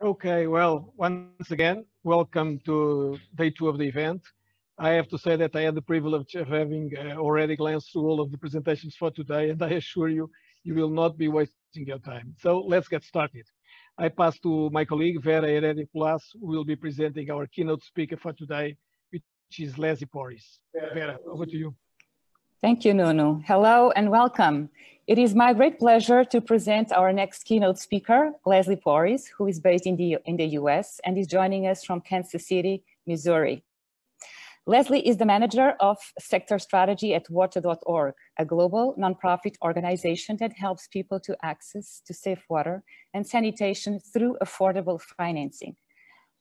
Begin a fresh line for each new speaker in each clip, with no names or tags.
Okay, well, once again, welcome to day two of the event. I have to say that I had the privilege of having uh, already glanced through all of the presentations for today, and I assure you, you will not be wasting your time. So let's get started. I pass to my colleague, Vera Heredia Pulas, who will be presenting our keynote speaker for today, which is Lesley Pories. Vera, over to you.
Thank you, Nuno. Hello and welcome. It is my great pleasure to present our next keynote speaker, Lesley Pories, who is based in the, in the US and is joining us from Kansas City, Missouri. Lesley is the manager of sector strategy at water.org, a global nonprofit organization that helps people to access to safe water and sanitation through affordable financing.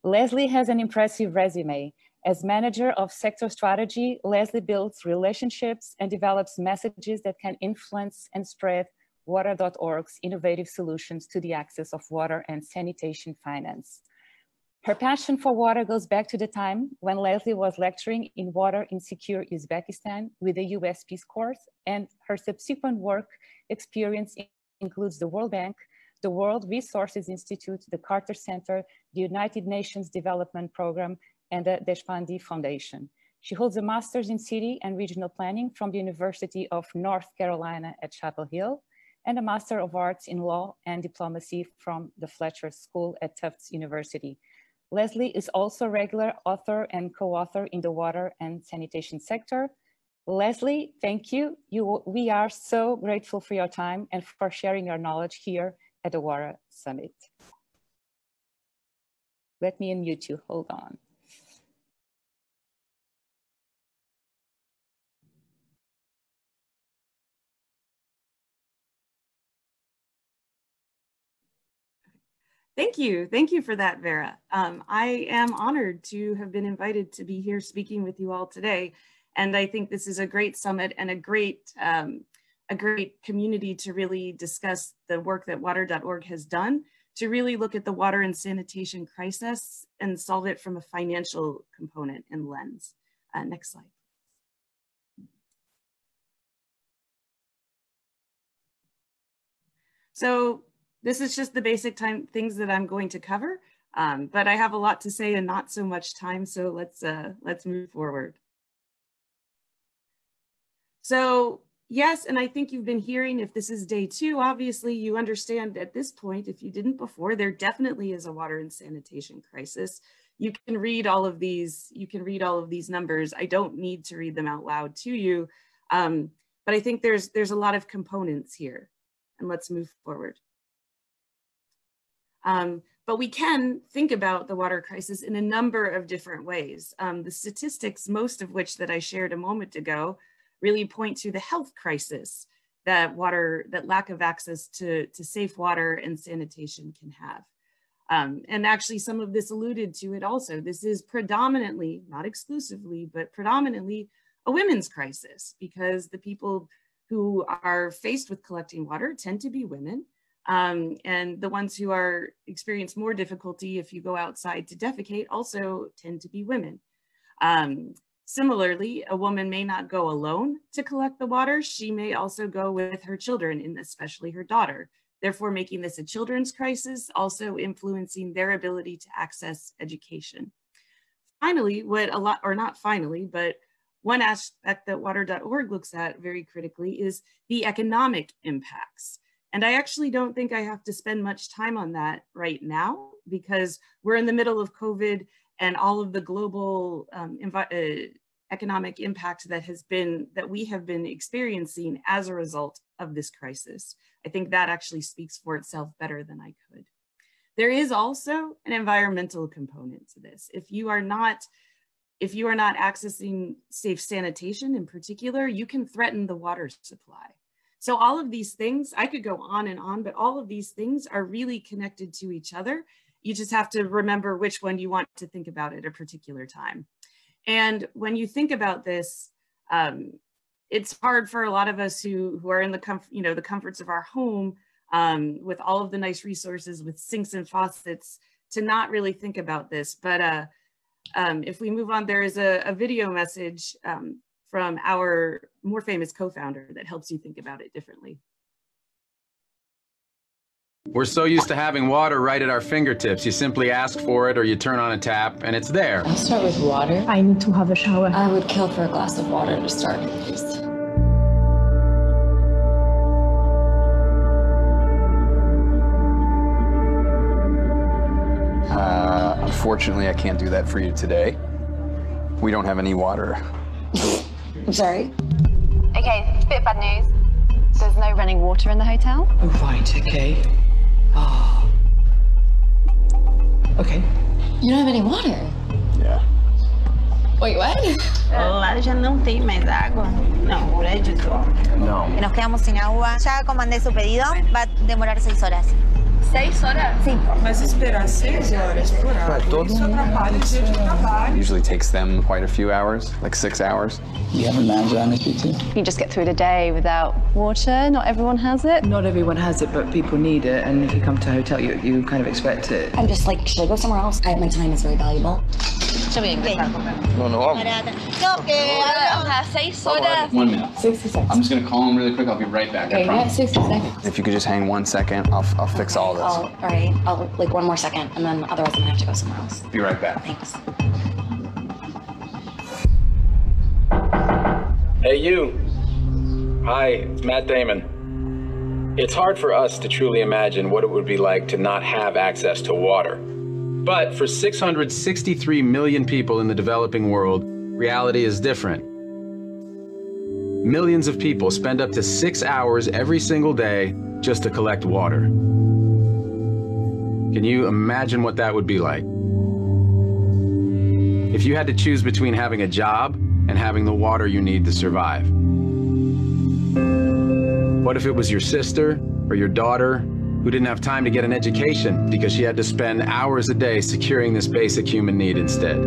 Leslie has an impressive resume as manager of sector strategy, Lesley builds relationships and develops messages that can influence and spread water.org's innovative solutions to the access of water and sanitation finance. Her passion for water goes back to the time when Lesley was lecturing in water in secure Uzbekistan with the US Peace Corps, and her subsequent work experience includes the World Bank, the World Resources Institute, the Carter Center, the United Nations Development Program, and the Deshpande Foundation. She holds a master's in city and regional planning from the University of North Carolina at Chapel Hill and a Master of Arts in Law and Diplomacy from the Fletcher School at Tufts University. Lesley is also a regular author and co-author in the water and sanitation sector. Lesley, thank you. you. We are so grateful for your time and for sharing your knowledge here at the Water Summit. Let me unmute you, hold on.
Thank you. Thank you for that, Vera. Um, I am honored to have been invited to be here speaking with you all today. And I think this is a great summit and a great, um, a great community to really discuss the work that water.org has done to really look at the water and sanitation crisis and solve it from a financial component and lens. Uh, next slide. So this is just the basic time things that I'm going to cover, um, but I have a lot to say and not so much time, so let's, uh, let's move forward. So yes, and I think you've been hearing if this is day two, obviously you understand at this point, if you didn't before, there definitely is a water and sanitation crisis. You can read all of these, you can read all of these numbers. I don't need to read them out loud to you, um, but I think there's, there's a lot of components here and let's move forward. Um, but we can think about the water crisis in a number of different ways. Um, the statistics, most of which that I shared a moment ago, really point to the health crisis that water, that lack of access to, to safe water and sanitation can have. Um, and actually some of this alluded to it also. This is predominantly, not exclusively, but predominantly a women's crisis because the people who are faced with collecting water tend to be women. Um, and the ones who are experience more difficulty if you go outside to defecate also tend to be women. Um, similarly, a woman may not go alone to collect the water. She may also go with her children, and especially her daughter, therefore making this a children's crisis, also influencing their ability to access education. Finally, what a lot, or not finally, but one aspect that water.org looks at very critically is the economic impacts. And I actually don't think I have to spend much time on that right now because we're in the middle of COVID and all of the global um, uh, economic impact that has been, that we have been experiencing as a result of this crisis. I think that actually speaks for itself better than I could. There is also an environmental component to this. If you are not if you are not accessing safe sanitation in particular, you can threaten the water supply. So all of these things, I could go on and on, but all of these things are really connected to each other. You just have to remember which one you want to think about at a particular time. And when you think about this, um, it's hard for a lot of us who, who are in the comfort, you know, the comforts of our home um, with all of the nice resources with sinks and faucets to not really think about this. But uh, um, if we move on, there is a, a video message um, from our more famous co-founder that helps you think about it differently.
We're so used to having water right at our fingertips. You simply ask for it or you turn on a tap and it's there.
I'll start with water.
I need to have a shower.
I would kill for a glass of water to start, please.
Uh, unfortunately, I can't do that for you today. We don't have any water.
I'm sorry.
Okay, bit of bad news. There's no running water in the hotel.
Oh, right, okay. Oh. Okay.
You don't have any water?
Yeah.
Wait, what?
Lá já não tem mais água. Não, o prédio
No.
Nos quedamos sin agua. Ya comandé su pedido. Va a demorar seis horas.
Seis horas?
Sí.
Mas esperar seis horas por água,
todo
isso atrapalha um o dia de trabalho.
Usually takes them quite a few hours, like six hours.
You have a manager I speak to?
You just get through the day without water. Not everyone has it.
Not everyone has it, but people need it, and if you come to a hotel, you, you kind of expect it.
I'm just like, should I go somewhere else? I, my time is very valuable.
Yo voy a ingresar.
No, no, vamos.
No, que o sea, seis horas.
One minute.
60 seconds.
I'm just gonna call him really quick. I'll be right back. I
Okay,
promise.
60 seconds.
If you could just hang one second, I'll, I'll fix all this.
I'll, all right, I'll, like, one more second, and then otherwise I'm gonna have to go somewhere else.
Be right back.
Thanks.
Hey, you. Hi, it's Matt Damon. It's hard for us to truly imagine what it would be like to not have access to water. But for 663 million people in the developing world, reality is different. Millions of people spend up to six hours every single day just to collect water. Can you imagine what that would be like? If you had to choose between having a job and having the water you need to survive. What if it was your sister or your daughter who didn't have time to get an education because she had to spend hours a day securing this basic human need instead?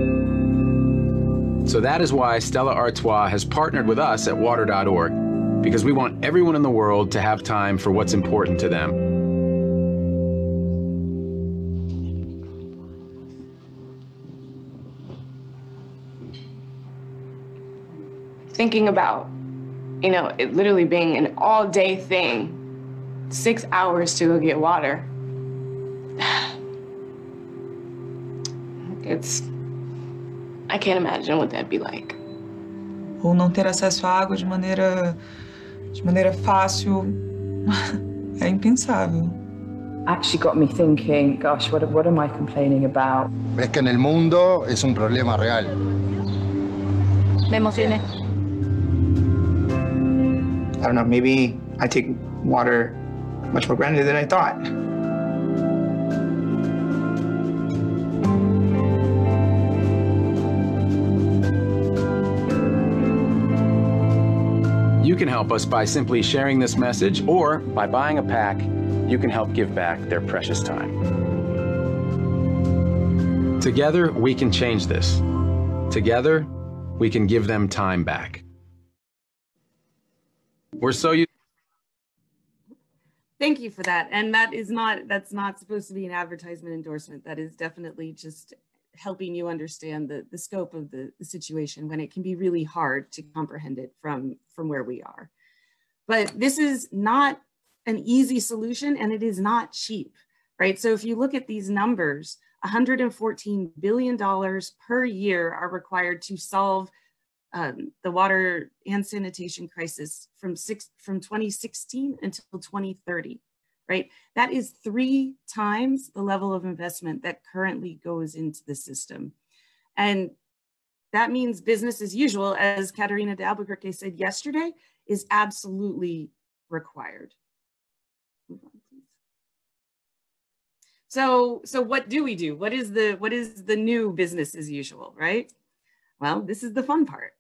So that is why Stella Artois has partnered with us at water.org because we want everyone in the world to have time for what's important to them.
thinking about, you know, it literally being an all day thing, six hours to go get water. It's, I can't imagine what that'd be like.
Ou não ter acesso à água de maneira, de maneira fácil é impensável.
Actually got me thinking, gosh, what, what am I complaining about?
Es que en el mundo es un problema real.
Me emocioné.
I don't know, maybe I take water much more granted than I thought.
You can help us by simply sharing this message or by buying a pack. You can help give back their precious time. Together, we can change this. Together, we can give them time back. We're so.
Thank you for that. And that is not, that's not supposed to be an advertisement endorsement. That is definitely just helping you understand the, the scope of the, the situation when it can be really hard to comprehend it from, from where we are. But this is not an easy solution and it is not cheap, right? So if you look at these numbers, $114 billion per year are required to solve um, the water and sanitation crisis from six from 2016 until 2030, right? That is three times the level of investment that currently goes into the system. And that means business as usual, as Catarina de Albuquerque said yesterday, is absolutely required. So, so what do we do? What is the what is the new business as usual, right? Well, this is the fun part.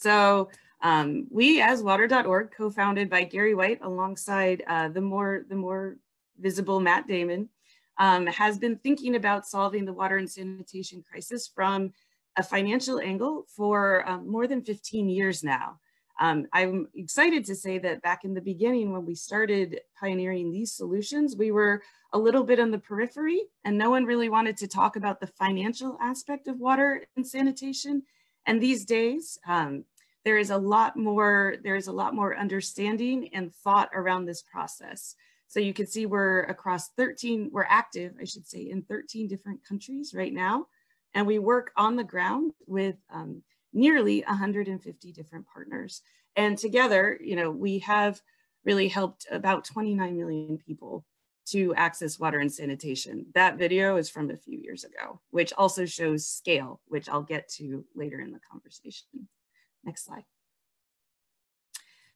So um, we as water.org, co-founded by Gary White alongside uh, the more the more visible Matt Damon, um, has been thinking about solving the water and sanitation crisis from a financial angle for um, more than 15 years now. Um, I'm excited to say that back in the beginning, when we started pioneering these solutions, we were a little bit on the periphery and no one really wanted to talk about the financial aspect of water and sanitation. And these days, um, there is a lot more, there is a lot more understanding and thought around this process. So you can see we're across 13, we're active, I should say, in 13 different countries right now. And we work on the ground with um, nearly 150 different partners. And together, you know, we have really helped about 29 million people to access water and sanitation. That video is from a few years ago, which also shows scale, which I'll get to later in the conversation. Next slide.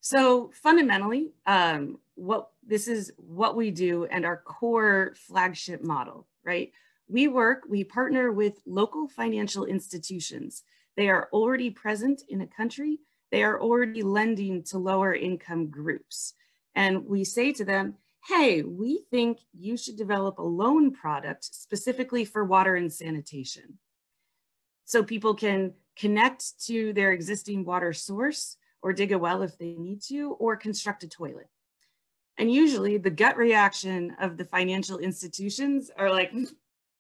So fundamentally, um, what this is what we do and our core flagship model, right? We work, we partner with local financial institutions. They are already present in a country. They are already lending to lower income groups. And we say to them, hey, we think you should develop a loan product specifically for water and sanitation. So people can connect to their existing water source or dig a well if they need to, or construct a toilet. And usually the gut reaction of the financial institutions are like,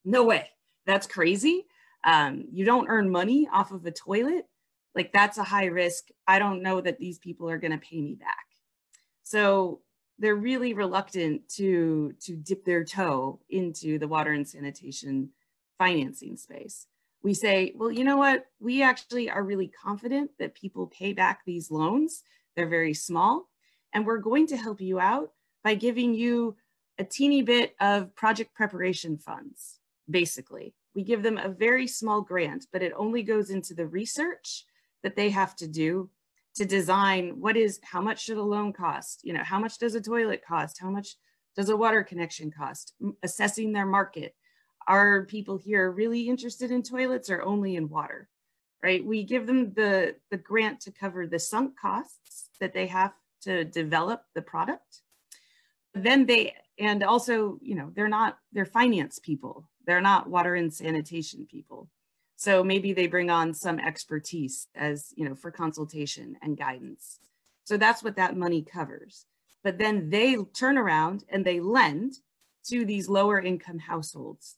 no way, that's crazy. Um, you don't earn money off of a toilet. Like that's a high risk. I don't know that these people are gonna pay me back. So they're really reluctant to, to dip their toe into the water and sanitation financing space. We say, well, you know what? We actually are really confident that people pay back these loans. They're very small. And we're going to help you out by giving you a teeny bit of project preparation funds, basically. We give them a very small grant, but it only goes into the research that they have to do to design what is, how much should a loan cost? You know, how much does a toilet cost? How much does a water connection cost? Assessing their market. Are people here really interested in toilets or only in water? Right? We give them the, the grant to cover the sunk costs that they have to develop the product. Then they, and also, you know, they're not, they're finance people. They're not water and sanitation people. So maybe they bring on some expertise as, you know, for consultation and guidance. So that's what that money covers. But then they turn around and they lend to these lower income households.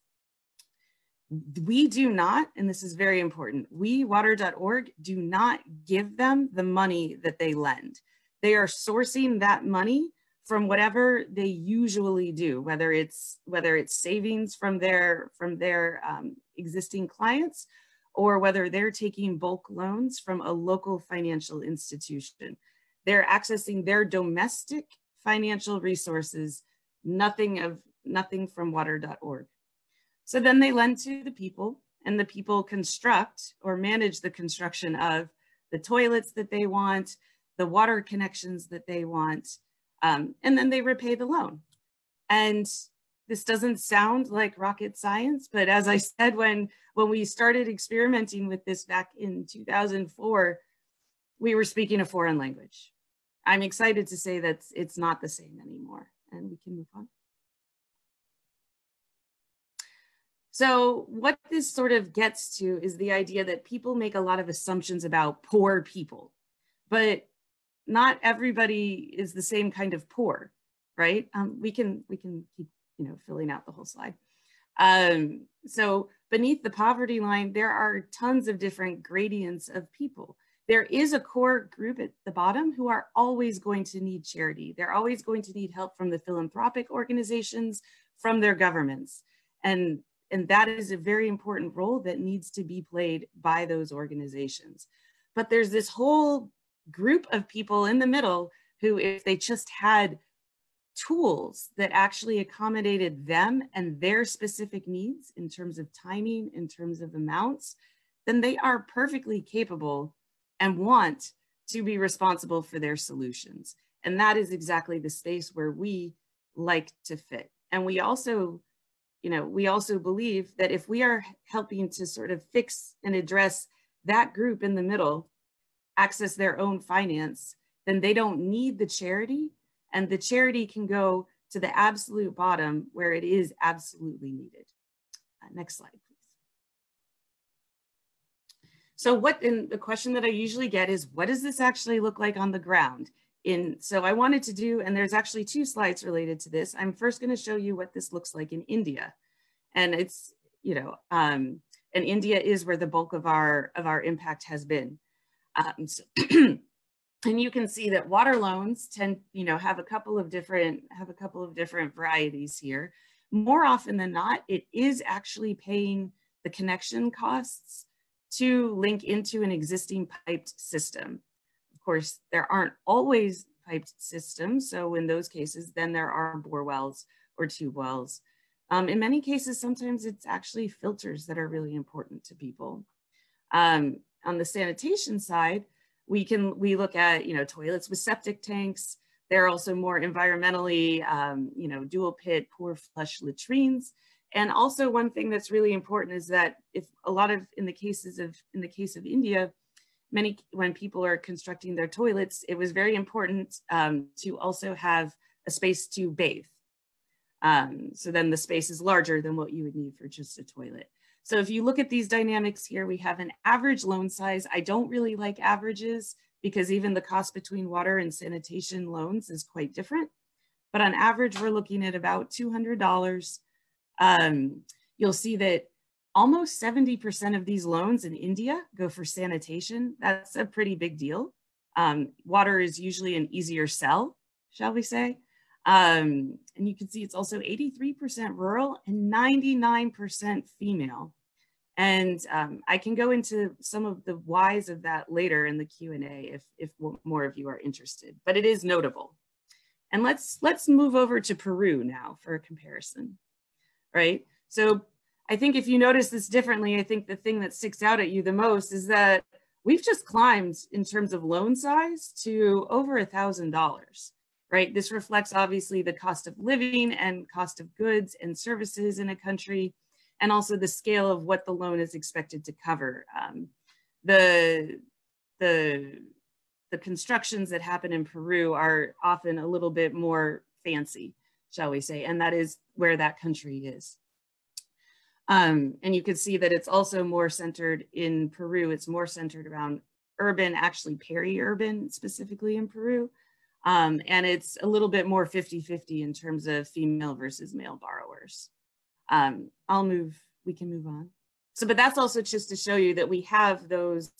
We do not, and this is very important, we, water.org, do not give them the money that they lend. They are sourcing that money from whatever they usually do, whether it's whether it's savings from their from their um, existing clients, or whether they're taking bulk loans from a local financial institution. They're accessing their domestic financial resources, nothing of nothing from water.org. So then they lend to the people, and the people construct or manage the construction of the toilets that they want, the water connections that they want, um, and then they repay the loan. And this doesn't sound like rocket science, but as I said, when, when we started experimenting with this back in 2004, we were speaking a foreign language. I'm excited to say that it's not the same anymore and we can move on. So what this sort of gets to is the idea that people make a lot of assumptions about poor people, but not everybody is the same kind of poor, right? Um, we can we can keep you know filling out the whole slide. Um, so beneath the poverty line, there are tons of different gradients of people. There is a core group at the bottom who are always going to need charity. They're always going to need help from the philanthropic organizations, from their governments. And, and that is a very important role that needs to be played by those organizations. But there's this whole group of people in the middle who, if they just had tools that actually accommodated them and their specific needs in terms of timing, in terms of amounts, then they are perfectly capable and want to be responsible for their solutions. And that is exactly the space where we like to fit. And we also, you know, we also believe that if we are helping to sort of fix and address that group in the middle, access their own finance, then they don't need the charity and the charity can go to the absolute bottom where it is absolutely needed. Uh, next slide, please. So what, and the question that I usually get is, what does this actually look like on the ground? In, so I wanted to do, and there's actually two slides related to this. I'm first gonna show you what this looks like in India. And it's, you know, um, and India is where the bulk of our, of our impact has been. Um, so and you can see that water loans tend, you know, have a couple of different, have a couple of different varieties here. More often than not, it is actually paying the connection costs to link into an existing piped system. Of course, there aren't always piped systems. So in those cases, then there are bore wells or tube wells. Um, in many cases, sometimes it's actually filters that are really important to people. Um, on the sanitation side, we can we look at you know toilets with septic tanks. There are also more environmentally um, you know dual pit pour flush latrines. And also one thing that's really important is that if a lot of in the cases of in the case of India, many when people are constructing their toilets, it was very important um, to also have a space to bathe. Um, so then the space is larger than what you would need for just a toilet. So if you look at these dynamics here, we have an average loan size. I don't really like averages because even the cost between water and sanitation loans is quite different. But on average, we're looking at about $200. Um, you'll see that almost 70% of these loans in India go for sanitation. That's a pretty big deal. Um, water is usually an easier sell, shall we say. Um, and you can see it's also 83% rural and 99% female. And um, I can go into some of the whys of that later in the Q&A if, if more of you are interested, but it is notable. And let's, let's move over to Peru now for a comparison, right? So I think if you notice this differently, I think the thing that sticks out at you the most is that we've just climbed in terms of loan size to over a $1,000, right? This reflects obviously the cost of living and cost of goods and services in a country and also the scale of what the loan is expected to cover. Um, the, the, the constructions that happen in Peru are often a little bit more fancy, shall we say, and that is where that country is. Um, and you can see that it's also more centered in Peru, it's more centered around urban, actually peri-urban specifically in Peru. Um, and it's a little bit more 50-50 in terms of female versus male borrowers. Um, I'll move, we can move on. So, but that's also just to show you that we have those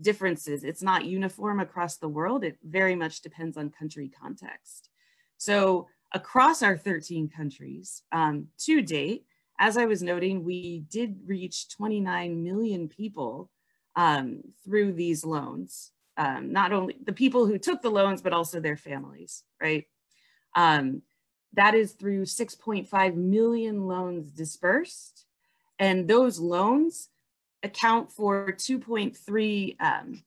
differences. It's not uniform across the world. It very much depends on country context. So across our 13 countries um, to date, as I was noting, we did reach 29 million people um, through these loans. Um, not only the people who took the loans, but also their families, right? Um, that is through 6.5 million loans dispersed. And those loans account for 2.3 um,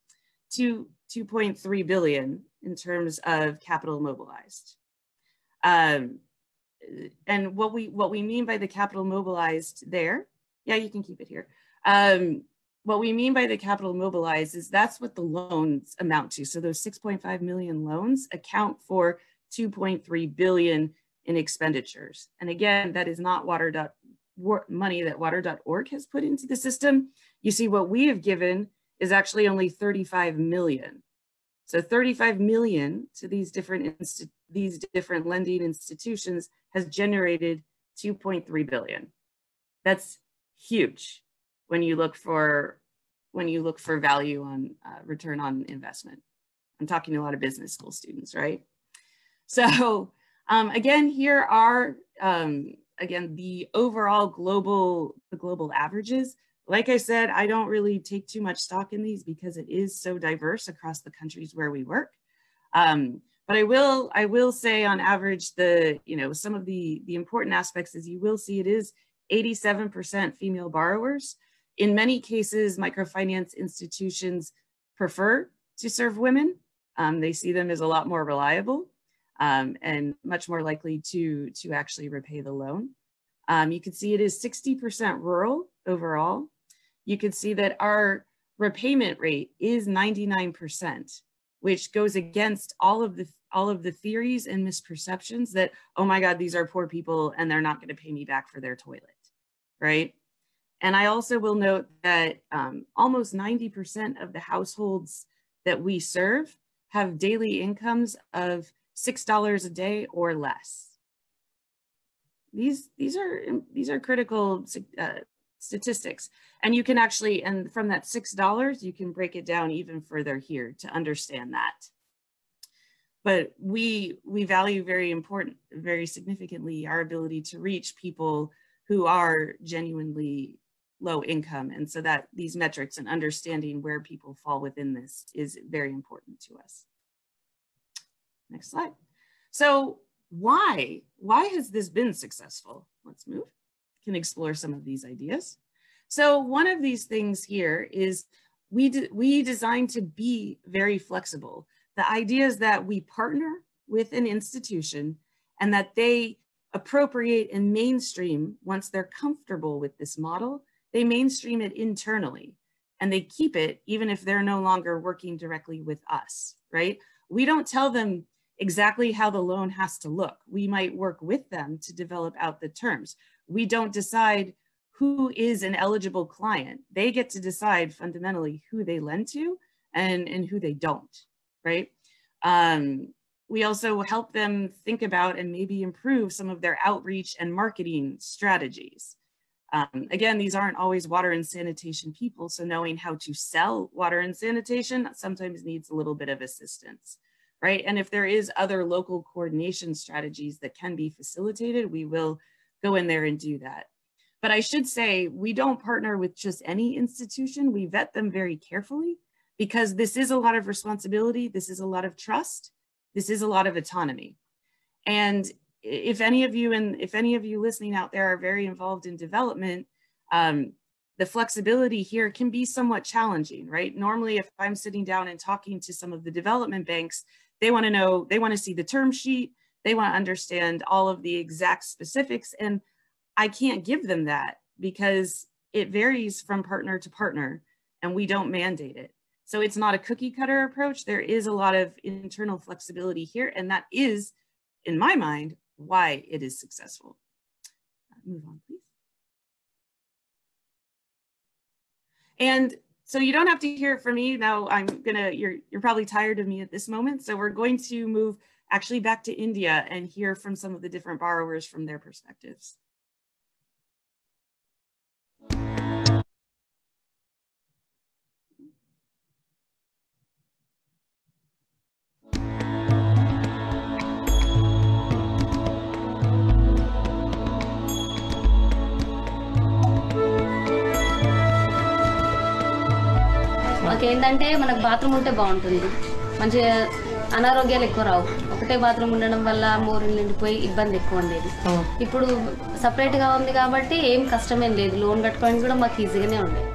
2, 2.3 billion in terms of capital mobilized. Um, and what we what we mean by the capital mobilized there, yeah, you can keep it here. Um, what we mean by the capital mobilized is that's what the loans amount to. So those 6.5 million loans account for 2.3 billion in expenditures. And again, that is not water money that water.org has put into the system. You see what we have given is actually only 35 million. So 35 million to these different these different lending institutions has generated 2.3 billion. That's huge when you look for when you look for value on uh, return on investment. I'm talking to a lot of business school students, right? So um, again, here are, um, again, the overall global, the global averages. Like I said, I don't really take too much stock in these because it is so diverse across the countries where we work. Um, but I will, I will say on average, the, you know, some of the, the important aspects is you will see it is 87% female borrowers. In many cases, microfinance institutions prefer to serve women. Um, they see them as a lot more reliable um, and much more likely to, to actually repay the loan. Um, you can see it is 60% rural overall. You can see that our repayment rate is 99%, which goes against all of the all of the theories and misperceptions that, oh my God, these are poor people and they're not gonna pay me back for their toilet, right? And I also will note that um, almost 90% of the households that we serve have daily incomes of $6 a day or less. These, these, are, these are critical uh, statistics. And you can actually, and from that $6, you can break it down even further here to understand that. but we we value very important, very significantly our ability to reach people who are genuinely low income. And so that these metrics and understanding where people fall within this is very important to us. Next slide. So why, why has this been successful? Let's move, can explore some of these ideas. So one of these things here is we, de we designed to be very flexible. The idea is that we partner with an institution and that they appropriate and mainstream once they're comfortable with this model, they mainstream it internally and they keep it even if they're no longer working directly with us, right? We don't tell them exactly how the loan has to look. We might work with them to develop out the terms. We don't decide who is an eligible client. They get to decide fundamentally who they lend to and, and who they don't, right? Um, we also help them think about and maybe improve some of their outreach and marketing strategies. Um, again, these aren't always water and sanitation people, so knowing how to sell water and sanitation sometimes needs a little bit of assistance, right? And if there is other local coordination strategies that can be facilitated, we will go in there and do that. But I should say, we don't partner with just any institution. We vet them very carefully because this is a lot of responsibility. This is a lot of trust. This is a lot of autonomy. And if any of you and if any of you listening out there are very involved in development, um, the flexibility here can be somewhat challenging, right? Normally, if I'm sitting down and talking to some of the development banks, they want to know, they want to see the term sheet, they want to understand all of the exact specifics. And I can't give them that because it varies from partner to partner and we don't mandate it. So it's not a cookie cutter approach. There is a lot of internal flexibility here. And that is, in my mind, why it is successful. Move on, please. And so you don't have to hear it from me. Now I'm gonna, you're, you're probably tired of me at this moment. So we're going to move actually back to India and hear from some of the different borrowers from their perspectives.
మాకేంటంటే మనకు bathroom ఉంటే బాగుంటుంది మంచిగా అనారోగ్యాలు ఎక్కువ రావు ఒకటే bathroom ఉండడం వల్ల మోరు నిండిపోయి ఇబ్బంది ఎక్కువ ఉండేది ఇప్పుడు సపరేట్గా ఉంది కాబట్టి ఏం కష్టమేం లేదు లోన్ కట్టుకోవడానికి కూడా మాకు ఈజీగానే ఉండేది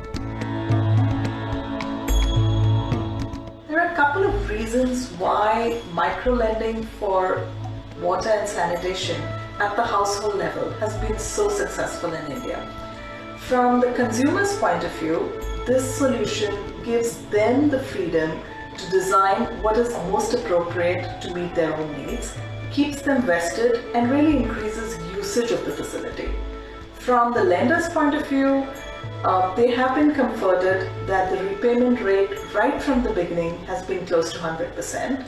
There are a couple of reasons why microlending for water and sanitation at the household level has been so successful in India. From the consumer's point of view, this solution gives them the freedom to design what is most appropriate to meet their own needs, keeps them vested, and really increases usage of the facility. From the lender's point of view, uh, they have been comforted that the repayment rate right from the beginning has been close to 100%.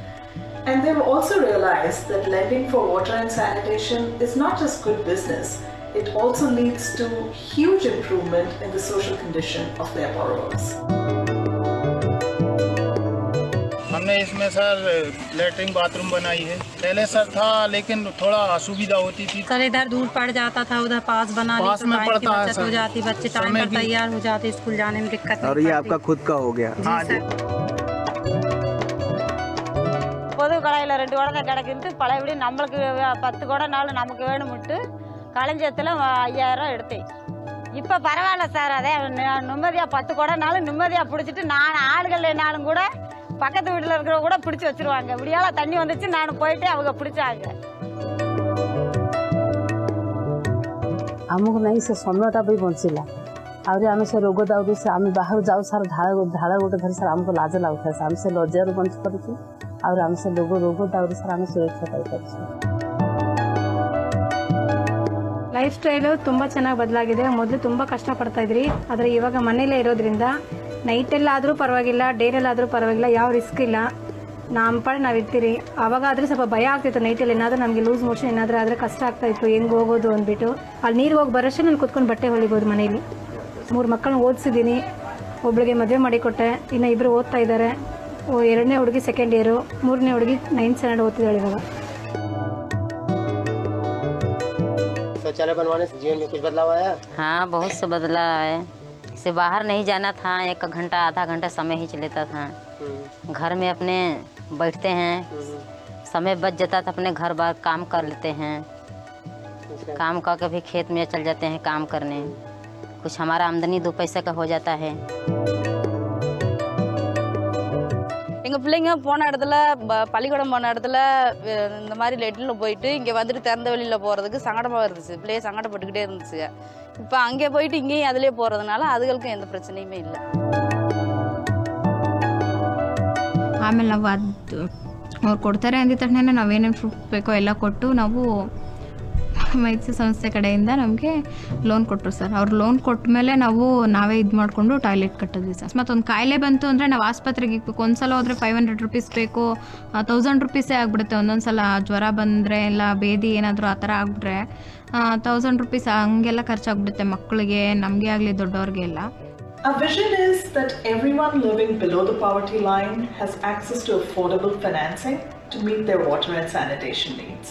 And they've also realized that lending for water and sanitation is not just good business, it also leads to huge improvement in the social condition of their borrowers.
हमने इसमें sir latrine bathroom बनाई है पहले sir था लेकिन थोड़ा असुविधा होती थी
सर इधर दूर पड़ जाता था उधर पास बना ली
पास
तो
में
टाइम की
पड़ता है
बचत हो
सर।
जाती बच्चे टाइम
समय
पर
भी-
तैयार हो जाते स्कूल जाने में दिक्कत
और
नहीं
ये आपका खुद का हो गया
हाँ जी
பொது கடையில் ரெண்டு குடம் தான் கிடைக்குது பழையபடி நம்மளுக்கு வே- பத்து குடம் நாள் நமக்கு வேணும்ட்டு களஞ்சியத்தில் ஐயாயிரம் எடுத்தேன் இப்போ பரவாயில்ல சார் அதே நி- நிம்மதியாக பத்து குடம்னாலும் நிம்மதியாக பிடிச்சிட்டு நான் ஆளுகள் என்னாலும் கூட பக்கத்து வீட்டில் இருக்கிறவங்க கூட பிடிச்சி வச்சிருவாங்க விடியால தண்ணி வந்துச்சு நான் போயிட்டு அவங்க பிடிச்சாங்க
ଆମକୁ ନାହିଁ ସେ ସମୟଟା ବି ବଞ୍ଚିଲା ଆହୁରି ଆମେ ସେ ରୋଗ ଦାଉରୁ ସେ ଆମେ ବାହାରୁ ଯାଉ ସାର୍ ଝାଳ ଝାଳ ଗୋଟେ ଧରି ସାର୍ ଆମକୁ ଲାଜ ଲାଗୁଥାଏ ସାର୍ ଆମେ ସେ ଲଜ୍ଜାରୁ ବଞ୍ଚି ପାରୁଛୁ ଆହୁରି ଆମେ ସେ ରୋଗ ରୋଗ ଦାଉରୁ ସାର୍ ଆମେ ସୁରକ୍ଷା ପାଇପାରୁଛୁ
ಲೈಫ್ ಸ್ಟೈಲು ತುಂಬ ಚೆನ್ನಾಗಿ ಬದಲಾಗಿದೆ. ಮೊದಲು ತುಂಬ ಇದ್ರಿ. ಆದರೆ ಇವಾಗ ಮನೇಲೇ ಇರೋದ್ರಿಂದ ನೈಟಲ್ಲಾದರೂ ಪರವಾಗಿಲ್ಲ ಡೇನಲ್ಲಾದರೂ ಪರವಾಗಿಲ್ಲ, ಯಾವ ರಿಸ್ಕ್ ಇಲ್ಲ. ನಮ್ಮ ಪಾಡು ನಾವು ಇರ್ತೀರಿ. ಅವಾಗಾದರೆ ಸ್ವಲ್ಪ ಭಯ ಆಗ್ತಿತ್ತು ನೈಟಲ್ಲಿ ಏನಾದರೂ ನಮಗೆ ಲೂಸ್ ಮೋಷನ್ ಏನಾದರೂ ಆದರೆ ಕಷ್ಟ ಆಗ್ತಾ ಇತ್ತು. ಹೆಂಗೆ ಹೋಗೋದು ಅಂದ್ಬಿಟ್ಟು. ಅಲ್ಲಿ ನೀರು ಹೋಗಿ ಬರೋಷ್ಟೇ ನಾನು ಕುತ್ಕೊಂಡು ಬಟ್ಟೆ ಹೊಲಿಬೋದು ಮನೇಲಿ. ಮೂರು ಮಕ್ಕಳನ್ನ ಓದಿಸಿದ್ದೀನಿ. ಒಬ್ಳಿಗೆ ಮದುವೆ ಮಾಡಿಕೊಟ್ಟೆ. ಇನ್ನು ಇಬ್ಬರು ಓದ್ತಾ ಇದ್ದಾರೆ ಎರಡನೇ ಹುಡುಗಿ ಸೆಕೆಂಡ್ ಇಯರು ಮೂರನೇ ಹುಡುಗಿ ನೈನ್ತ್ ಸ್ಟ್ಯಾಂಡರ್ಡ್ ಓದ್ತಿದ್ದಾಳೆ ಇವಾಗ.
शौचालय बनवाने से जीवन में कुछ बदलाव आया?
हाँ बहुत से बदलाव है से बाहर नहीं जाना था एक घंटा आधा घंटा समय ही चलेता था। घर में अपने बैठते हैं। समय बच जाता था अपने घर बार काम कर लेते हैं। काम करके भी खेत में चल जाते हैं काम करने। कुछ हमारा आमदनी दो पैसे का हो जाता है।
எங்கள் பிள்ளைங்க போன இடத்துல ப- பள்ளிக்கூடம் போன இடத்துல அஹ், இந்த மாதிரி லெட்டில் போயிட்டு இங்கே வந்துட்டு திறந்த வெளியில் போகிறதுக்கு சங்கடமாக இருந்துச்சு பிள்ளைய சங்கடப்பட்டுக்கிட்டே இருந்துச்சுங்க இப்போ அங்கே போயிட்டு இங்கேயும் அதிலே போகிறதுனால அதுகளுக்கும் எந்த பிரச்சனையுமே இல்லை
ಆಮೇಲೆ ನಾವು ಅದು ಅವ್ರು ಕೊಡ್ತಾರೆ ಅಂದಿದ ತಕ್ಷಣ ನಾವೇನೇನು ಪ್ರೂಫ್ ಬೇಕೋ ಎಲ್ಲ ಕೊಟ್ಟು ನಾವು ಮೈತ್ರಿ ಸಂಸ್ಥೆ ಕಡೆಯಿಂದ ನಮಗೆ ಲೋನ್ ಕೊಟ್ಟರು ಸರ್. ಅವ್ರು ಲೋನ್ ಕೊಟ್ಟ ಮೇಲೆ ನಾವು ನಾವೇ ಇದು ಮಾಡಿಕೊಂಡು ಟಾಯ್ಲೆಟ್ ಕಟ್ಟಿದ್ವಿ ಸರ್. ಮತ್ತು ಒಂದು ಕಾಯಿಲೆ ಬಂತು ಅಂದರೆ ನಾವು ಆಸ್ಪತ್ರೆಗೆ ಇಕ್ಬೇಕು. ಒಂದು ಸಲ ಹೋದರೆ ಫೈವ್ ಹಂಡ್ರೆಡ್ ರುಪೀಸ್ ಬೇಕು ತೌಸಂಡ್ ರುಪೀಸೇ ಆಗಿಬಿಡುತ್ತೆ. ಒಂದೊಂದು ಸಲ ಜ್ವರ ಬಂದರೆ ಇಲ್ಲ, ಬೇದಿ ಏನಾದರೂ ಆ ಥರ ಆಗಿಬಿಟ್ರೆ ತೌಸಂಡ್ ರುಪೀಸ್ ಹಂಗೆಲ್ಲ ಖರ್ಚಾಗ್ಬಿಡುತ್ತೆ ಮಕ್ಕಳಿಗೆ, ನಮಗೆ ಆಗಲಿ ದೊಡ್ಡವ್ರಿಗೆ ಎಲ್ಲ.
Our vision is that everyone living below the poverty line has access to affordable financing to meet their water and sanitation needs.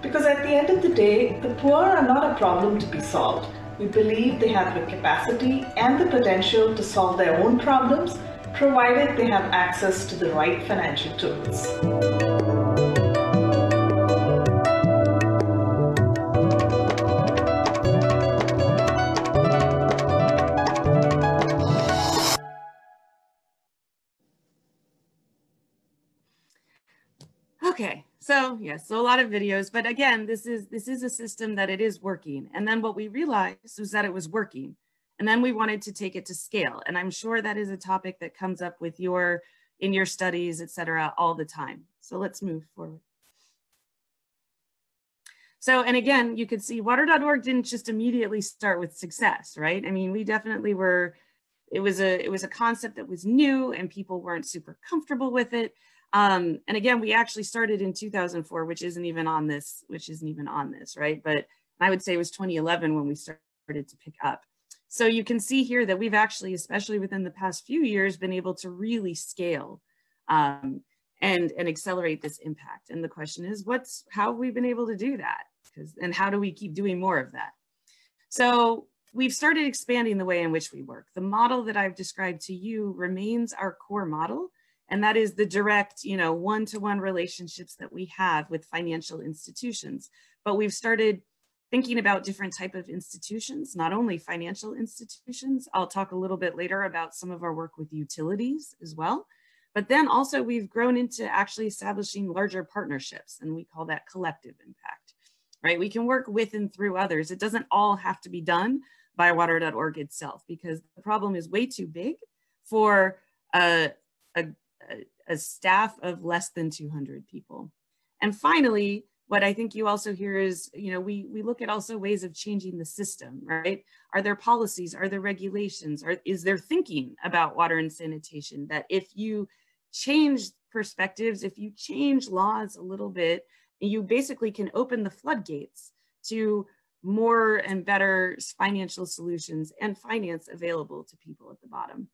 Because at the end of the day, the poor are not a problem to be solved. We believe they have the capacity and the potential to solve their own problems, provided they have access to the right financial tools.
So yes, so a lot of videos, but again, this is this is a system that it is working. And then what we realized was that it was working. And then we wanted to take it to scale. And I'm sure that is a topic that comes up with your in your studies, et cetera, all the time. So let's move forward. So, and again, you could see water.org didn't just immediately start with success, right? I mean, we definitely were, it was a, it was a concept that was new and people weren't super comfortable with it. Um, and again, we actually started in 2004, which isn't even on this, which isn't even on this, right? But I would say it was 2011 when we started to pick up. So you can see here that we've actually, especially within the past few years, been able to really scale um, and, and accelerate this impact. And the question is, what's, how have we been able to do that? Because, and how do we keep doing more of that? So we've started expanding the way in which we work. The model that I've described to you remains our core model, and that is the direct, you know, one-to-one relationships that we have with financial institutions. But we've started thinking about different type of institutions, not only financial institutions. I'll talk a little bit later about some of our work with utilities as well. But then also we've grown into actually establishing larger partnerships, and we call that collective impact, right? We can work with and through others. It doesn't all have to be done by water.org itself because the problem is way too big for a, a, a staff of less than 200 people. And finally, what I think you also hear is, you know, we, we look at also ways of changing the system, right? Are there policies, are there regulations, or is there thinking about water and sanitation that if you change perspectives, if you change laws a little bit, you basically can open the floodgates to more and better financial solutions and finance available to people at the bottom.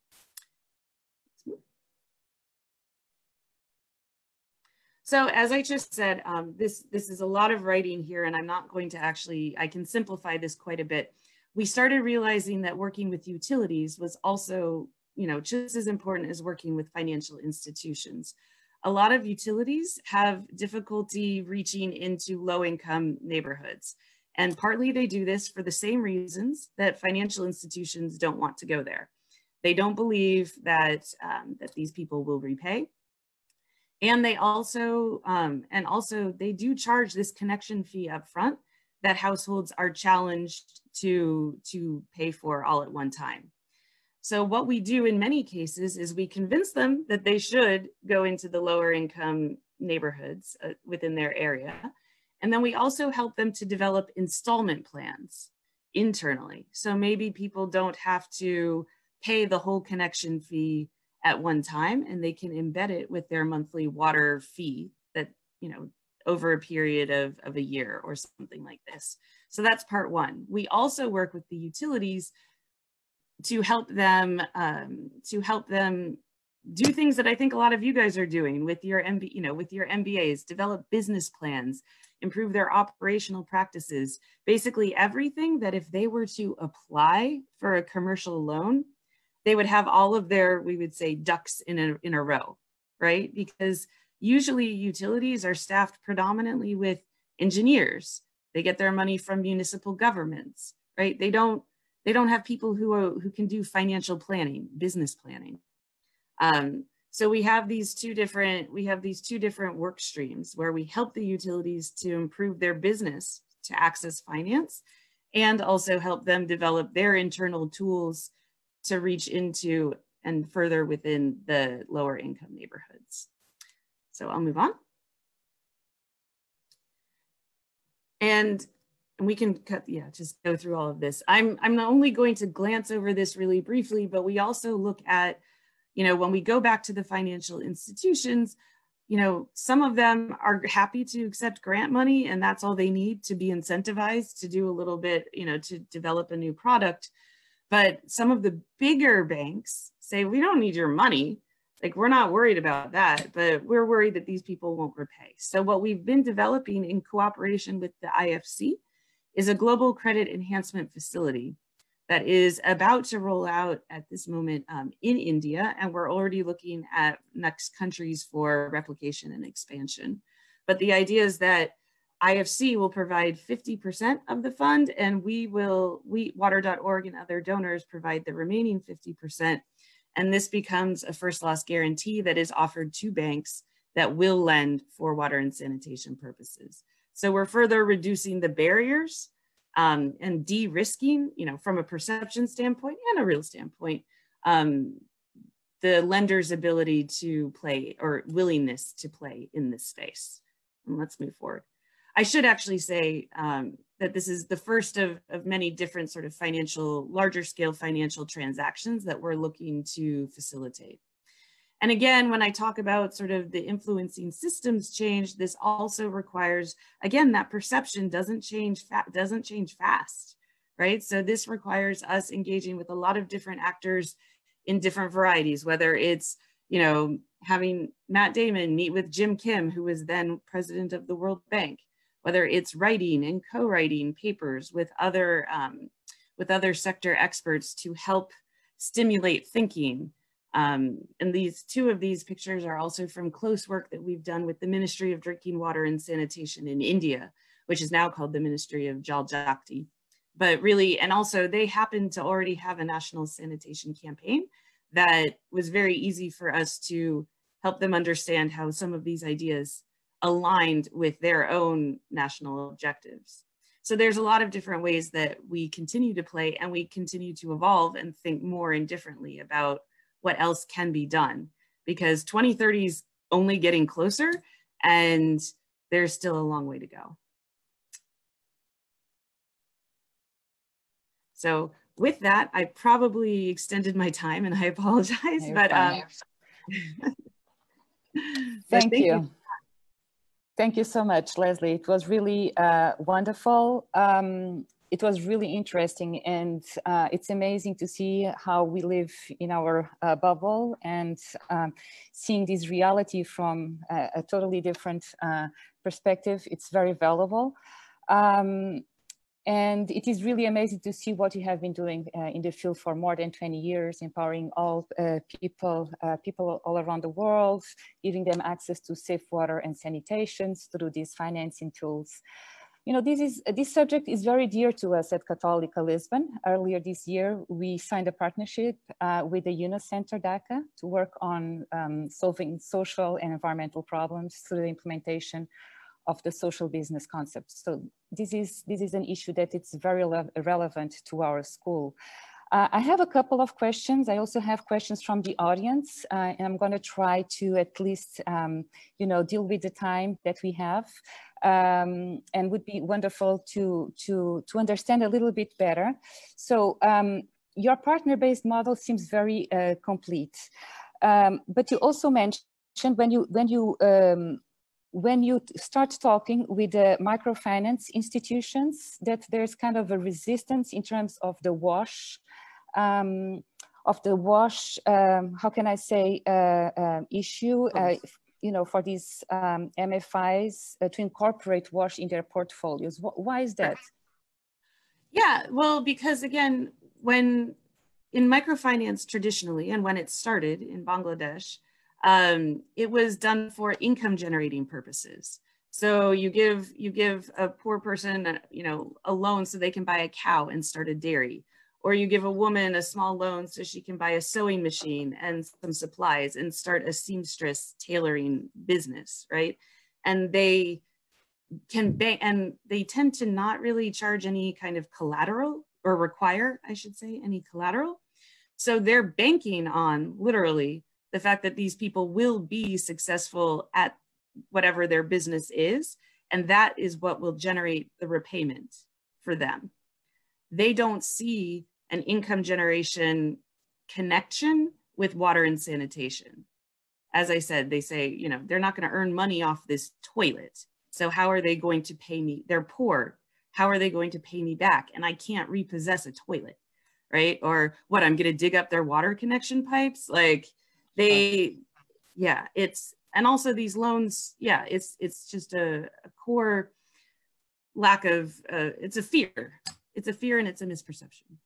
So as I just said, um, this, this is a lot of writing here and I'm not going to actually, I can simplify this quite a bit. We started realizing that working with utilities was also, you know, just as important as working with financial institutions. A lot of utilities have difficulty reaching into low income neighborhoods. And partly they do this for the same reasons that financial institutions don't want to go there. They don't believe that, um, that these people will repay and they also um, and also they do charge this connection fee up front that households are challenged to to pay for all at one time. So what we do in many cases is we convince them that they should go into the lower income neighborhoods uh, within their area. And then we also help them to develop installment plans internally. So maybe people don't have to pay the whole connection fee at one time and they can embed it with their monthly water fee that, you know, over a period of, of a year or something like this. So that's part one. We also work with the utilities to help them um, to help them do things that I think a lot of you guys are doing with your MB, you know, with your MBAs, develop business plans, improve their operational practices, basically everything that if they were to apply for a commercial loan, they would have all of their, we would say, ducks in a, in a row, right? Because usually utilities are staffed predominantly with engineers. They get their money from municipal governments, right? They don't, they don't have people who, are, who can do financial planning, business planning. Um, so we have these two different, we have these two different work streams where we help the utilities to improve their business to access finance and also help them develop their internal tools to reach into and further within the lower income neighborhoods. So I'll move on. And we can cut, yeah, just go through all of this. I'm, I'm only going to glance over this really briefly, but we also look at you know, when we go back to the financial institutions, you know, some of them are happy to accept grant money and that's all they need to be incentivized to do a little bit, you know, to develop a new product. But some of the bigger banks say, we don't need your money. Like, we're not worried about that, but we're worried that these people won't repay. So, what we've been developing in cooperation with the IFC is a global credit enhancement facility that is about to roll out at this moment um, in India, and we're already looking at next countries for replication and expansion. But the idea is that IFC will provide 50% of the fund, and we will, we, water.org and other donors provide the remaining 50%. And this becomes a first loss guarantee that is offered to banks that will lend for water and sanitation purposes. So we're further reducing the barriers um, and de-risking, you know, from a perception standpoint and a real standpoint, um, the lender's ability to play or willingness to play in this space. And let's move forward. I should actually say um, that this is the first of, of many different sort of financial, larger scale financial transactions that we're looking to facilitate. And again, when I talk about sort of the influencing systems change, this also requires, again, that perception doesn't change, doesn't change fast, right? So this requires us engaging with a lot of different actors in different varieties, whether it's, you know, having Matt Damon meet with Jim Kim, who was then president of the World Bank, whether it's writing and co-writing papers with other, um, with other sector experts to help stimulate thinking, um, and these two of these pictures are also from close work that we've done with the Ministry of Drinking Water and Sanitation in India, which is now called the Ministry of Jal Shakti. But really, and also they happen to already have a national sanitation campaign that was very easy for us to help them understand how some of these ideas aligned with their own national objectives. So there's a lot of different ways that we continue to play and we continue to evolve and think more and differently about what else can be done because 2030 is only getting closer and there's still a long way to go. So with that, I probably extended my time and I apologize, but um,
thank, thank you. you. Thank you so much, Lesley. It was really uh, wonderful. Um, it was really interesting and uh, it's amazing to see how we live in our uh, bubble and um, seeing this reality from a, a totally different uh, perspective. It's very valuable. Um, and it is really amazing to see what you have been doing uh, in the field for more than 20 years, empowering all uh, people, uh, people all around the world, giving them access to safe water and sanitation through these financing tools. You know, this, is, this subject is very dear to us at Católica Lisbon. Earlier this year, we signed a partnership uh, with the Yunus Center Dhaka to work on um, solving social and environmental problems through the implementation of the social business concept. So this is, this is an issue that it's very relevant to our school. Uh, I have a couple of questions. I also have questions from the audience, uh, and I'm going to try to at least, um, you know, deal with the time that we have um, and would be wonderful to, to, to understand a little bit better. So um, your partner-based model seems very uh, complete, um, but you also mentioned when you, when you um, when you start talking with the microfinance institutions that there's kind of a resistance in terms of the wash um, of the wash, um, how can I say, uh, um, issue, uh, you know, for these um, MFIs uh, to incorporate wash in their portfolios? Wh why is that?
Yeah, well, because again, when in microfinance traditionally, and when it started in Bangladesh, um, it was done for income generating purposes. So you give you give a poor person, uh, you know, a loan so they can buy a cow and start a dairy, or you give a woman a small loan so she can buy a sewing machine and some supplies and start a seamstress tailoring business, right? And they can bank and they tend to not really charge any kind of collateral or require, I should say, any collateral. So they're banking on literally the fact that these people will be successful at whatever their business is. And that is what will generate the repayment for them. They don't see an income generation connection with water and sanitation. As I said, they say, you know, they're not going to earn money off this toilet. So how are they going to pay me? They're poor. How are they going to pay me back? And I can't repossess a toilet, right? Or what, I'm going to dig up their water connection pipes? Like they, yeah, it's, and also these loans, yeah, it's, it's just a, a core lack of, uh, it's a fear. It's a fear and it's a misperception.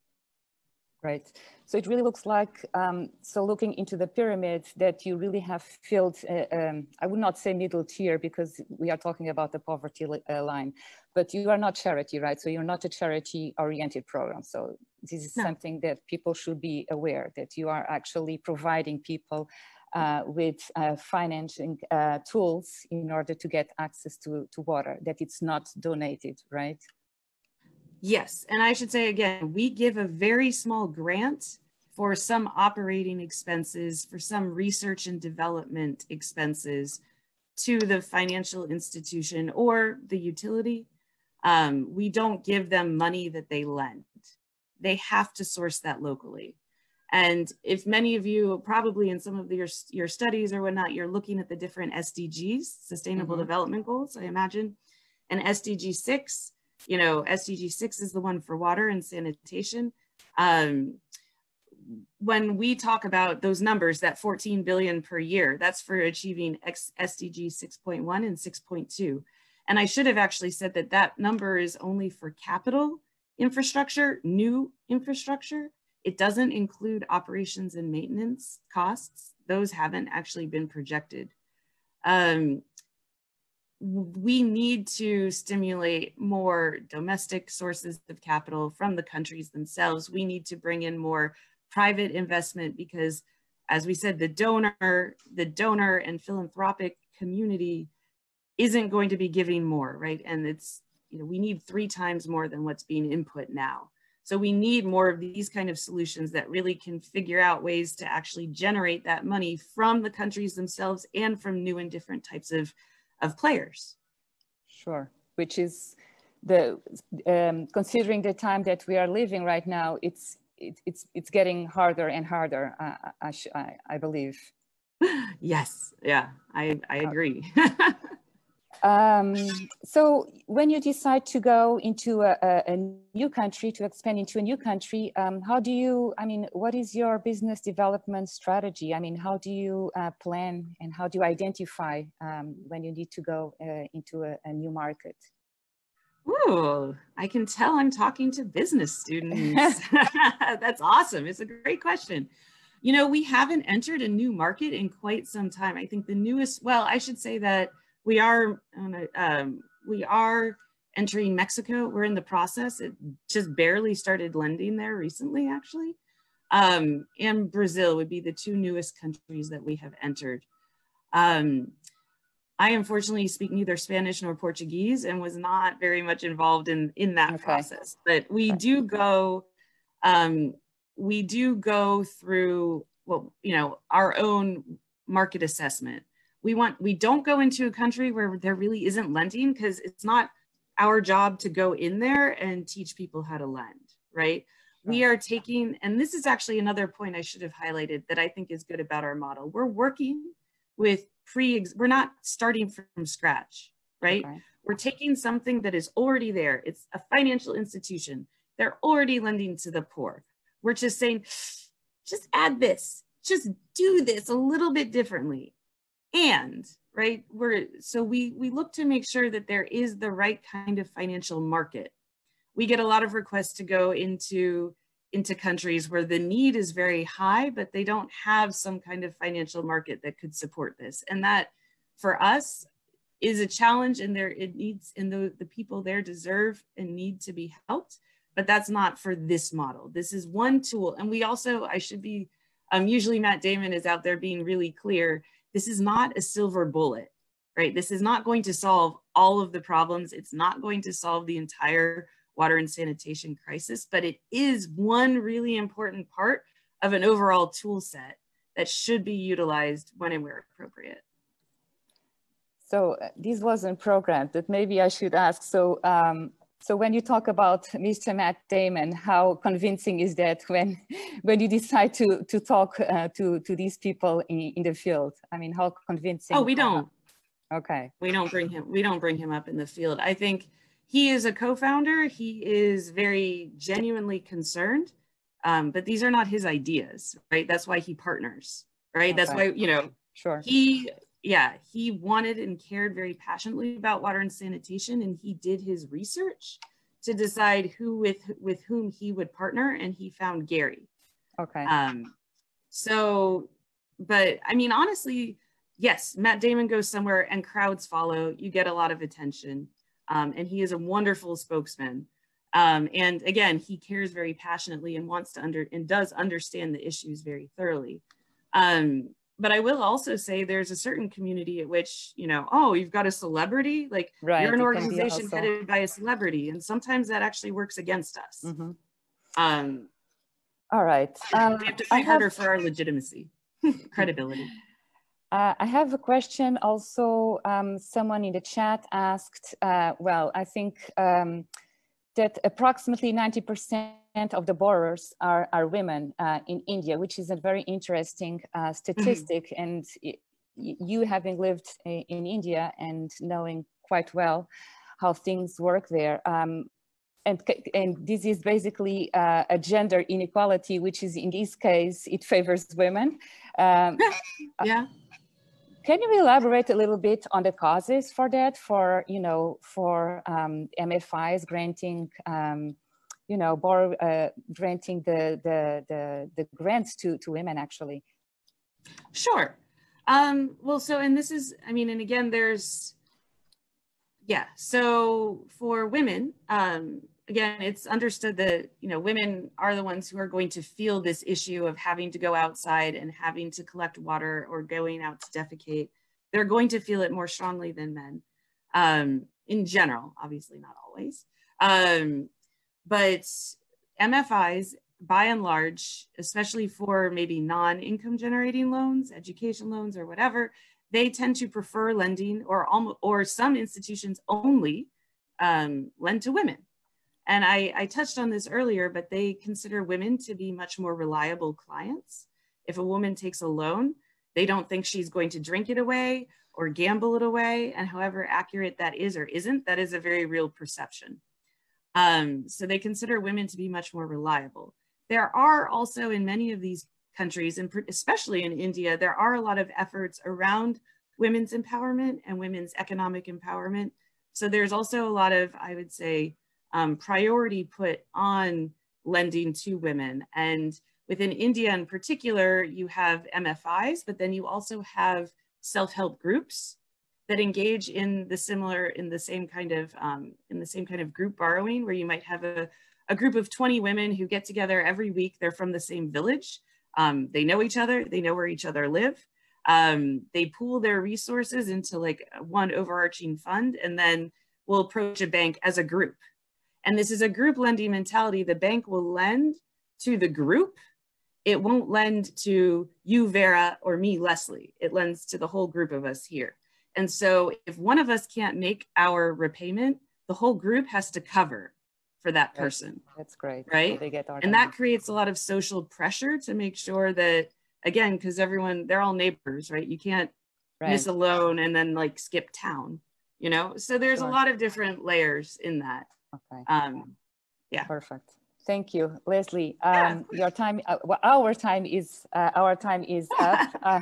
Right. So it really looks like, um, so looking into the pyramid that you really have filled, uh, um, I would not say middle tier because we are talking about the poverty uh, line, but you are not charity, right? So you're not a charity oriented program. So this is no. something that people should be aware that you are actually providing people uh, with uh, financing uh, tools in order to get access to, to water, that it's not donated, right?
Yes, and I should say again, we give a very small grant for some operating expenses, for some research and development expenses to the financial institution or the utility. Um, we don't give them money that they lend. They have to source that locally. And if many of you, probably in some of your, your studies or whatnot, you're looking at the different SDGs, Sustainable mm -hmm. Development Goals, I imagine, and SDG 6 you know, SDG 6 is the one for water and sanitation. Um, when we talk about those numbers, that 14 billion per year, that's for achieving X, SDG 6.1 and 6.2. And I should have actually said that that number is only for capital infrastructure, new infrastructure. It doesn't include operations and maintenance costs. Those haven't actually been projected. Um, we need to stimulate more domestic sources of capital from the countries themselves. We need to bring in more private investment because as we said, the donor, the donor and philanthropic community isn't going to be giving more, right? And it's, you know, we need three times more than what's being input now. So we need more of these kind of solutions that really can figure out ways to actually generate that money from the countries themselves and from new and different types of of players.
Sure, which is the um, considering the time that we are living right now, it's it, it's it's getting harder and harder. Uh, I, I, I believe.
yes, yeah, I I agree.
Um, so when you decide to go into a, a, new country, to expand into a new country, um, how do you, I mean, what is your business development strategy? I mean, how do you uh, plan and how do you identify um, when you need to go uh, into a, a, new market?
Ooh, I can tell I'm talking to business students. That's awesome. It's a great question. You know, we haven't entered a new market in quite some time. I think the newest, well, I should say that we are um, we are entering Mexico. We're in the process. It just barely started lending there recently, actually. Um, and Brazil would be the two newest countries that we have entered. Um, I unfortunately speak neither Spanish nor Portuguese and was not very much involved in, in that okay. process. But we do go, um, we do go through, well, you know, our own market assessment we want we don't go into a country where there really isn't lending because it's not our job to go in there and teach people how to lend right? We are taking and this is actually another point i should have highlighted that i think is good about our model. We're working with pre we're not starting from scratch right? Okay. we're taking something that is already there. It's a financial institution. They're already lending to the poor. We're just saying just add this, just do this a little bit differently. And right, we're so we we look to make sure that there is the right kind of financial market. We get a lot of requests to go into into countries where the need is very high, but they don't have some kind of financial market that could support this. And that for us is a challenge and there it needs and the, the people there deserve and need to be helped but that's not for this model this is one tool and we also i should be um, usually matt damon is out there being really clear this is not a silver bullet right? This is not going to solve all of the problems. It's not going to solve the entire water and sanitation crisis but it is one really important part of an overall tool set that should be utilized when and where appropriate.
So uh, this wasn't programmed, but maybe I should ask. So, um, so when you talk about Mr. Matt Damon, how convincing is that when, when you decide to to talk uh, to to these people in, in the field? I mean, how convincing?
Oh, we don't.
Okay.
We don't bring him. We don't bring him up in the field. I think he is a co-founder. He is very genuinely concerned, um, but these are not his ideas, right? That's why he partners, right? Okay. That's why you know.
Sure.
He yeah, he wanted and cared very passionately about water and sanitation, and he did his research to decide who with with whom he would partner, and he found Gary.
Okay.
Um, so, but I mean, honestly, yes, Matt Damon goes somewhere and crowds follow. You get a lot of attention, um, and he is a wonderful spokesman. Um, and again, he cares very passionately and wants to under and does understand the issues very thoroughly. Um, but I will also say there's a certain community at which, you know, oh, you've got a celebrity, like
right,
you're an organization headed by a celebrity. And sometimes that actually works against us.
Mm-hmm.
Um,
All right.
Um, we have to fight have... harder for our legitimacy, credibility.
Uh, I have a question also. Um, someone in the chat asked, uh, well, I think um, that approximately 90% of the borrowers are, are women uh, in India, which is a very interesting uh, statistic. Mm -hmm. And you having lived in India and knowing quite well how things work there. Um, and, and this is basically uh, a gender inequality, which is in this case, it favors women. Um,
yeah.
Can you elaborate a little bit on the causes for that, for, you know, for um, MFIs granting um, you know, borrow, uh, granting the, the, the, the grants to, to women actually?
Sure. Um, well, so, and this is, I mean, and again, there's, yeah, so for women, um, again, it's understood that, you know, women are the ones who are going to feel this issue of having to go outside and having to collect water or going out to defecate. They're going to feel it more strongly than men um, in general, obviously not always. Um, but MFIs, by and large, especially for maybe non-income generating loans, education loans or whatever, they tend to prefer lending or, or some institutions only um, lend to women. And I, I touched on this earlier, but they consider women to be much more reliable clients. If a woman takes a loan, they don't think she's going to drink it away or gamble it away. And however accurate that is or isn't, that is a very real perception. Um, so they consider women to be much more reliable. There are also in many of these countries, and especially in India, there are a lot of efforts around women's empowerment and women's economic empowerment. So there's also a lot of, I would say, um, priority put on lending to women. And within India in particular, you have MFIs, but then you also have self-help groups that engage in the similar, in the same kind of, um, in the same kind of group borrowing where you might have a, a group of 20 women who get together every week. They're from the same village. Um, they know each other. They know where each other live. Um, they pool their resources into like one overarching fund and then will approach a bank as a group. And this is a group lending mentality. The bank will lend to the group. It won't lend to you, Vera, or me, Lesley. It lends to the whole group of us here. And so if one of us can't make our repayment, the whole group has to cover for that person.
That's great.
Right.
They get
and that creates a lot of social pressure to make sure that, again, because everyone, they're all neighbors, right? You can't right. miss a loan and then like skip town, you know? So there's sure. a lot of different layers in that.
Okay.
Um, yeah.
Perfect. thank you, Lesley. Um, your time, uh, well, our time is uh, our time is up. Uh,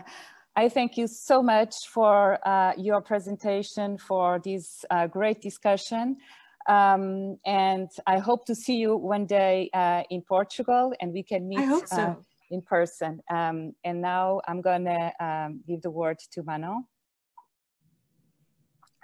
I thank you so much for uh, your presentation, for this uh, great discussion. Um, and I hope to see you one day uh, in Portugal and we can meet
I hope so.
in person. Um, and now I'm gonna um, give the word to Manon.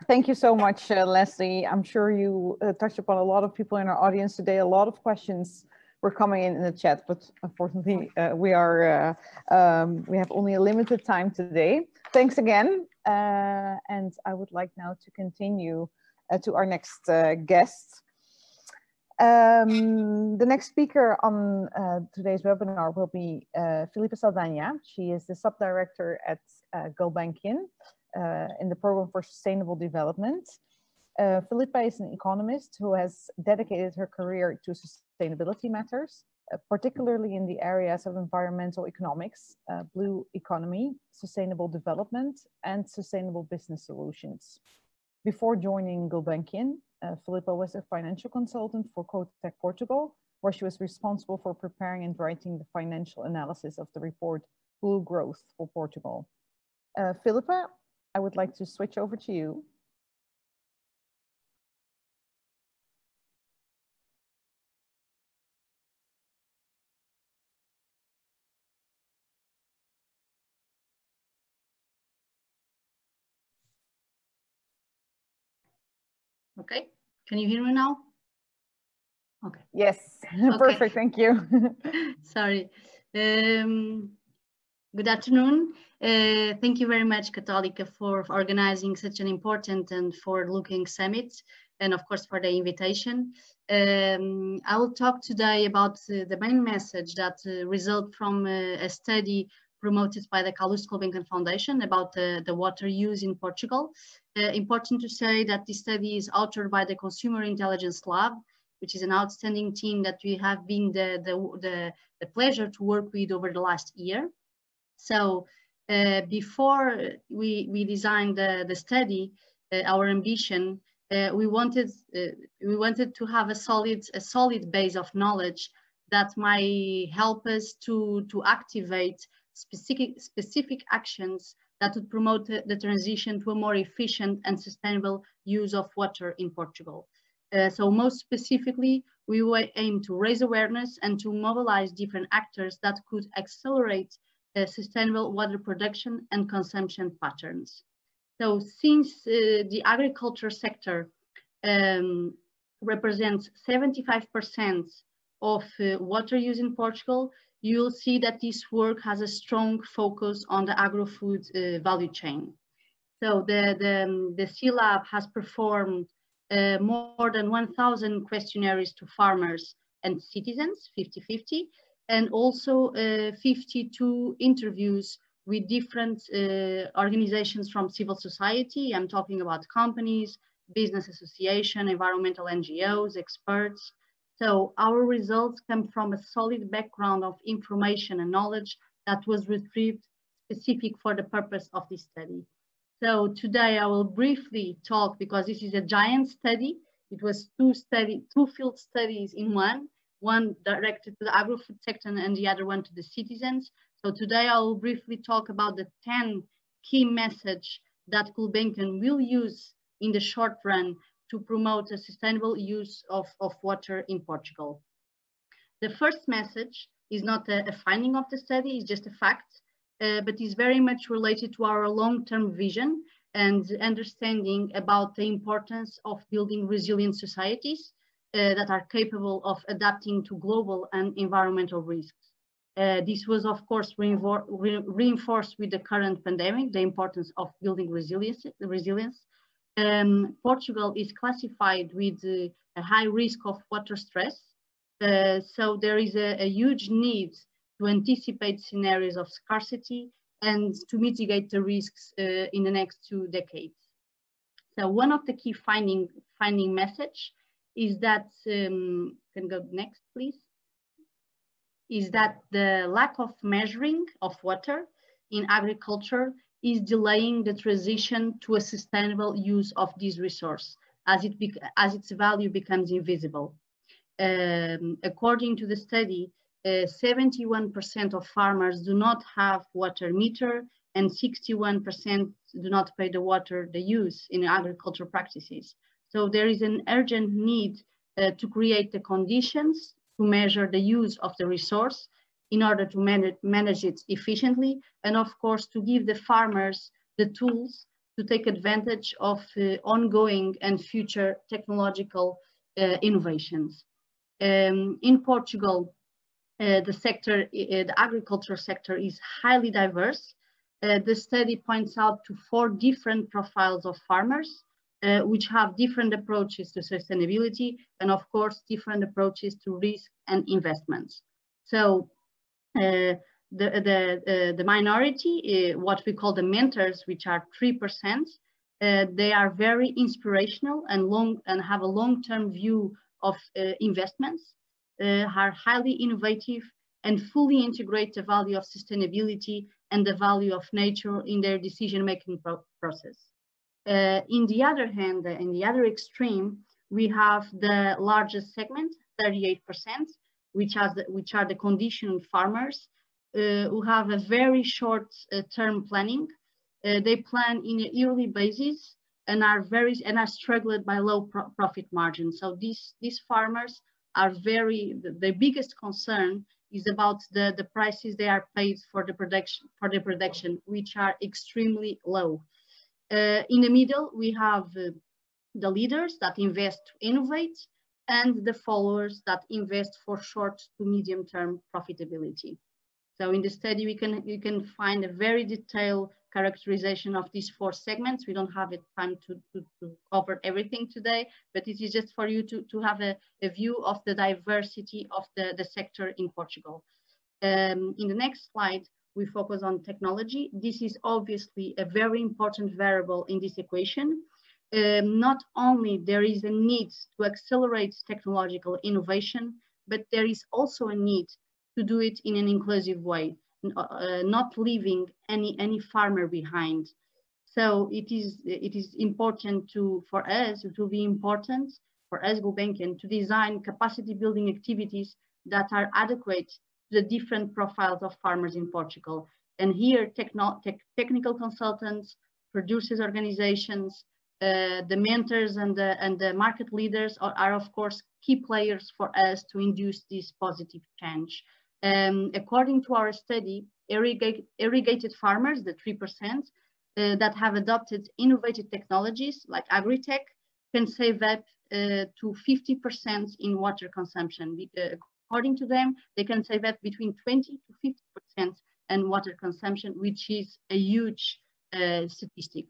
Thank you so much, uh, Lesley. I'm sure you uh, touched upon a lot of people in our audience today. A lot of questions were coming in in the chat, but unfortunately, uh, we are uh, um, we have only a limited time today. Thanks again, uh, and I would like now to continue uh, to our next guest. Um, the next speaker on today's webinar will be uh, Filipa Saldanha. She is the sub-director at Gulbenkian uh, in the Program for Sustainable Development. Uh, Filipa is an economist who has dedicated her career to sustainability matters, uh, particularly in the areas of environmental economics, uh, blue economy, sustainable development, and sustainable business solutions. Before joining Gulbenkian, uh, was a financial consultant for Cotec Portugal, where she was responsible for preparing and writing the financial analysis of the report Blue Growth for Portugal. Uh, I would like to switch over to you.
Okay, can you hear me now?
Okay. Yes, perfect, thank you.
Sorry. Um, good afternoon. Uh, thank you very much, Católica, for organizing such an important and forward-looking summit, and of course for the invitation. Um, I will talk today about uh, the main message that uh, result from uh, a study promoted by the Carlos Gulbenkian Foundation about the water use in Portugal. Uh, important to say that this study is authored by the Consumer Intelligence Lab, which is an outstanding team that we have been the, the, the, the pleasure to work with over the last year. So uh, before we, we designed the, the study, uh, our ambition, uh, we wanted uh, we wanted to have a solid a solid base of knowledge that might help us to to activate specific specific actions that would promote the, transition to a more efficient and sustainable use of water in Portugal. Uh, so most specifically, we will aim to raise awareness and to mobilize different actors that could accelerate uh, sustainable water production and consumption patterns. So since uh, the agriculture sector um, represents 75% of uh, water use in Portugal, you'll see that this work has a strong focus on the agro-food uh, value chain. So the, the, um, the C-Lab has performed uh, more than 1,000 questionnaires to farmers and citizens, 50-50, and also uh, 52 interviews with different uh, organizations from civil society. I'm talking about companies, business association, environmental NGOs, experts. So our results come from a solid background of information and knowledge that was retrieved specific for the purpose of this study. So today I will briefly talk because this is a giant study. It was two study, two field studies in one one directed to the agro-food sector and the other one to the citizens. So today I will briefly talk about the 10 key message that Gulbenkian will use in the short run to promote a sustainable use of, of water in Portugal. The first message is not a, a finding of the study, it's just a fact, uh, but is very much related to our long-term vision and understanding about the importance of building resilient societies uh, that are capable of adapting to global and environmental risks. Uh, this was, of course, re reinforced with the current pandemic, the importance of building resilience. resilience. Um, Portugal is classified with uh, a high risk of water stress. Uh, so there is a, a, huge need to anticipate scenarios of scarcity and to mitigate the risks uh, in the next two decades. So one of the key finding, finding message is that, um, can go next, please, is that the lack of measuring of water in agriculture is delaying the transition to a sustainable use of this resource as, it as its value becomes invisible. Um, according to the study, 71% of farmers do not have water meter and 61% do not pay the water they use in agricultural practices. So there is an urgent need uh, to create the conditions to measure the use of the resource in order to manage, manage it efficiently and of course to give the farmers the tools to take advantage of uh, ongoing and future technological uh, innovations. Um, in Portugal, uh, the sector, uh, the agriculture sector is highly diverse. Uh, the study points out to four different profiles of farmers, uh, which have different approaches to sustainability and of course, different approaches to risk and investments. So Uh, the, the, uh, the minority, uh, what we call the mentors, which are 3%, they are very inspirational and long and have a long-term view of investments uh, are highly innovative and fully integrate the value of sustainability and the value of nature in their decision-making pro process. Uh, in the other hand, in the other extreme, we have the largest segment, 38%, which, has the, which are the conditioned farmers uh, who have a very short uh, term planning. Uh, they plan in a yearly basis and are very and are struggled by low pro profit margins. So these, these farmers are very, the, the biggest concern is about the, the prices they are paid for the production, for the production, which are extremely low. Uh, in the middle, we have uh, the leaders that invest to innovate and the followers that invest for short to medium term profitability. So in the study, we can, you can find a very detailed characterization of these four segments. We don't have time to, to, to, cover everything today, but it is just for you to, to have a, a view of the diversity of the, the sector in Portugal. Um, in the next slide, we focus on technology. This is obviously a very important variable in this equation. Um, not only there is a need to accelerate technological innovation, but there is also a need to do it in an inclusive way uh, not leaving any any farmer behind. So it is it is important to for us to be important for us Gulbenkian to design capacity building activities that are adequate to the different profiles of farmers in Portugal. And here techno tech, technical consultants, producers organizations, uh, the mentors and the, and the market leaders are, are, of course key players for us to induce this positive change. Um, according to our study, irrigate, irrigated farmers, the 3%, uh, that have adopted innovative technologies like agri-tech can save up uh, to 50% in water consumption. Uh, according to them, they can save up between 20 to 50% in water consumption, which is a huge uh, statistic.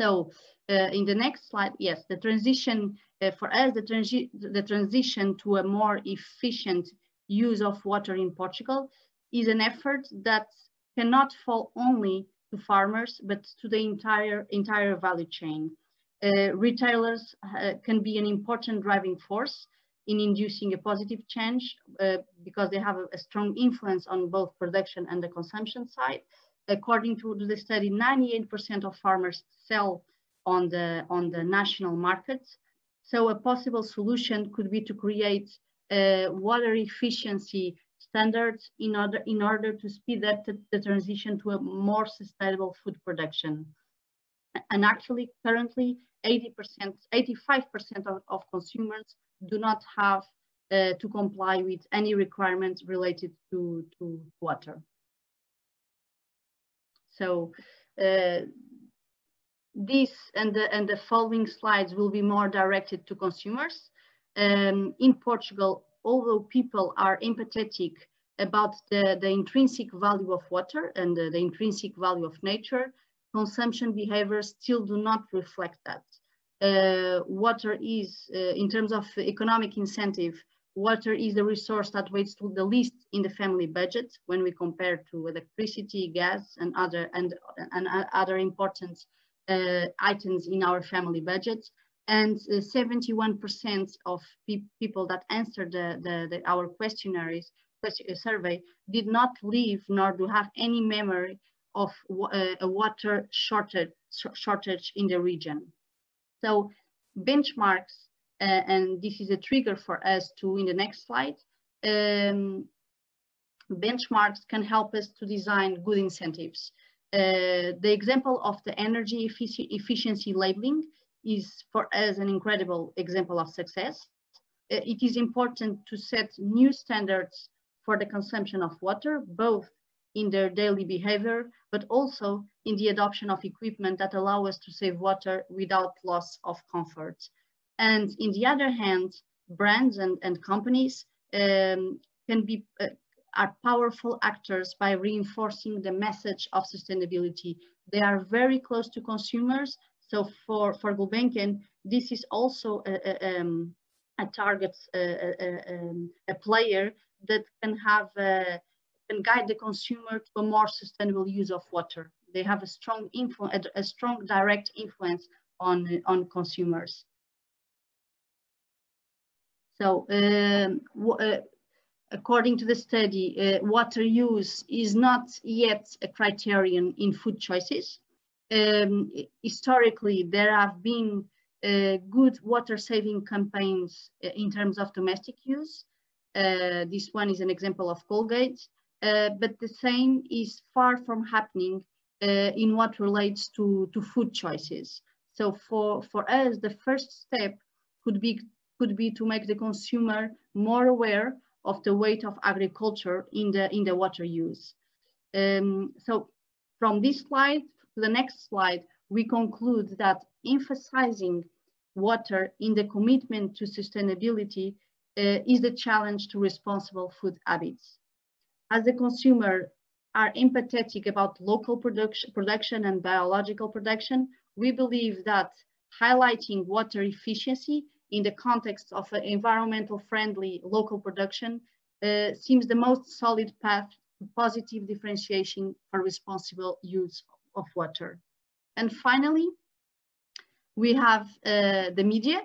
So in the next slide, yes, the transition uh, for us, the, transi the transition to a more efficient use of water in Portugal is an effort that cannot fall only to farmers, but to the entire, entire value chain. Uh, retailers uh, can be an important driving force in inducing a positive change uh, because they have a, a, strong influence on both production and the consumption side. According to the study, 98% of farmers sell on the, on the national markets. So a possible solution could be to create uh, water efficiency standards in order, in order to speed up the, the transition to a more sustainable food production. And actually, currently, 80%, 85% of, of consumers do not have uh, to comply with any requirements related to, to water. So uh, this and the, and the following slides will be more directed to consumers. Um, in Portugal, although people are empathetic about the, the intrinsic value of water and the, the intrinsic value of nature, consumption behaviors still do not reflect that. Uh, water is, uh, in terms of economic incentive, water is the resource that weighs the least in the family budget when we compare to electricity, gas, and other and, and other important items in our family budget and 71% uh, of pe people that answered the, the, the, our questionnaires uh, survey did not live nor do have any memory of uh, a water shortage, shortage in the region. So benchmarks uh, and this is a trigger for us to, in the next slide, um, benchmarks can help us to design good incentives. Uh, the example of the energy effici efficiency labeling is for us an incredible example of success. Uh, it is important to set new standards for the consumption of water, both in their daily behavior, but also in the adoption of equipment that allow us to save water without loss of comfort. And in the other hand, brands and, and companies um, can be uh, are powerful actors by reinforcing the message of sustainability. They are very close to consumers. So for, for Gulbenkian, this is also a, a, um, a target, a, um, a, player that can have can guide the consumer to a more sustainable use of water. They have a strong influence, a, strong direct influence on on consumers. So um, uh, according to the study, uh, water use is not yet a criterion in food choices. Um, historically, there have been uh, good water saving campaigns uh, in terms of domestic use. Uh, this one is an example of Colgate, uh, but the same is far from happening uh, in what relates to, to food choices. So for, for us, the first step could be, could be to make the consumer more aware of the weight of agriculture in the, in the water use. Um, so from this slide to the next slide, we conclude that emphasizing water in the commitment to sustainability uh, is the challenge to responsible food habits. As a consumer are empathetic about local production, production and biological production, we believe that highlighting water efficiency in the context of an environmental friendly local production uh, seems the most solid path to positive differentiation for responsible use of water. And finally, we have uh, the media.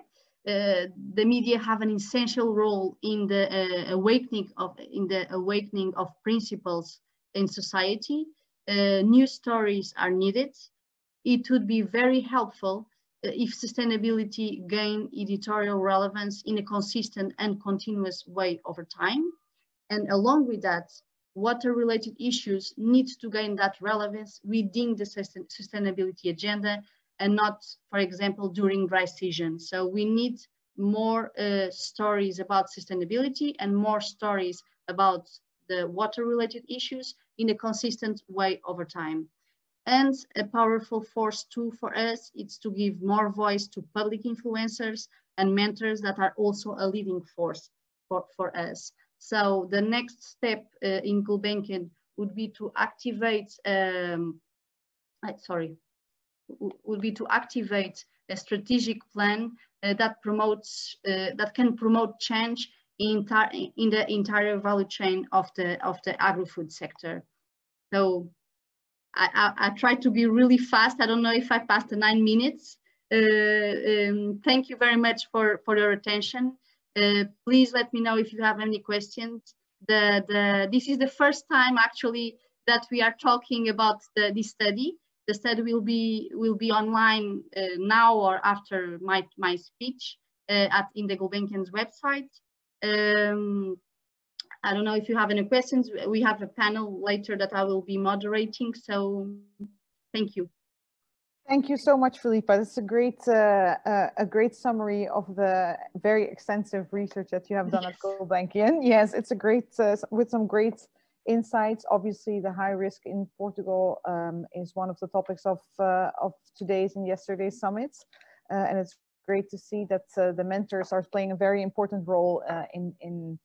Uh, the media have an essential role in the uh, awakening of in the awakening of principles in society. Uh, new stories are needed. It would be very helpful if sustainability gain editorial relevance in a consistent and continuous way over time. And along with that, water-related issues need to gain that relevance within the sustainability agenda and not, for example, during dry season. So we need more uh, stories about sustainability and more stories about the water-related issues in a consistent way over time. And a powerful force too for us it's to give more voice to public influencers and mentors that are also a leading force for, for us. So the next step uh, in Gulbenkian would be to activate, um, sorry, would be to activate a strategic plan uh, that promotes, uh, that can promote change in, in the entire value chain of the, of the agri-food sector. So I, I, I tried to be really fast. I don't know if I passed the nine minutes. Uh, um, thank you very much for, for your attention. Uh, please let me know if you have any questions. The, the, this is the first time actually that we are talking about the, this study. The study will be, will be online uh, now or after my, my speech uh, at, in the Gulbenkian's website. Um, I don't know if you have any questions. We have a panel later that I will be moderating. So thank you.
Thank you so much, Filipa. That's a great, uh, uh, a great summary of the very extensive research that you have done yes. at Gulbenkian. Yes, it's a great, uh, with some great insights. Obviously, the high risk in Portugal um, is one of the topics of uh, of today's and yesterday's summits, uh, and it's great to see that uh, the mentors are playing a very important role in in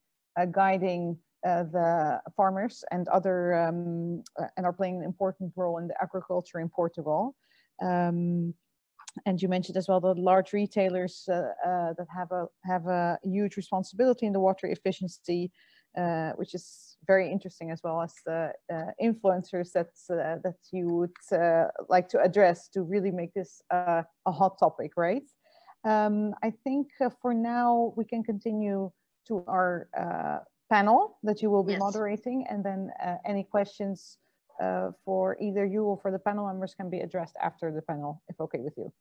guiding uh, the farmers and other um, uh, and are playing an important role in the agriculture in Portugal. Um, and you mentioned as well the large retailers uh, uh, that have a have a huge responsibility in the water efficiency, uh, which is very interesting as well as the influencers that that you would like to address to really make this a hot topic, right? Um, I think for now we can continue to our uh, panel that you will be yes. moderating and then uh, any questions uh, for either you or for the panel members can be addressed after the panel, if okay with you.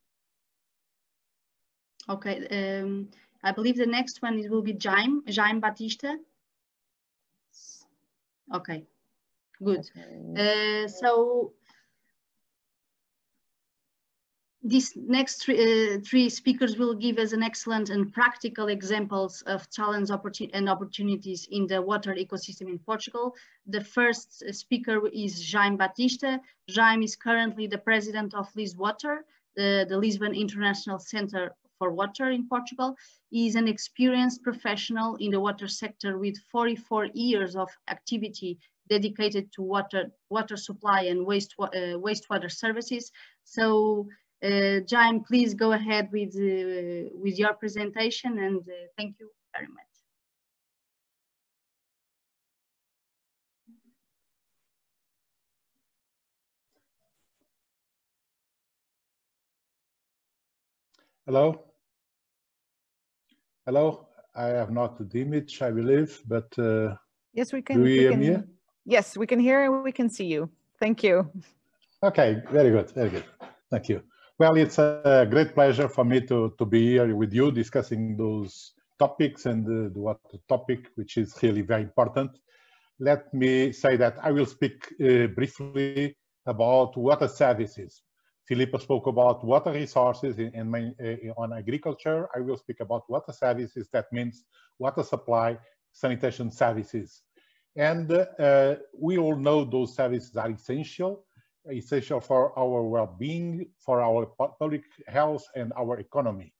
Okay, um, I believe the next one is, will be Jaime, Jaime Batista. Okay, good. Uh, so these next three, uh, three speakers will give us an excellent and practical examples of challenges and opportunities in the water ecosystem in Portugal. The first speaker is Jaime Batista. Jaime is currently the president of Liswater, the, the Lisbon International Center for Water in Portugal. He is an experienced professional in the water sector with 44 years of activity dedicated to water, water supply and waste, uh, wastewater services. So uh, Jaime, please go ahead with, uh, with your presentation and uh, thank you very much.
Hello. Hello. I have not the image, I believe, but uh,
yes, we can.
Do you
we
hear
can,
me?
Yes, we can hear and we can see you. Thank you.
Okay, very good, very good. Thank you. Well, it's a great pleasure for me to, to be here with you discussing those topics and the, the water topic, which is really very important. Let me say that I will speak uh, briefly about water services. Filippo spoke about water resources in, in my, uh, on agriculture. I will speak about water services. That means water supply, sanitation services. And uh, we all know those services are essential essential for our well-being, for our public health and our economy.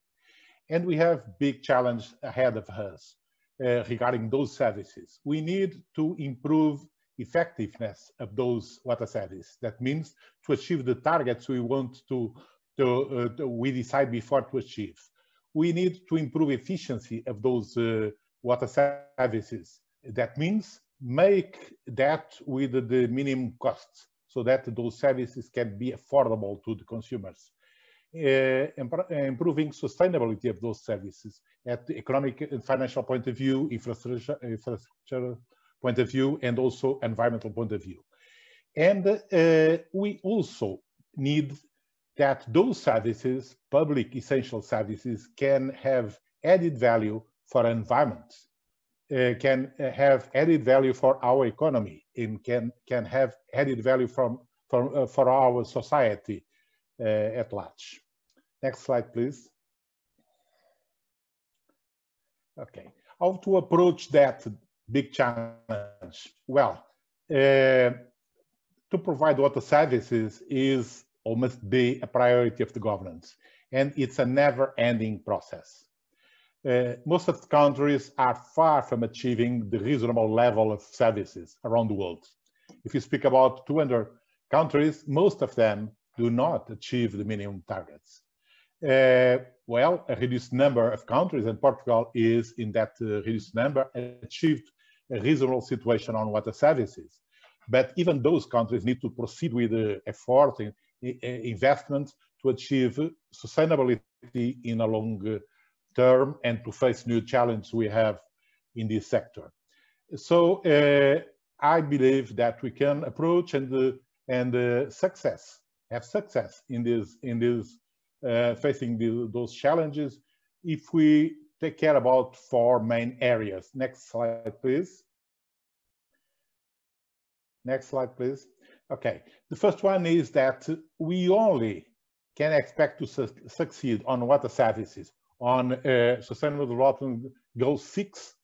And we have big challenge ahead of us uh, regarding those services. We need to improve effectiveness of those water services. That means to achieve the targets we want to, to, uh, to we decide before to achieve. We need to improve efficiency of those uh, water services. That means make that with the minimum costs so that those services can be affordable to the consumers. Uh, improving sustainability of those services at the economic and financial point of view, infrastructure, infrastructure point of view, and also environmental point of view. And uh, we also need that those services, public essential services, can have added value for environment, uh, can have added value for our economy, and can can have added value from, from uh, for our society uh, at large. Next slide, please. Okay, how to approach that big challenge? Well, uh, to provide water services is or must be a priority of the governance, and it's a never-ending process. Uh, most of the countries are far from achieving the reasonable level of services around the world. If you speak about 200 countries, most of them do not achieve the minimum targets. Uh, well, a reduced number of countries, and Portugal is in that uh, reduced number, achieved a reasonable situation on water services. But even those countries need to proceed with the effort and investment to achieve sustainability in a long term and to face new challenges we have in this sector. So uh, I believe that we can approach and uh, and uh, success have success in this in this uh, facing the, those challenges if we take care about four main areas. Next slide, please. Next slide, please. Okay, the first one is that we only can expect to su succeed on water services on uh, Sustainable Development Goal 6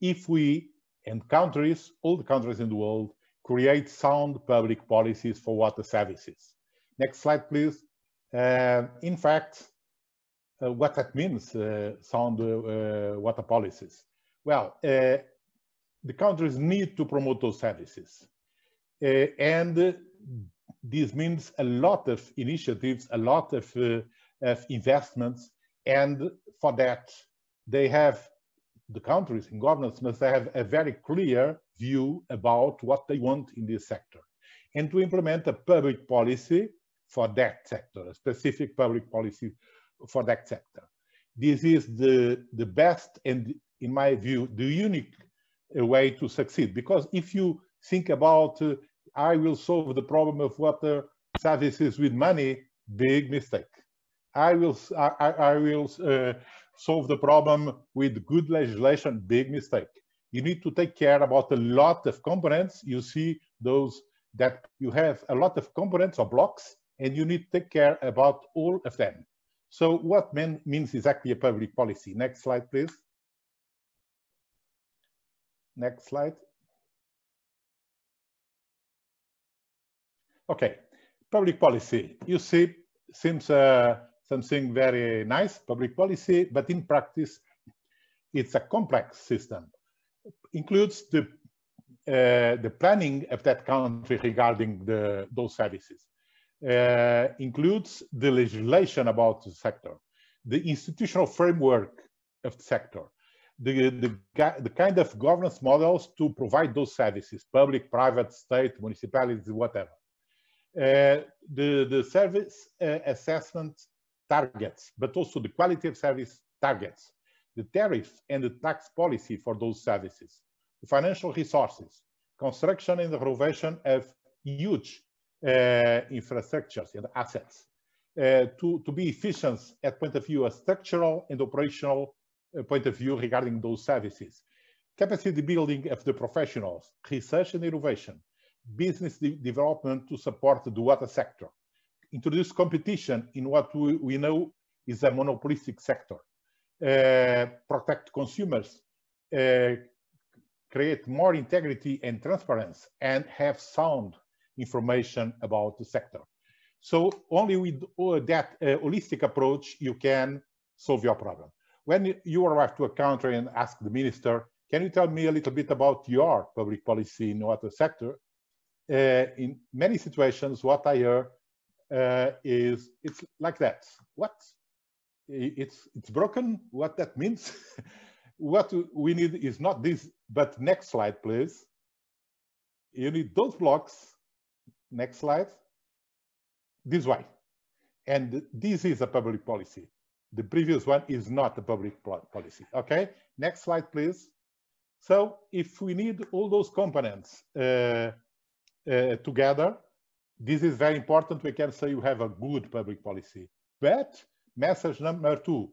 if we and countries, all the countries in the world, create sound public policies for water services. Next slide, please. Uh, in fact, uh, what that means, uh, sound uh, water policies. Well, uh, the countries need to promote those services. Uh, and this means a lot of initiatives, a lot of, of investments, and for that, they have the countries and governments must have a very clear view about what they want in this sector and to implement a public policy for that sector, a specific public policy for that sector. This is the, the best and, in my view, the unique uh, way to succeed. Because if you think about, uh, I will solve the problem of water services with money, big mistake. I will, I, I will uh, solve the problem with good legislation, big mistake. You need to take care about a lot of components. You see those that you have a lot of components or blocks, and you need to take care about all of them. So what mean, means exactly a public policy? Next slide, please. Next slide. Okay, public policy. You see, seems uh, something very nice, public policy, but in practice, it's a complex system. It Includes the uh, the planning of that country regarding the, those services. Uh, includes the legislation about the sector, the institutional framework of the sector, the, the, the kind of governance models to provide those services, public, private, state, municipalities, whatever. Uh, the, the service uh, assessment targets, but also the quality of service targets, the tariff and the tax policy for those services, the financial resources, construction and the renovation of huge uh, infrastructures and assets uh, to, to be efficient at point of view, a structural and operational uh, point of view regarding those services. Capacity building of the professionals, research and innovation, business de development to support the water sector, introduce competition in what we, we know is a monopolistic sector, uh, protect consumers, uh, create more integrity and transparency, and have sound information about the sector. So only with that uh, holistic approach, you can solve your problem. When you arrive to a country and ask the minister, can you tell me a little bit about your public policy in water sector? uh, in many situations, what I hear uh, is it's like that. What? It's it's broken. What that means? what we need is not this. But next slide, please. You need those blocks. Next slide. This way, and this is a public policy. The previous one is not a public policy. Okay. Next slide, please. So if we need all those components. Uh, uh, together, this is very important. We can say you have a good public policy. But message number two,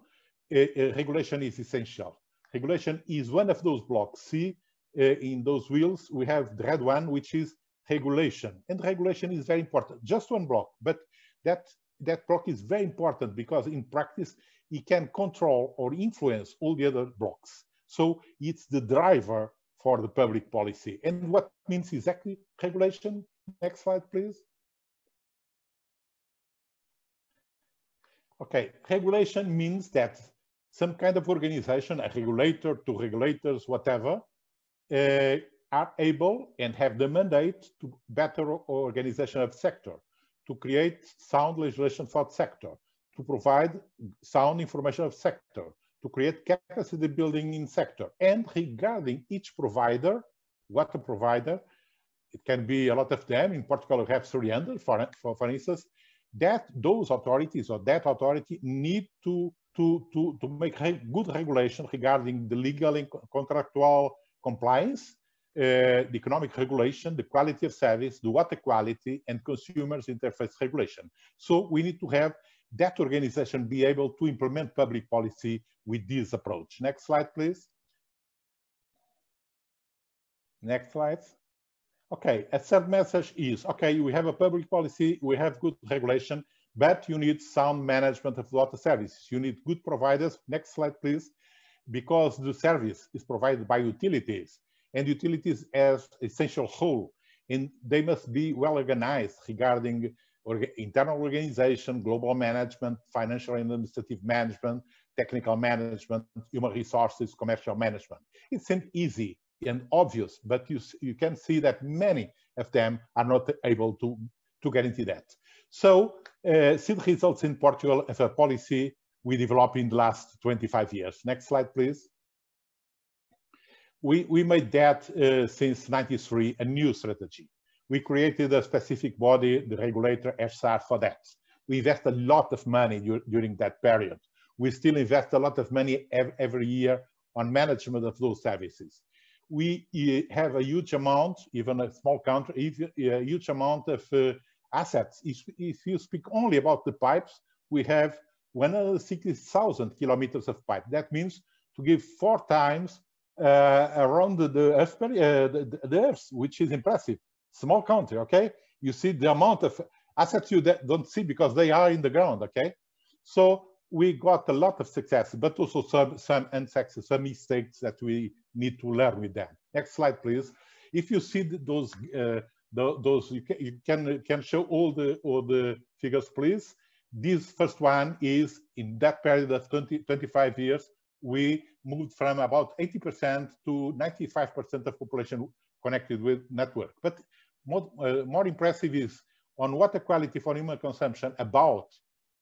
uh, uh, regulation is essential. Regulation is one of those blocks. See, uh, in those wheels, we have the red one, which is regulation. And regulation is very important. Just one block, but that, that block is very important because in practice, it can control or influence all the other blocks. So it's the driver for the public policy. And what means exactly regulation? Next slide, please. Okay, regulation means that some kind of organization, a regulator to regulators, whatever, uh, are able and have the mandate to better organization of sector, to create sound legislation for sector, to provide sound information of sector, to create capacity building in sector. And regarding each provider, what a provider, it can be a lot of them, in particular we have Suriandar, for, for, for instance, that those authorities or that authority need to, to, to, to make good regulation regarding the legal and contractual compliance, uh, the economic regulation, the quality of service, the water quality, and consumers interface regulation. So we need to have that organization be able to implement public policy with this approach. Next slide, please. Next slide. Okay, a third message is, okay, we have a public policy, we have good regulation, but you need sound management of water services. You need good providers. Next slide, please. Because the service is provided by utilities and utilities as essential whole, and they must be well organized regarding internal organization, global management, financial and administrative management, technical management, human resources, commercial management. It seems easy and obvious, but you, you can see that many of them are not able to, to into that. So uh, see the results in Portugal as a policy we developed in the last 25 years. Next slide, please. We, we made that uh, since 93, a new strategy. We created a specific body, the regulator ERSAR for that. We invest a lot of money during that period. We still invest a lot of money ev every year on management of those services. We uh, have a huge amount, even a small country, a huge amount of uh, assets. If, if, you speak only about the pipes, we have 160,000 kilometers of pipe. That means to give four times uh, around the, the, Earth, uh, the, the Earth, which is impressive. Small country, okay? You see the amount of assets you don't see because they are in the ground, okay? So we got a lot of success, but also some, some unsuccess, some mistakes that we need to learn with them. Next slide, please. If you see those, uh, those you can, you can, can show all the all the figures, please. This first one is in that period of 20, 25 years, we moved from about 80% to 95% of population connected with network. But more, uh, more impressive is on water quality for human consumption about,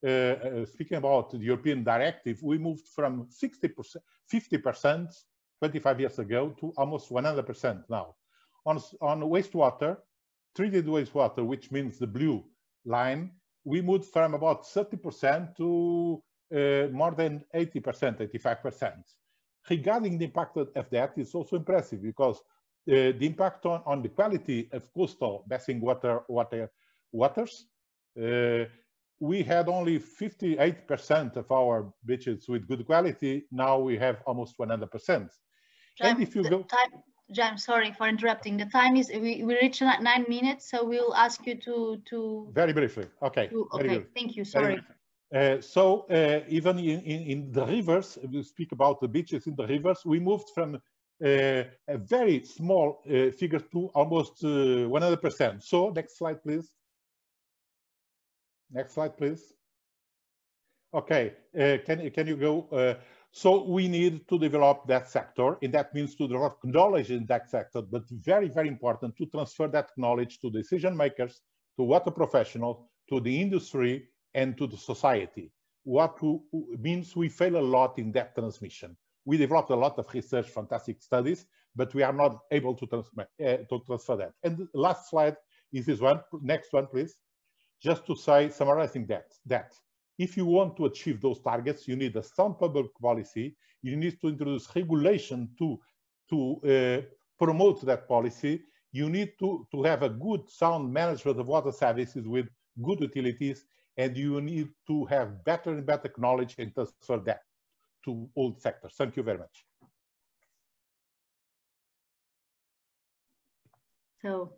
uh, uh, speaking about the European directive, we moved from 60%, 50% 25 years ago to almost 100% now. On, on wastewater, treated wastewater, which means the blue line, we moved from about 30% to uh, more than 80%, 85%. Regarding the impact of that, it's also impressive because uh, the impact on, on the quality of coastal basin water, water waters, uh, we had only 58% of our beaches with good quality. Now we have almost 100%. And if you go...
Time, James, sorry for interrupting. The time is, we, we reached nine minutes, so we'll ask you to... to
Very briefly, okay.
To, okay, thank you, sorry.
Uh, so uh, even in, in, in, the rivers, we speak about the beaches in the rivers, we moved from uh, a very small uh, figure to almost 100%. Uh, so next slide, please. Next slide, please. Okay, uh, can, can you go? So we need to develop that sector, and that means to develop knowledge in that sector, but very, very important to transfer that knowledge to decision makers, to water professionals, to the industry, and to the society. What means we fail a lot in that transmission. We developed a lot of research, fantastic studies, but we are not able to, transmit, uh, to transfer that. And last slide is this one. Next one, please. Just to say, summarizing that, that if you want to achieve those targets, you need a sound public policy. You need to introduce regulation to, to uh, promote that policy. You need to, to have a good sound management of water services with good utilities and you need to have better and better knowledge and transfer that to all sectors. Thank you very much.
So,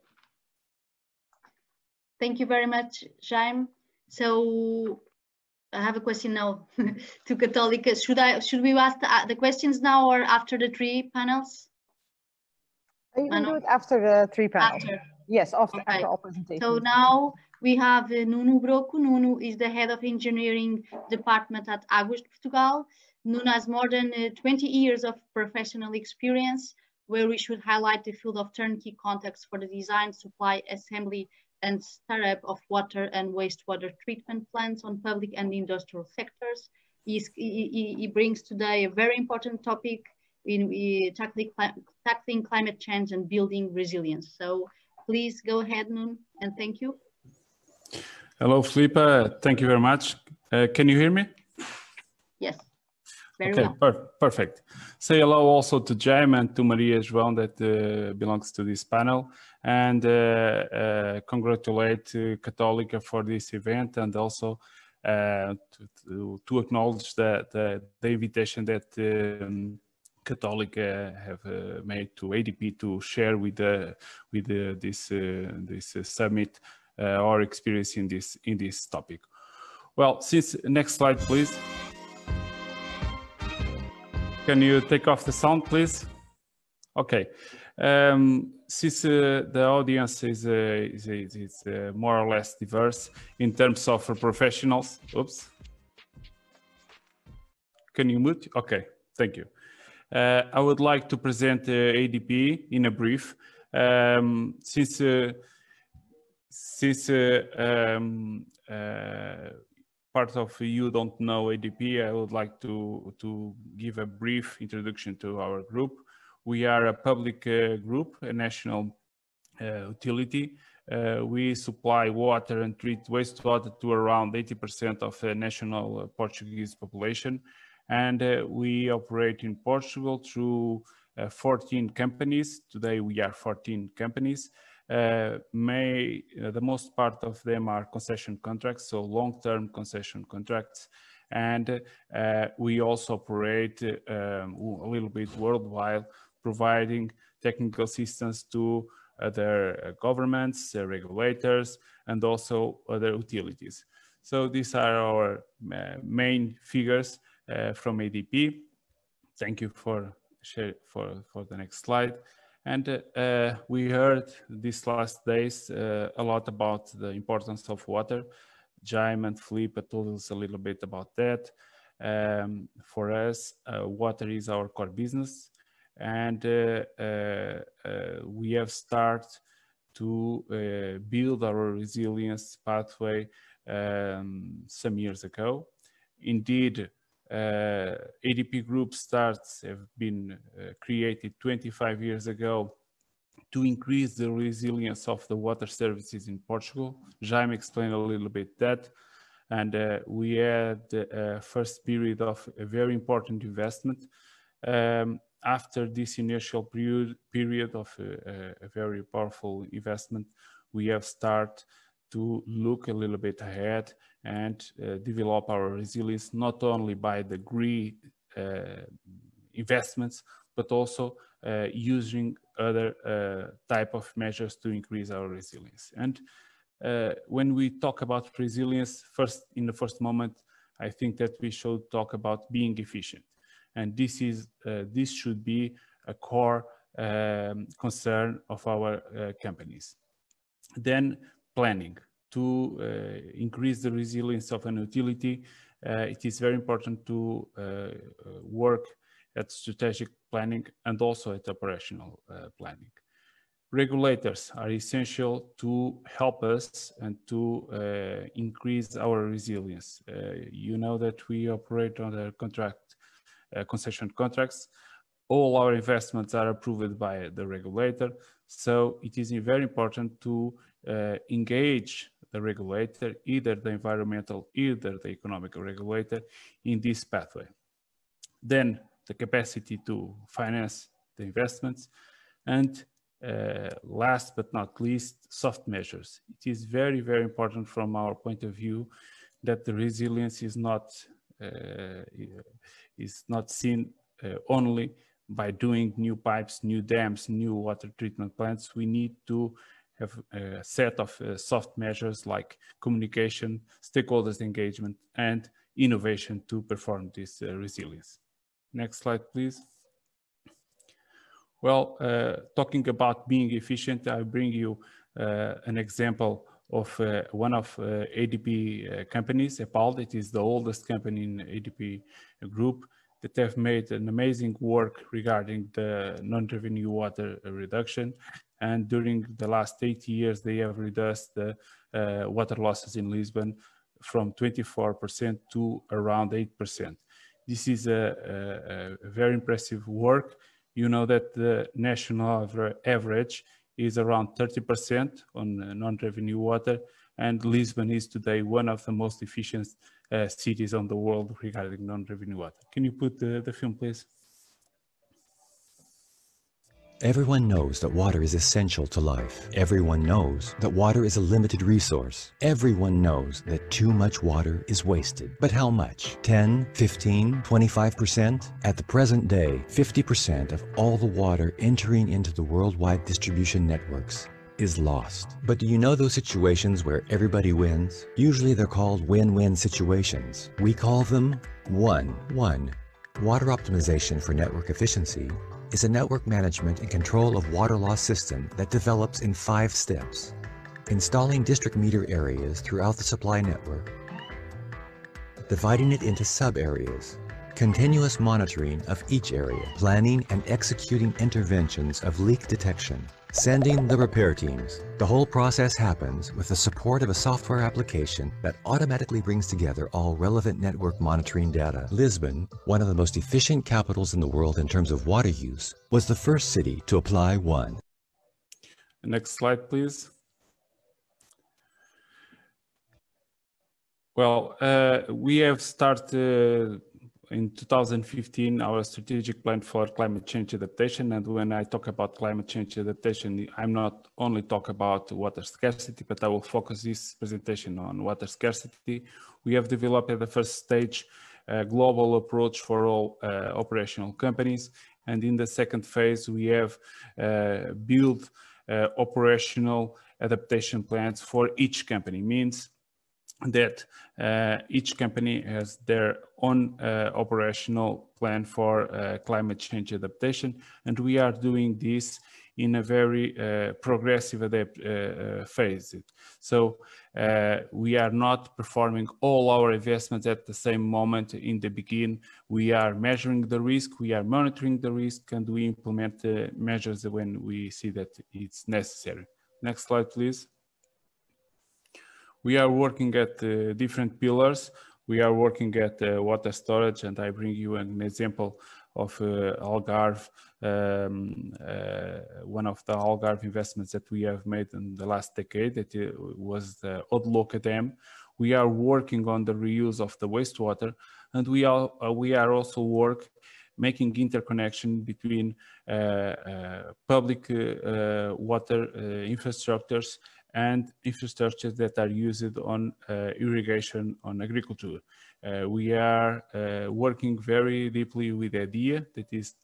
thank you very much, Jaime. So, I have a question now to Católica. Should I should we ask the, the, questions now or after the three panels?
You can do it after the three panels. After. Yes, after, okay. after all presentations.
So now we have uh, Nuno Broco. Nuno is the head of engineering department at Águas Portugal. Nuno has more than uh, 20 years of professional experience where we should highlight the field of turnkey context for the design, supply, assembly, and startup of water and wastewater treatment plants on public and industrial sectors. He's, he, he, brings today a very important topic in, in tackling, tackling climate change and building resilience. So please go ahead, Nuno, and thank you.
Hello, Filipa. Thank you very much. Uh, can you hear me?
Yes. Very
okay,
well.
per perfect. Say hello also to Jaime and to Maria as well that uh, belongs to this panel and uh, uh congratulate uh, Católica for this event and also uh, to, to, to, acknowledge the, the, the invitation that um, have uh, made to ADP to share with the, with this this summit uh, our experience in this in this topic. Well, since next slide, please. Can you take off the sound, please? Okay. Um, since uh, the audience is, uh, is, is uh, more or less diverse in terms of professionals, oops. Can you mute? Okay, thank you. Uh, I would like to present uh, ADP in a brief. Um, since since uh, um, uh, part of you don't know ADP, I would like to, to give a brief introduction to our group. We are a public uh, group, a national uh, utility. Uh, we supply water and treat wastewater to around 80% of the national Portuguese population. And we operate in Portugal through 14 companies. Today we are 14 companies. Uh, may uh, the most part of them are concession contracts, so long-term concession contracts, And uh, we also operate um, a little bit worldwide, providing technical assistance to other governments, regulators, and also other utilities. So these are our uh, main figures uh, from ADP. Thank you for for for the next slide. And uh, we heard these last days uh, a lot about the importance of water. Jaime and Felipe told us a little bit about that. Um, for us, uh, water is our core business. And uh, we have started to build our resilience pathway um, some years ago. Indeed, uh, ADP Group starts have been uh, created 25 years ago to increase the resilience of the water services in Portugal. Jaime explained a little bit that. And uh, we had a first period of a very important investment. Um, after this initial period, period of a, a, very powerful investment, we have started to look a little bit ahead and uh, develop our resilience not only by the green uh, investments but also uh, using other uh, type of measures to increase our resilience. And uh, when we talk about resilience first in the first moment i think that we should talk about being efficient and this is uh, this should be a core um, concern of our companies then planning to uh, increase the resilience of an utility, uh, it is very important to uh, work at strategic planning and also at operational planning. Regulators are essential to help us and to uh, increase our resilience. Uh, you know that we operate under contract, uh, concession contracts. All our investments are approved by the regulator. So it is very important to engage the regulator, either the environmental, either the economic regulator in this pathway. Then the capacity to finance the investments and uh, last but not least, soft measures. It is very, very important from our point of view that the resilience is not uh, is not seen uh, only by doing new pipes, new dams, new water treatment plants. We need to have a set of uh, soft measures like communication, stakeholders engagement, and innovation to perform this uh, resilience. Next slide, please. Well, uh, talking about being efficient, I bring you uh, an example of uh, one of uh, ADP companies, EPAL. It is the oldest company in ADP group that have made an amazing work regarding the non-revenue water reduction and during the last 80 years, they have reduced the uh, water losses in Lisbon from 24% to around 8%. This is a, a, a, very impressive work. You know that the national average is around 30% on non-revenue water, and Lisbon is today one of the most efficient uh, cities on the world regarding non-revenue water. Can you put the, the film, please?
Everyone knows that water is essential to life. Everyone knows that water is a limited resource. Everyone knows that too much water is wasted. But how much? 10, 15, 25%? At the present day, 50% of all the water entering into the worldwide distribution networks is lost. But do you know those situations where everybody wins? Usually they're called win-win situations. We call them 1-1. Water optimization for network efficiency is a network management and control of water loss system that develops in five steps. Installing district meter areas throughout the supply network, dividing it into sub-areas, continuous monitoring of each area, planning and executing interventions of leak detection, Sending the repair teams. The whole process happens with the support of a software application that automatically brings together all relevant network monitoring data. Lisbon, one of the most efficient capitals in the world in terms of water use, was the first city to apply WONE.
Next slide, please. Well, uh, we have started in 2015 our strategic plan for climate change adaptation. And when I talk about climate change adaptation, I'm not only talk about water scarcity, but I will focus this presentation on water scarcity. We have developed at the first stage a global approach for all uh, operational companies. And in the second phase, we have uh, built uh, operational adaptation plans for each company. Means that uh, each company has their own uh, operational plan for uh, climate change adaptation. And we are doing this in a very uh, progressive adapt uh, uh, phase. So we are not performing all our investments at the same moment in the beginning. We are measuring the risk, we are monitoring the risk, and we implement the measures when we see that it's necessary. Next slide, please we are working at uh, different pillars. We are working at uh, water storage, and I bring you an example of uh, Algarve, um, uh, one of the Algarve investments that we have made in the last decade, that uh, was the Odelouca Dam. We are working on the reuse of the wastewater, and we are, uh, we are also work making interconnection between public water infrastructures and infrastructures that are used on uh, irrigation on agriculture. Uh, we are uh, working very deeply with EDIA, that is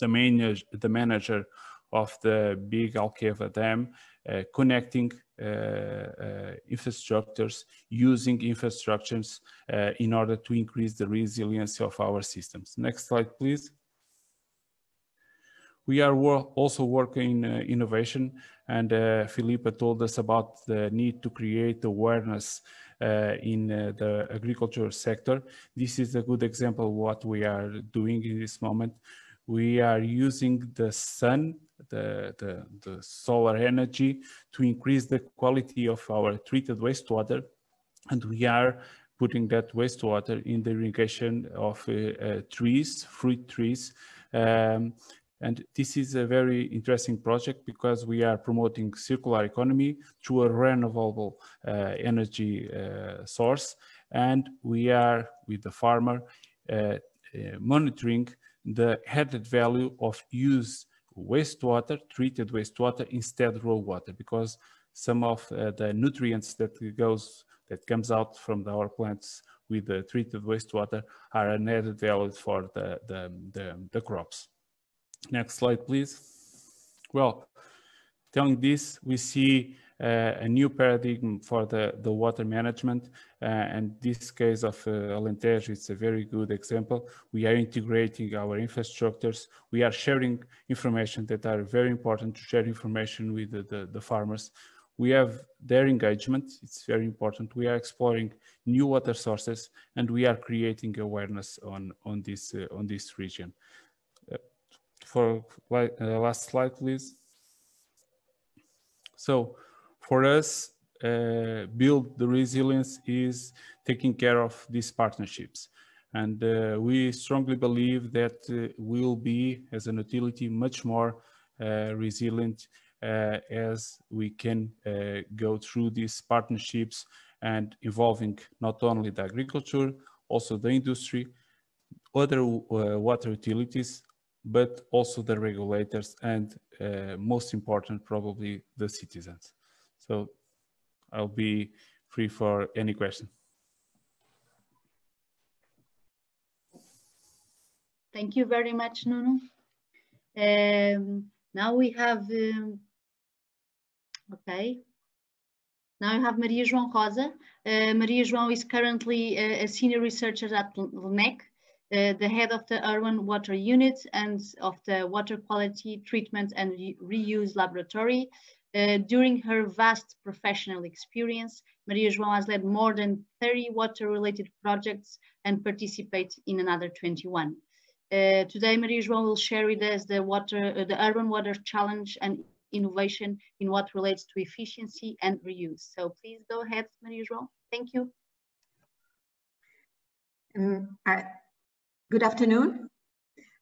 the, main, the manager of the big Alqueva Dam, uh, connecting uh, uh, infrastructures, using infrastructures in order to increase the resilience of our systems. Next slide, please. We are wor also working in innovation and uh, told us about the need to create awareness uh, in uh, the agriculture sector. This is a good example of what we are doing in this moment. We are using the sun, the, the, the solar energy to increase the quality of our treated wastewater. And we are putting that wastewater in the irrigation of uh, uh, trees, fruit trees, um, and this is a very interesting project because we are promoting circular economy through a renewable uh, energy uh, source. And we are, with the farmer, uh, uh monitoring the added value of use wastewater, treated wastewater instead raw water, because some of uh, the nutrients that goes that comes out from the, our plants with the treated wastewater are an added value for the, the, the, the crops. Next slide, please. Well, telling this, we see uh, a new paradigm for the, the water management. Uh, and this case of uh, Alentejo is a very good example. We are integrating our infrastructures. We are sharing information that are very important to share information with the, the, the farmers. We have their engagement. It's very important. We are exploring new water sources and we are creating awareness on, on, this, uh, on this region for uh, last slide, please. So for us, uh, build the resilience is taking care of these partnerships. And uh, we strongly believe that uh, we'll be, as an utility, much more uh, resilient uh, as we can go through these partnerships and involving not only the agriculture, also the industry, other water utilities, but also the regulators and uh, most important, probably the citizens. So I'll be free for any question.
Thank you very much, Nuno. Um, now we have, um, okay. Now you have Maria João Rosa. Uh, Maria João is currently a, a senior researcher at LNEC, uh, the head of the urban water unit and of the water quality treatment and re reuse laboratory. Uh, during her vast professional experience, Maria João has led more than 30 water-related projects and participates in another 21. Uh, today, Maria João will share with us the, water, uh, the urban water challenge and innovation in what relates to efficiency and reuse. So please go ahead, Maria João. Thank you.
Um, I, Good afternoon.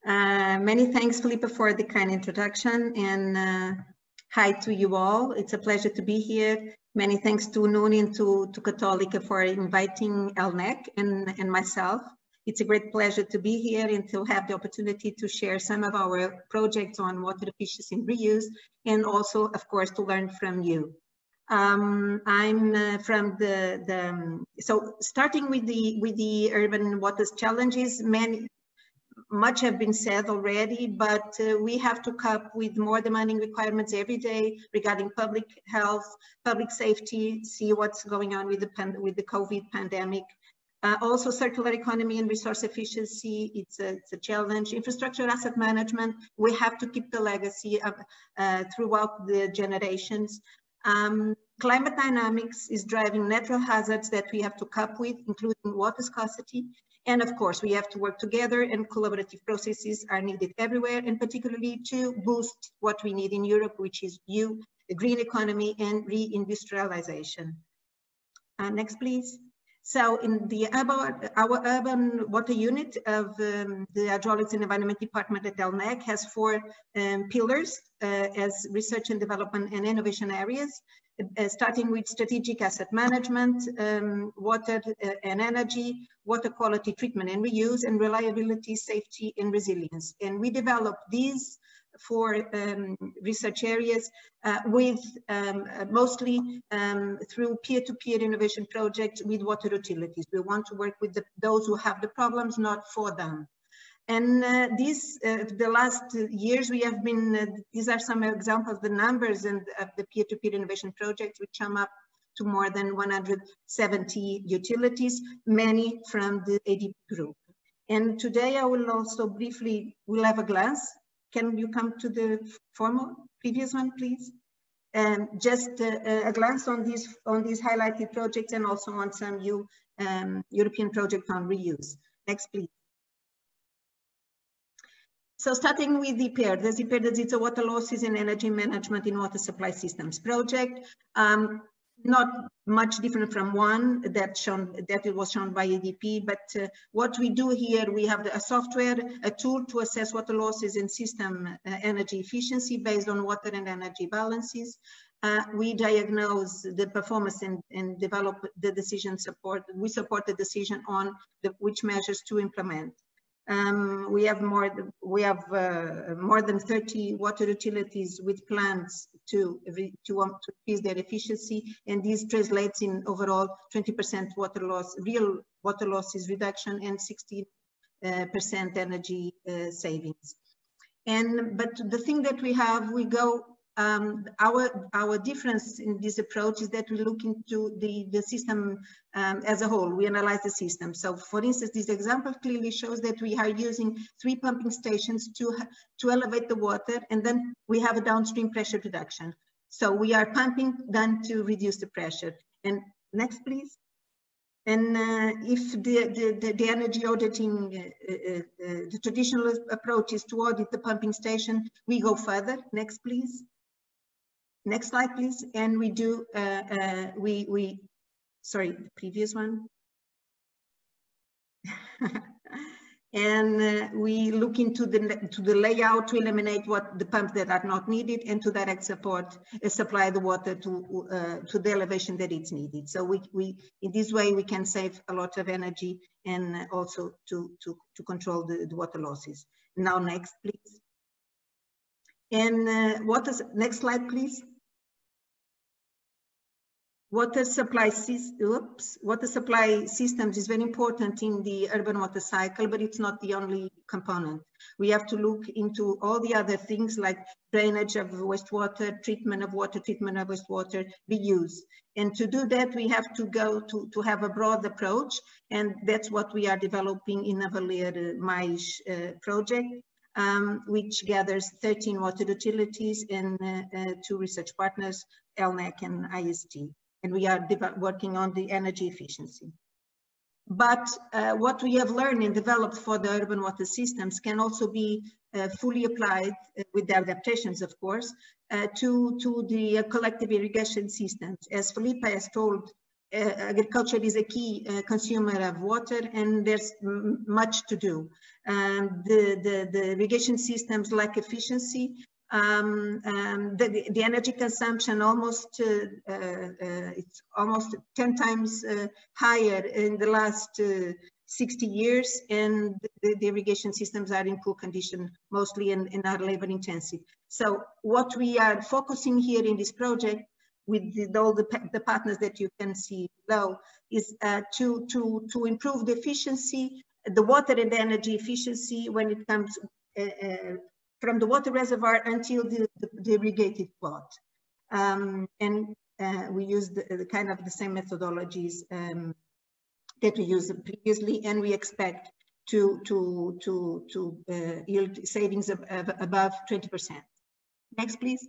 Uh, many thanks, Filipa, for the kind introduction and uh, hi to you all. It's a pleasure to be here. Many thanks to Nuno and to, to Católica for inviting LNEC and, and myself It's a great pleasure to be here and to have the opportunity to share some of our projects on water efficiency and reuse, and also, of course, to learn from you. Um, I'm uh, from the, the um, so starting with the with the urban water challenges, many much have been said already, but uh, we have to cope with more demanding requirements every day regarding public health, public safety, see what's going on with the, with the COVID pandemic. Uh, also circular economy and resource efficiency, it's a, it's a, challenge. Infrastructure asset management, we have to keep the legacy of, uh, throughout the generations. Um, climate dynamics is driving natural hazards that we have to cope with, including water scarcity. And of course, we have to work together and collaborative processes are needed everywhere, and particularly to boost what we need in Europe, which is you, the green economy and reindustrialization. Uh, next, please. So in the our urban water unit of um, the Hydraulics and Environment Department at LNEC has four um, pillars uh, as research and development and innovation areas uh, starting with strategic asset management, um, water uh, and energy, water quality treatment and reuse, and reliability, safety, and resilience. And we develop these four um, research areas uh, with um, uh, mostly um, through peer-to-peer -peer innovation projects with water utilities. We want to work with the, those who have the problems, not for them. And uh, these, uh, the last years, we have been, uh, these are some examples, the numbers and of the peer-to-peer -peer innovation projects, which sum up to more than 170 utilities, many from the ADP group. And today I will also briefly, we'll have a glance. Can you come to the former previous one, please? Um, just uh, a glance on these on these highlighted projects and also on some new um, European project on reuse. Next, please. So starting with the PAIR, the a water losses and energy management in water supply systems project. Um, not much different from one that shown that it was shown by ADP, but uh, what we do here, we have a software, a tool to assess water losses and system uh, energy efficiency based on water and energy balances. Uh, we diagnose the performance and, and, develop the decision support. We support the decision on the, which measures to implement. Um, we have more we have uh, more than 30 water utilities with plans to to, to increase their efficiency, and this translates in overall 20% water loss, real water losses reduction, and 60 uh, percent energy uh, savings. And but the thing that we have, we go um, our our difference in this approach is that we look into the the system um, as a whole. We analyze the system. So, for instance, this example clearly shows that we are using three pumping stations to to elevate the water, and then we have a downstream pressure reduction. So we are pumping then to reduce the pressure. And next, please. And uh, if the, the, the, energy auditing, uh, uh, uh, the traditional approach is to audit the pumping station, we go further. Next, please. Next slide, please. And we do, uh, uh, we, we, sorry, the previous one. and uh, we look into the to the layout to eliminate what the pumps that are not needed and to direct support uh, supply the water to uh, to the elevation that it's needed so we we in this way we can save a lot of energy and also to to to control the, the water losses now next please and uh, what is next slide please Water supply, oops, water supply systems is very important in the urban water cycle, but it's not the only component. We have to look into all the other things like drainage of wastewater, treatment of water, treatment of wastewater, reuse. And to do that, we have to go to, to have a broad approach. And that's what we are developing in Avalier Mais uh, project. Um, which gathers 13 water utilities and uh, uh, two research partners, LNEC and IST and we are working on the energy efficiency. But uh, what we have learned and developed for the urban water systems can also be uh, fully applied uh, with the adaptations, of course, uh, to, to the uh, collective irrigation systems. As Felipe has told, uh, agriculture is a key consumer of water and there's much to do. Um, the, the, the irrigation systems lack efficiency um, um, the, the, energy consumption almost uh, uh, it's almost 10 times uh, higher in the last uh, 60 years and the, the irrigation systems are in poor condition, mostly and, and are labor intensive. So what we are focusing here in this project with the, all the, the partners that you can see below is uh, to, to, to improve the efficiency, the water and the energy efficiency when it comes uh, from the water reservoir until the, the, the irrigated plot. Um, and uh, we use the, the, kind of the same methodologies um, that we used previously, and we expect to, to, to, to uh, yield savings above 20%. Next, please.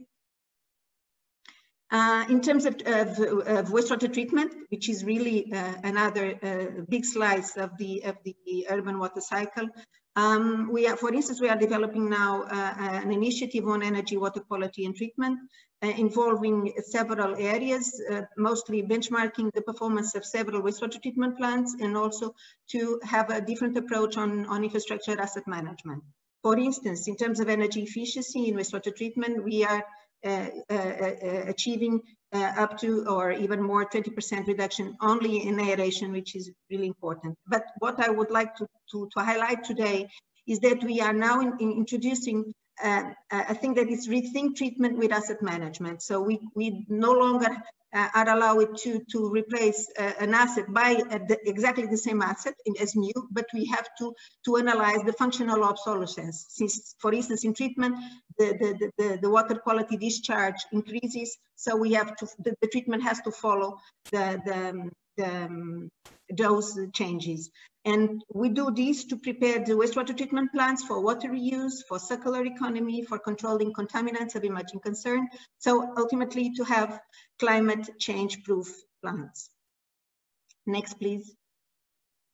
Uh, in terms of, of, of, wastewater treatment, which is really uh, another uh, big slice of the of the urban water cycle, um, we are, for instance, we are developing now uh, an initiative on energy, water quality, and treatment, uh, involving several areas, uh, mostly benchmarking the performance of several wastewater treatment plants, and also to have a different approach on on infrastructure asset management. For instance, in terms of energy efficiency in wastewater treatment, we are uh, uh, uh, achieving up to or even more 20% reduction only in aeration, which is really important. But what I would like to, to, to highlight today is that we are now in, in introducing uh, I think that it's rethink treatment with asset management. So we, we no longer uh, are allowed to, to replace uh, an asset by uh, the, exactly the same asset as new, but we have to, to analyze the functional obsolescence. Since, for instance, in treatment, the, the, the, the water quality discharge increases, so we have to, the, the treatment has to follow the, the, the um, those changes. And we do this to prepare the wastewater treatment plants for water reuse, for circular economy, for controlling contaminants of emerging concern. So ultimately to have climate change proof plants. Next, please.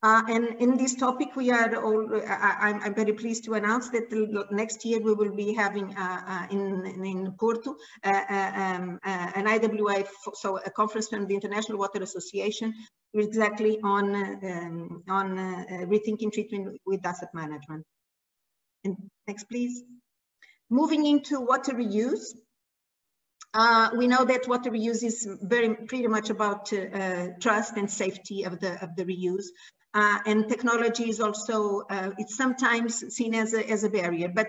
Uh, and in this topic, we are all, I, am very pleased to announce that next year we will be having uh, uh, in, in Porto uh, uh, um, uh, an IWA, so a conference from the International Water Association exactly on, um, on rethinking treatment with asset management. And next, please. Moving into water reuse, uh, we know that water reuse is very pretty much about uh, trust and safety of the of the reuse. Uh, and technology is also, uh, it's sometimes seen as a, as a barrier, but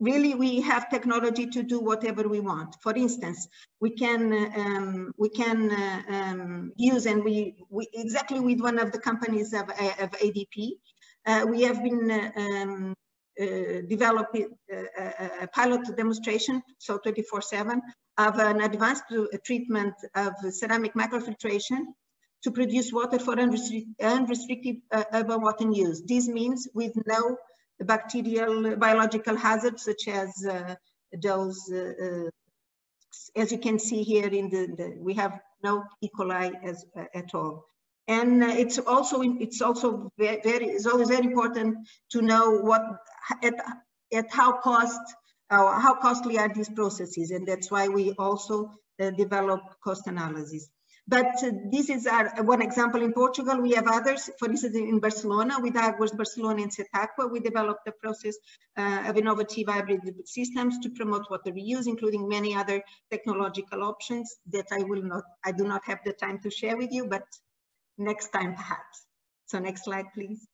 really we have technology to do whatever we want. For instance, we can um, we can uh, um, use and we, we exactly with one of the companies of, of ADP, uh, we have been uh, um, uh, developing a, a, pilot demonstration, so 24/7, of an advanced treatment of ceramic microfiltration to produce water for unrestricted uh, urban water use. This means with no bacterial biological hazards such as uh, those, uh, uh, as you can see here in the, the we have no E. coli as, uh, at all. And it's also it's also very, very it's always very important to know what at at how cost uh, how costly are these processes, and that's why we also uh, develop cost analysis. But uh, this is our, one example in Portugal. We have others, for instance, in Barcelona, with Aguas Barcelona and Cetaqua, we developed a process uh, of innovative hybrid systems to promote water reuse, including many other technological options that I will not, I do not have the time to share with you, but next time perhaps. So next slide, please.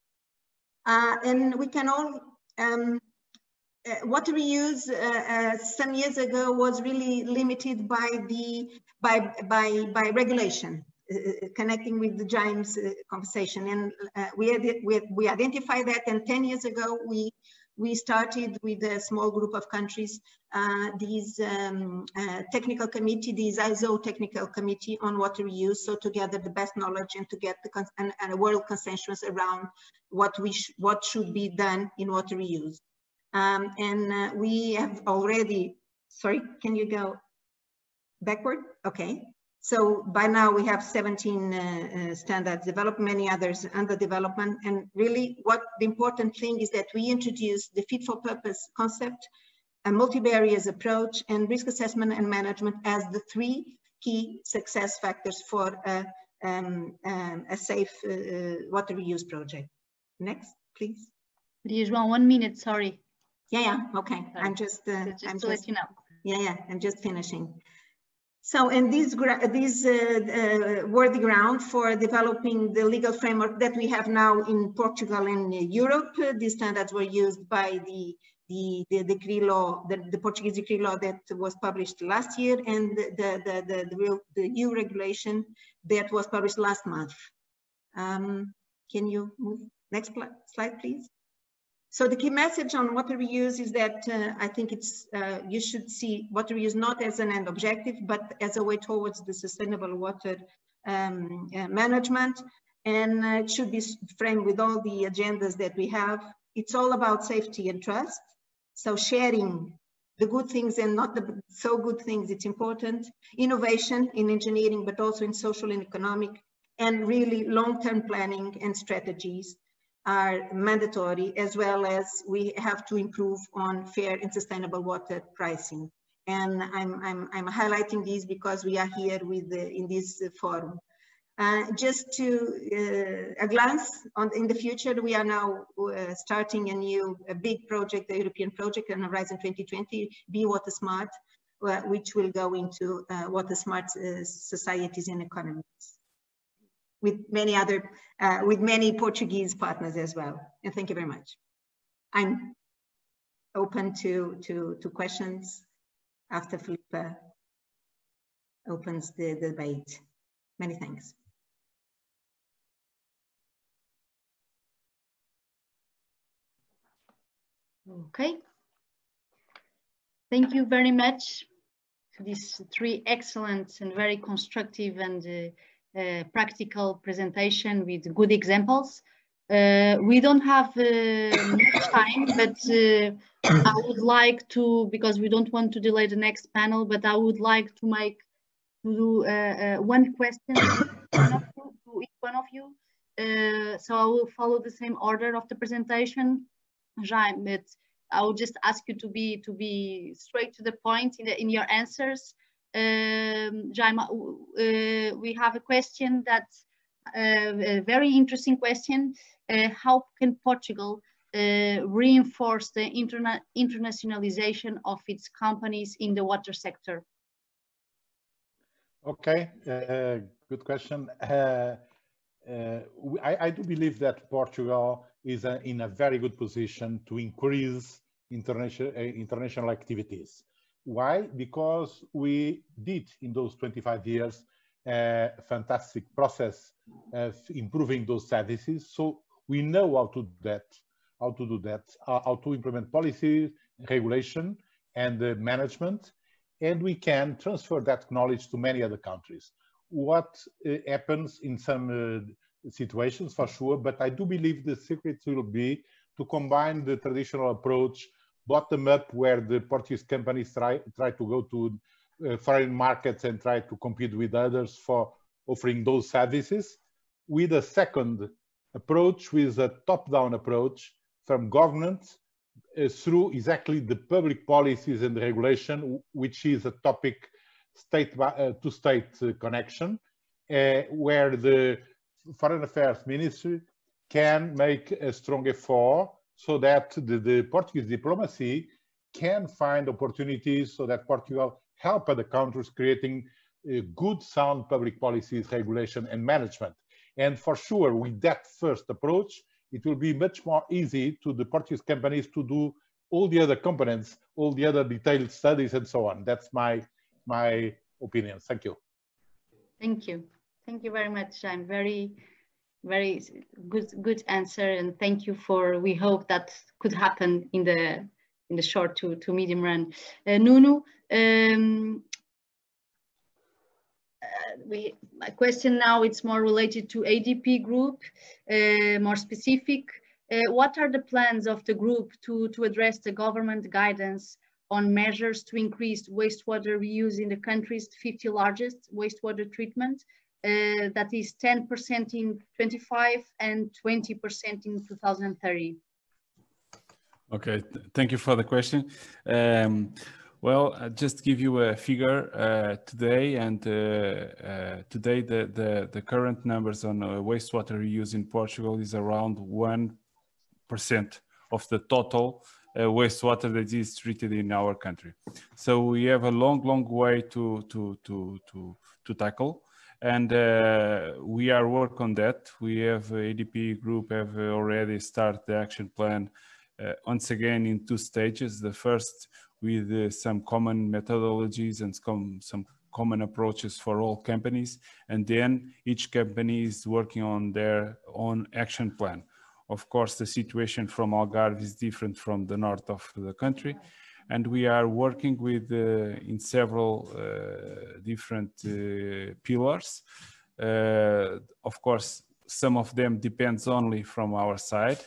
Uh, and we can all um, uh, water reuse uh, uh, some years ago was really limited by the by by by regulation uh, uh, connecting with the Jaime uh, conversation. And we, had, we we identified that and 10 years ago we we started with a small group of countries these um, technical committee these ISO technical committee on water reuse so to gather the best knowledge and to get the and, and a world consensus around what we what should be done in water reuse. Um, and uh, we have already, sorry, can you go backward? Okay. So by now we have 17 uh, uh, standards developed, many others under development. And really what the important thing is that we introduce the fit for purpose concept, a multi-barriers approach and risk assessment and management as the three key success factors for a, um, um, a safe uh, uh water reuse project. Next, please.
João, one minute, sorry.
Yeah, yeah, okay. I'm just, uh,
just
I'm
to
just,
let you know.
Yeah, yeah, I'm just finishing. So, and this, this uh, uh, were the ground for developing the legal framework that we have now in Portugal and Europe. Uh, these standards were used by the the, the decree law, the, the, Portuguese decree law that was published last year and the, the, the, the, the EU regulation that was published last month. Um, can you move next slide, please? So the key message on water reuse is that uh, I think it's uh, you should see water reuse not as an end objective, but as a way towards the sustainable water um, uh, management. And uh, it should be framed with all the agendas that we have. It's all about safety and trust. So sharing the good things and not the so good things, it's important. Innovation in engineering, but also in social and economic, and really long-term planning and strategies are mandatory, as well as we have to improve on fair and sustainable water pricing. And I'm, I'm, I'm highlighting these because we are here with the, in this forum. Uh, just to uh, a glance on in the future, we are now uh, starting a new a big project, the European project on Horizon 2020, B-WaterSmart, uh, which will go into uh, water smart societies and economies with many other, with many Portuguese partners as well. And thank you very much. I'm open to, to, to questions after Filipa opens the, the debate. Many thanks.
Okay. Thank you very much for these three excellent and very constructive and uh, uh, practical presentation with good examples. Uh, we don't have uh, much time, but uh, I would like to, because we don't want to delay the next panel, but I would like to make to do uh, one question to each one of you. so I will follow the same order of the presentation. Jaime, but I will just ask you to be to be straight to the point in the, in your answers. Um, Jaime, uh, we have a question that's uh, a very interesting question. Uh, how can Portugal uh, reinforce the interna internationalization of its companies in the water sector?
Okay, good question. Uh, I, I do believe that Portugal is a, in a very good position to increase international, uh, international activities. Why? Because we did in those 25 years a fantastic process of improving those services. So we know how to do that, how to do that, uh, how to implement policy, regulation, and uh, management, and we can transfer that knowledge to many other countries. What uh, happens in some uh, situations for sure, but I do believe the secret will be to combine the traditional approach bottom up where the Portuguese companies try, try to go to uh, foreign markets and try to compete with others for offering those services with a second approach with a top-down approach from government uh, through exactly the public policies and regulation, which is a topic state by, uh, to state uh, connection, uh, where the Foreign Affairs Ministry can make a strong effort so that the, the, Portuguese diplomacy can find opportunities so that Portugal help other countries creating uh, good sound public policies, regulation and management. And for sure, with that first approach, it will be much more easy to the Portuguese companies to do all the other components, all the other detailed studies and so on. That's my, my opinion. Thank you.
Thank you. Thank you very much. I'm very, very good, good answer, and thank you for. We hope that could happen in the in the short to to medium run. Uh, Nuno, um, uh, we my question now it's more related to ADP group, uh, more specific. Uh, what are the plans of the group to to address the government guidance on measures to increase wastewater reuse in the country's 50 largest wastewater treatment uh, that is 10% in 25 and 20% in 2030.
Okay, Th thank you for the question. Um, well, I'll just give you a figure uh, today, and uh, uh, today the, the, the, current numbers on uh, wastewater reuse in Portugal is around 1% of the total uh, wastewater that is treated in our country. So we have a long, long way to to to to to tackle, and uh, we are work on that. We have ADP group have already started the action plan uh, once again in two stages. The first with uh, some common methodologies and some some common approaches for all companies, and then each company is working on their own action plan. Of course, the situation from Algarve is different from the north of the country, and we are working with uh, in several uh, different uh, pillars. Of course, some of them depends only from our side,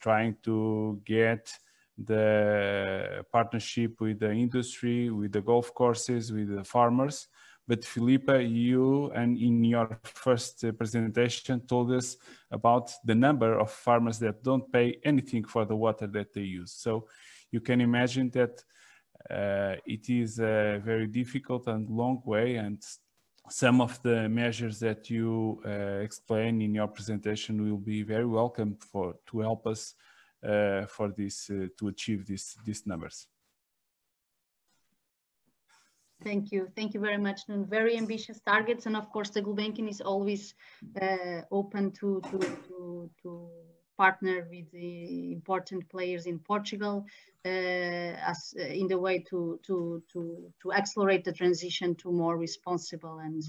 trying to get the partnership with the industry, with the golf courses, with the farmers. But Filipa, you and in your first presentation told us about the number of farmers that don't pay anything for the water that they use. So you can imagine that uh, it is a very difficult and long way and some of the measures that you uh, explain in your presentation will be very welcome for to help us uh, for this uh, to achieve these these numbers.
Thank you. Thank you very much. And very ambitious targets. And of course, the Gulbenkian is always uh, open to, to, to, to, partner with the important players in Portugal uh, as uh, in the way to, to, to, to accelerate the transition to more responsible and,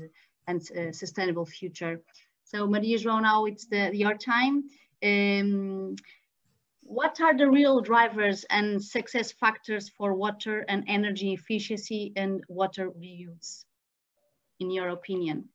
and uh, sustainable future. So Maria João, now it's the, your time. Um, what are the real drivers and success factors for water and energy efficiency and water reuse, in your opinion?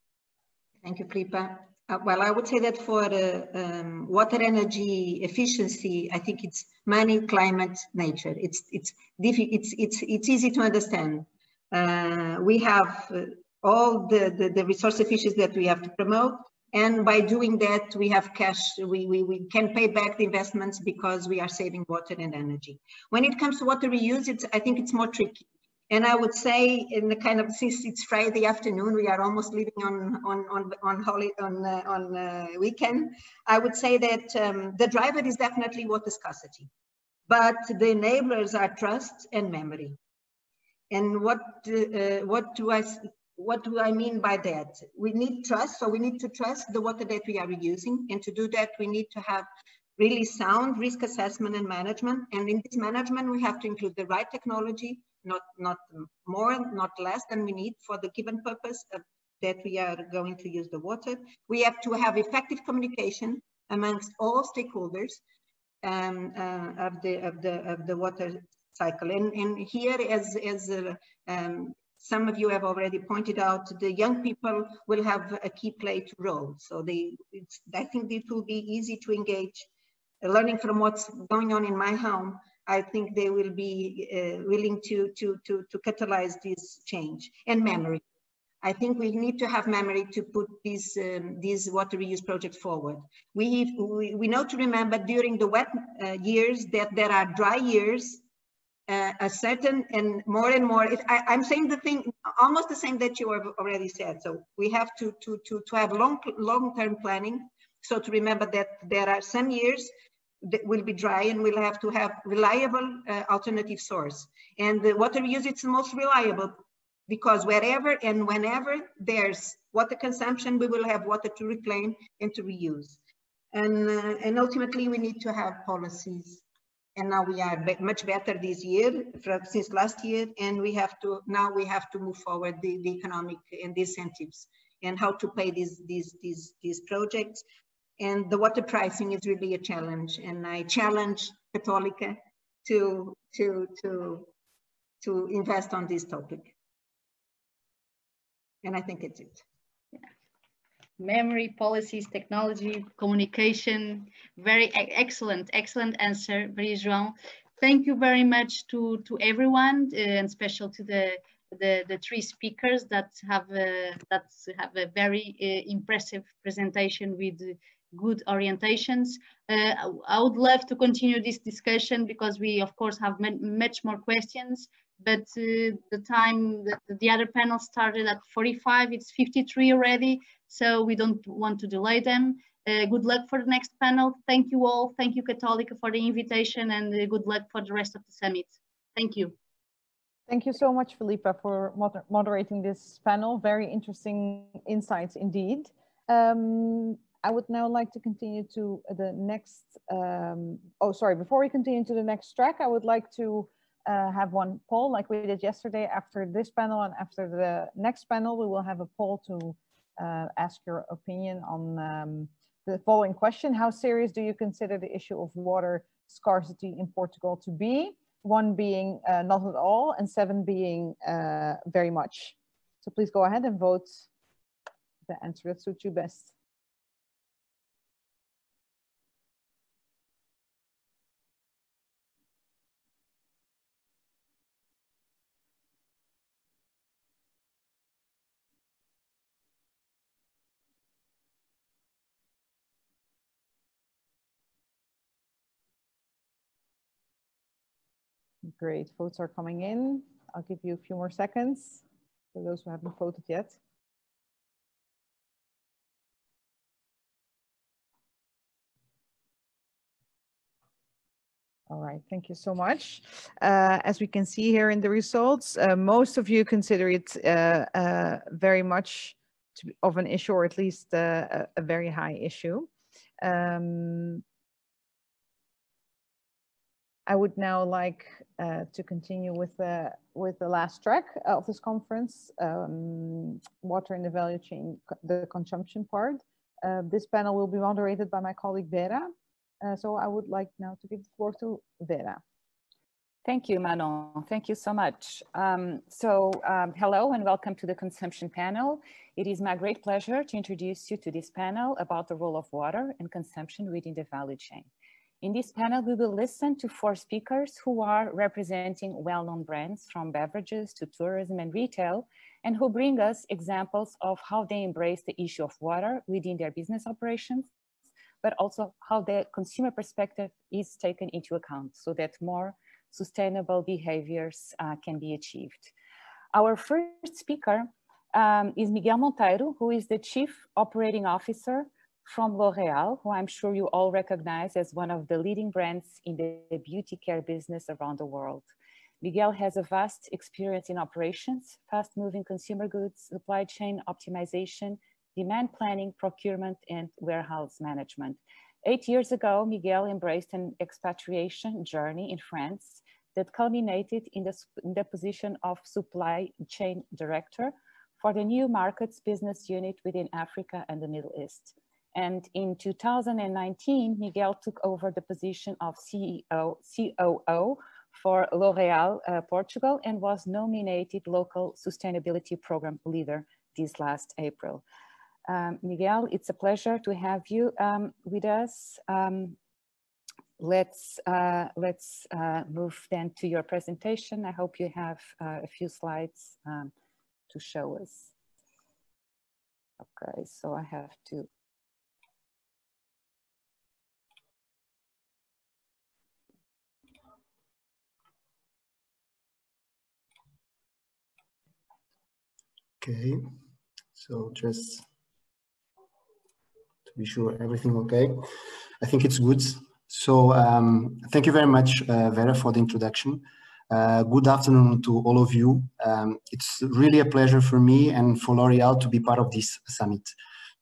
Thank you, Filipa. Uh, well, I would say that for uh, um, water energy efficiency, I think it's money, climate, nature. It's it's it's it's it's easy to understand. Uh, we have uh, all the, the, the resource efficiency that we have to promote, and by doing that, we have cash, we, we, we can pay back the investments because we are saving water and energy. When it comes to water reuse, it's, I think it's more tricky. And I would say in the kind of, since it's Friday afternoon, we are almost living on, on, on, on, holiday, on, uh, on uh, weekend. I would say that um, the driver is definitely water scarcity, but the enablers are trust and memory. And what, uh, what do I what do I mean by that? We need trust, so we need to trust the water that we are using. And to do that, we need to have really sound risk assessment and management. And in this management, we have to include the right technology, not, not more, not less than we need for the given purpose of, that we are going to use the water. We have to have effective communication amongst all stakeholders um, uh, of, the, of, the, of the water cycle. And, and here, as, as uh, um, some of you have already pointed out the young people will have a key play to role. So they, I think it will be easy to engage. Learning from what's going on in my home, I think they will be uh, willing to, to, to, to catalyze this change and memory. I think we need to have memory to put these, um, these water reuse projects forward. We, we, we know to remember during the wet uh, years that there are dry years uh, a certain and more and more, it, I, am saying the thing, almost the same that you have already said. So we have to, to, to, to have long, long-term planning. So to remember that there are some years will be dry and we'll have to have reliable uh, alternative source. And the water use it's the most reliable because wherever and whenever there's water consumption, we will have water to reclaim and to reuse. And, uh, and ultimately we need to have policies and now we are be much better this year from, since last year and we have to now we have to move forward the, the economic and the incentives and how to pay these these these these projects and the water pricing is really a challenge and i challenge Católica to to to to invest on this topic and i think it's it
memory, policies, technology, communication. Very excellent, excellent answer, Maria João. Thank you very much to, to everyone uh, and special to the, the, the three speakers that have, uh, that have a very uh, impressive presentation with good orientations. Uh, I would love to continue this discussion because we of course have much more questions but uh, the time that the other panel started at 45, it's 53 already, so we don't want to delay them. Uh, good luck for the next panel. Thank you all. Thank you, Católica, for the invitation and uh, good luck for the rest of the summit. Thank you.
Thank you so much, Filipa, for moder moderating this panel. Very interesting insights indeed. Um, I would now like to continue to the next, um, oh, sorry, before we continue to the next track, I would like to uh, have one poll like we did yesterday after this panel and after the next panel, we will have a poll to uh, ask your opinion on um, the following question. How serious do you consider the issue of water scarcity in Portugal to be? One being uh, not at all and seven being uh, very much. So please go ahead and vote the answer that suits you best. Great, votes are coming in. I'll give you a few more seconds for those who haven't voted yet. All right, thank you so much. Uh, as we can see here in the results, uh, most of you consider it uh, uh very much be of an issue, or at least uh, a, a, very high issue. Um, I would now like uh, to continue with the with the last track of this conference, um, water in the value chain, the consumption part. Uh, this panel will be moderated by my colleague Vera. Uh, so I would like now to give the floor to Vera.
Thank you, Manon. Thank you so much. Um, so um, hello and welcome to the consumption panel. It is my great pleasure to introduce you to this panel about the role of water and consumption within the value chain. In this panel, we will listen to four speakers who are representing well-known brands from beverages to tourism and retail, and who bring us examples of how they embrace the issue of water within their business operations, but also how the consumer perspective is taken into account so that more sustainable behaviors uh, can be achieved. Our first speaker um, is Miguel Monteiro, who is the Chief Operating Officer from L'Oreal, who I'm sure you all recognize as one of the leading brands in the beauty care business around the world. Miguel has a vast experience in operations, fast moving consumer goods, supply chain optimization, demand planning, procurement, and warehouse management. Eight years ago, Miguel embraced an expatriation journey in France that culminated in the, in the position of supply chain director for the new markets business unit within Africa and the Middle East. And in 2019, Miguel took over the position of CEO, COO for L'Oreal uh, Portugal and was nominated local sustainability program leader this last April. Um, Miguel, it's a pleasure to have you um, with us. Um, let's uh, let's uh, move then to your presentation. I hope you have uh, a few slides um, to show us. Okay, so I have to
Okay, so just to be sure everything okay. I think it's good. So um, thank you very much, uh, Vera, for the introduction. Uh, good afternoon to all of you. Um, it's really a pleasure for me and for L'Oreal to be part of this summit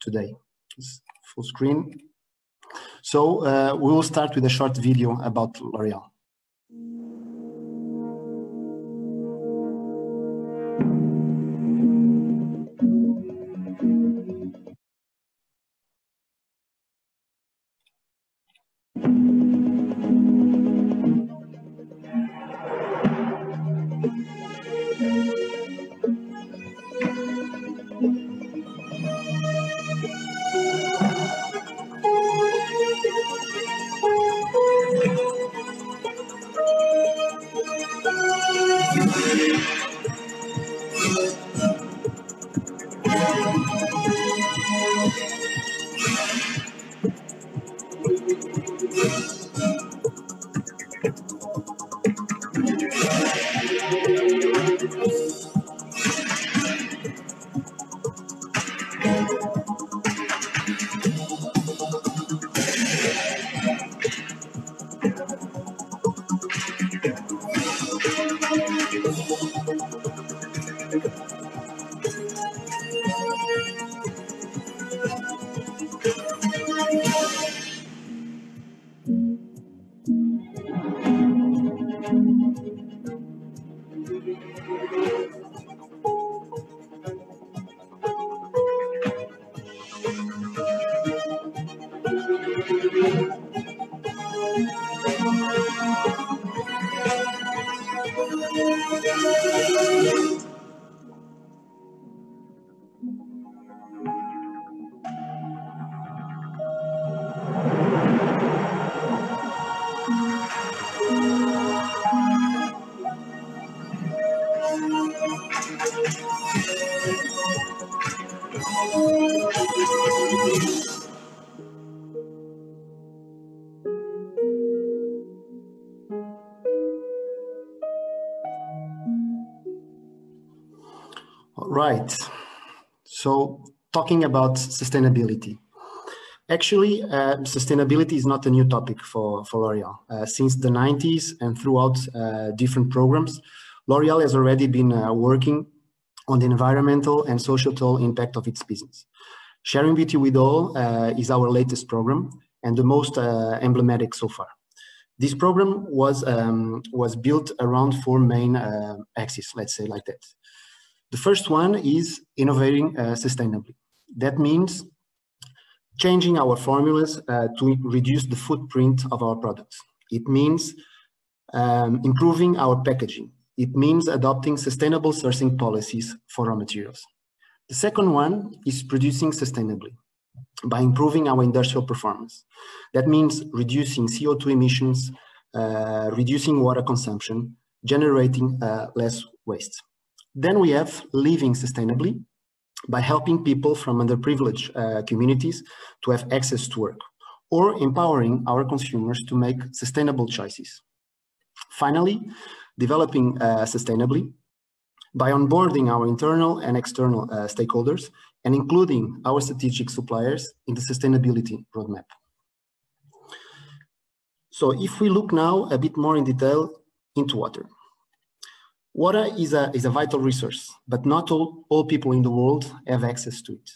today. Just full screen. So uh, we will start with a short video about L'Oreal. Talking about sustainability. Actually, uh, sustainability is not a new topic for, for L'Oreal. Uh, since the 90s and throughout uh, different programs, L'Oreal has already been uh, working on the environmental and societal impact of its business. Sharing Beauty with All uh, is our latest program and the most uh, emblematic so far. This program was, um, was built around four main axes, let's say like that. The first one is innovating sustainably. That means changing our formulas uh, to reduce the footprint of our products. It means um, improving our packaging. It means adopting sustainable sourcing policies for raw materials. The second one is producing sustainably by improving our industrial performance. That means reducing CO2 emissions, uh, reducing water consumption, generating uh, less waste. Then we have living sustainably, by helping people from underprivileged uh, communities to have access to work or empowering our consumers to make sustainable choices. Finally, developing uh, sustainably by onboarding our internal and external uh, stakeholders and including our strategic suppliers in the sustainability roadmap. So if we look now a bit more in detail into water. Water is a, is a vital resource, but not all, all people in the world have access to it.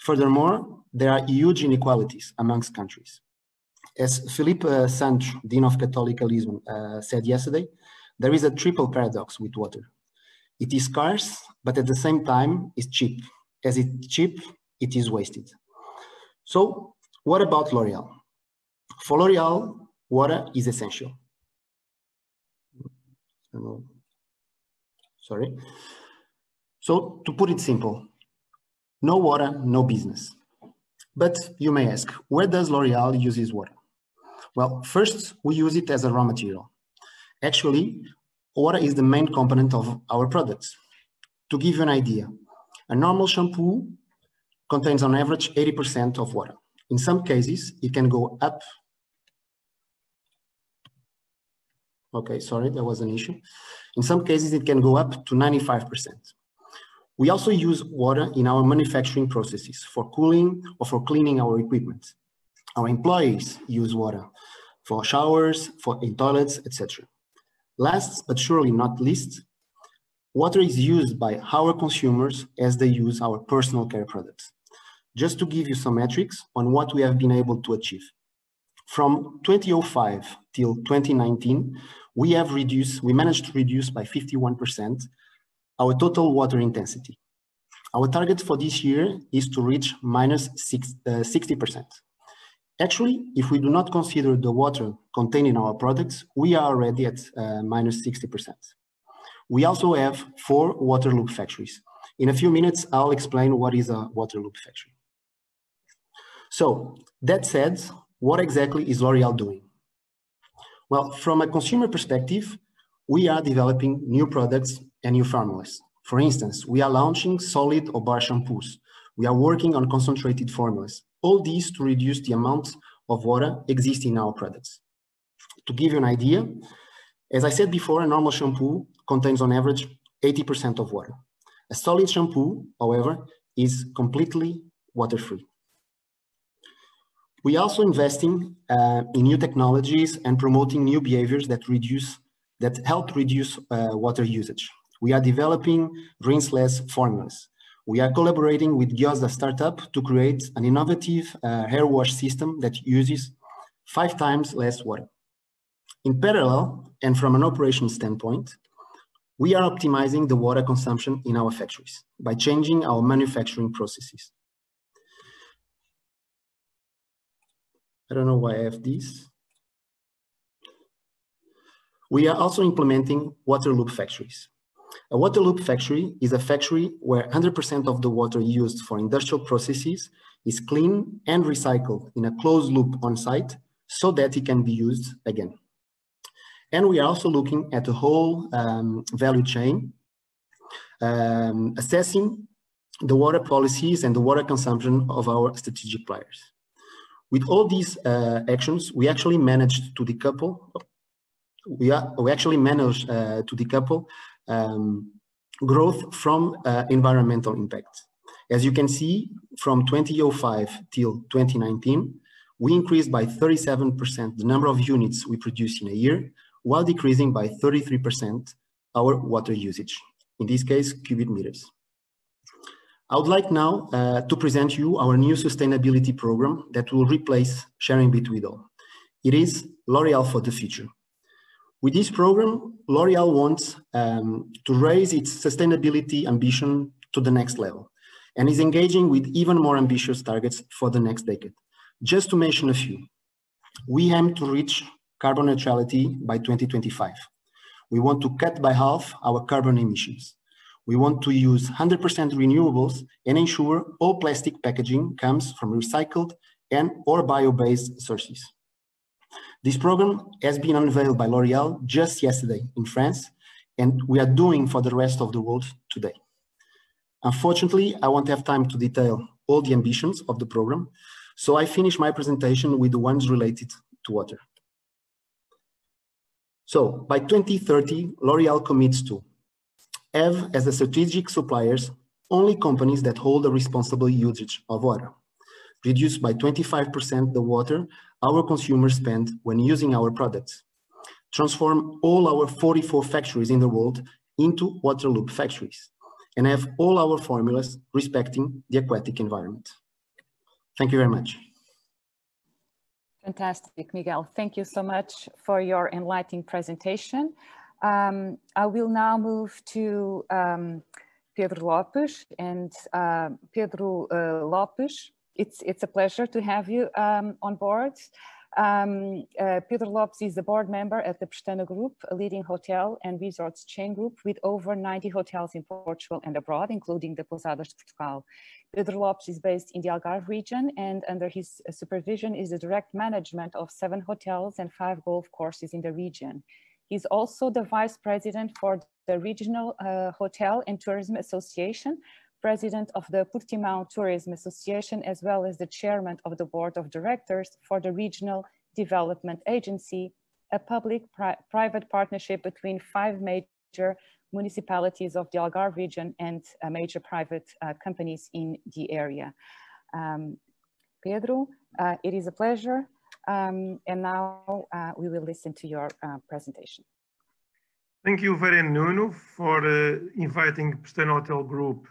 Furthermore, there are huge inequalities amongst countries. As Filipe uh, Santos, Dean of Católica, uh, said yesterday, there is a triple paradox with water. It is scarce, but at the same time, it's cheap. As it's cheap, it is wasted. So what about L'Oreal? For L'Oreal, water is essential sorry. So to put it simple, no water, no business. But you may ask, where does L'Oreal use its water? Well, first, we use it as a raw material. Actually, water is the main component of our products. To give you an idea, a normal shampoo contains on average 80% of water. In some cases, it can go up. Okay, sorry, there was an issue. In some cases, it can go up to 95%. We also use water in our manufacturing processes for cooling or for cleaning our equipment. Our employees use water for showers, for in toilets, etc. Last but surely not least, water is used by our consumers as they use our personal care products. Just to give you some metrics on what we have been able to achieve. From 2005 till 2019, we have reduced, we managed to reduce by 51% our total water intensity. Our target for this year is to reach minus six, uh, 60%. Actually, if we do not consider the water contained in our products, we are already at uh, minus 60%. We also have four water loop factories. In a few minutes, I'll explain what is a water loop factory. So that said, what exactly is L'Oreal doing? Well, from a consumer perspective, we are developing new products and new formulas. For instance, we are launching solid or bar shampoos. We are working on concentrated formulas. All these to reduce the amount of water existing in our products. To give you an idea, as I said before, a normal shampoo contains on average 80% of water. A solid shampoo, however, is completely water-free. We are also investing uh, in new technologies and promoting new behaviors that reduce, that help reduce uh, water usage. We are developing rinseless formulas. We are collaborating with Gjosa startup to create an innovative uh, hair wash system that uses five times less water. In parallel, and from an operation standpoint, we are optimizing the water consumption in our factories by changing our manufacturing processes. I don't know why I have these. We are also implementing water loop factories. A water loop factory is a factory where 100% of the water used for industrial processes is clean and recycled in a closed loop on site so that it can be used again. And we are also looking at the whole um, value chain, um, assessing the water policies and the water consumption of our strategic players. With all these uh, actions, we actually managed to decouple, we, are, we actually managed uh, to decouple um, growth from uh, environmental impact. As you can see, from 2005 till 2019, we increased by 37% the number of units we produce in a year, while decreasing by 33% our water usage, in this case, cubic meters. I would like now uh, to present you our new sustainability program that will replace Sharing Beauty with All. It is L'Oreal for the Future. With this program, L'Oreal wants um, to raise its sustainability ambition to the next level and is engaging with even more ambitious targets for the next decade. Just to mention a few, we aim to reach carbon neutrality by 2025. We want to cut by half our carbon emissions. We want to use 100% renewables and ensure all plastic packaging comes from recycled and or bio-based sources. This program has been unveiled by L'Oreal just yesterday in France, and we are doing for the rest of the world today. Unfortunately, I won't have time to detail all the ambitions of the program, so I finish my presentation with the ones related to water. So by 2030, L'Oreal commits to have as a strategic suppliers only companies that hold a responsible usage of water, reduce by 25% the water our consumers spend when using our products, transform all our 44 factories in the world into water loop factories, and have all our formulas respecting the aquatic environment. Thank you very much.
Fantastic, Miguel. Thank you so much for your enlightening presentation. Um, I will now move to um, Pedro Lopes and uh, Pedro uh, Lopes. It's, it's a pleasure to have you um, on board. Um, uh, Pedro Lopes is a board member at the Pestana Group, a leading hotel and resorts chain group with over 90 hotels in Portugal and abroad, including the Pousadas de Portugal. Pedro Lopes is based in the Algarve region and under his supervision is the direct management of seven hotels and five golf courses in the region. He's also the vice president for the Regional uh, Hotel and Tourism Association, president of the Portimão Tourism Association, as well as the chairman of the board of directors for the Regional Development Agency, a public-private partnership between five major municipalities of the Algarve region and uh, major private uh, companies in the area. Um, Pedro, uh, it is a pleasure. Um, and now uh, we will listen to your uh, presentation.
Thank you very Nuno for uh, inviting Pestana Hotel Group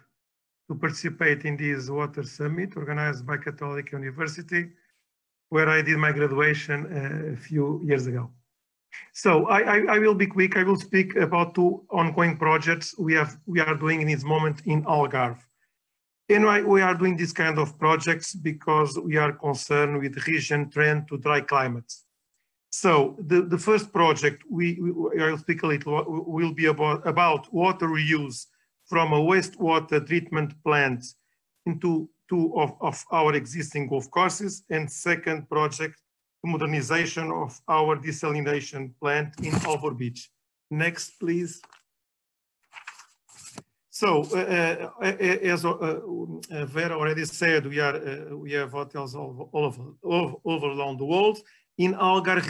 to participate in this water summit organized by Catholic University, where I did my graduation uh, a few years ago. So I, I, I, will be quick. I will speak about two ongoing projects we have we are doing in this moment in Algarve. And why we are doing this kind of projects because we are concerned with region trend to dry climates. So the, the first project we, we I will speak a little will be about, about water reuse from a wastewater treatment plant into two of, of our existing golf courses, and second project, modernization of our desalination plant in Alvor Beach. Next, please. So, uh, uh, as uh, uh, Vera already said, we are we have hotels all, all, over, all, over around the world. In Algarve,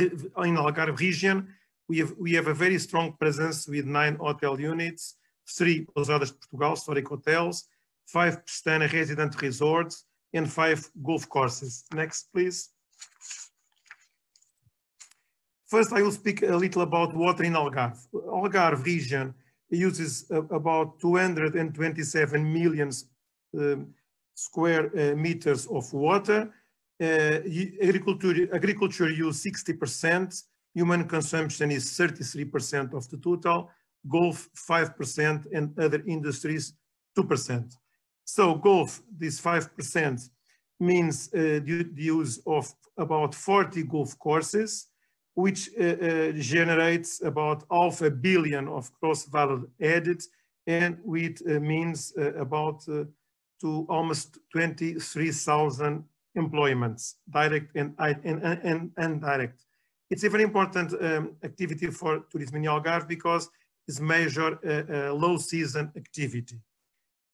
in Algarve region, we have we have a very strong presence with nine hotel units three Pousadas Portugal historic hotels, five Pestana resident resorts, and five golf courses. Next, please. First, I will speak a little about water in Algarve. Algarve region uses uh, about 227 million um, square uh, meters of water. Uh, agriculture, agriculture use 60%, human consumption is 33% of the total, golf 5% and other industries 2%. So golf, this 5% means uh, the, use of about 40 golf courses, which uh, uh, generates about half a billion of gross value added, and which uh, means uh, about uh, to almost 23,000 employments, direct and, and, and, and indirect. It's a very important um, activity for tourism in Algarve because it's major a, a low season activity.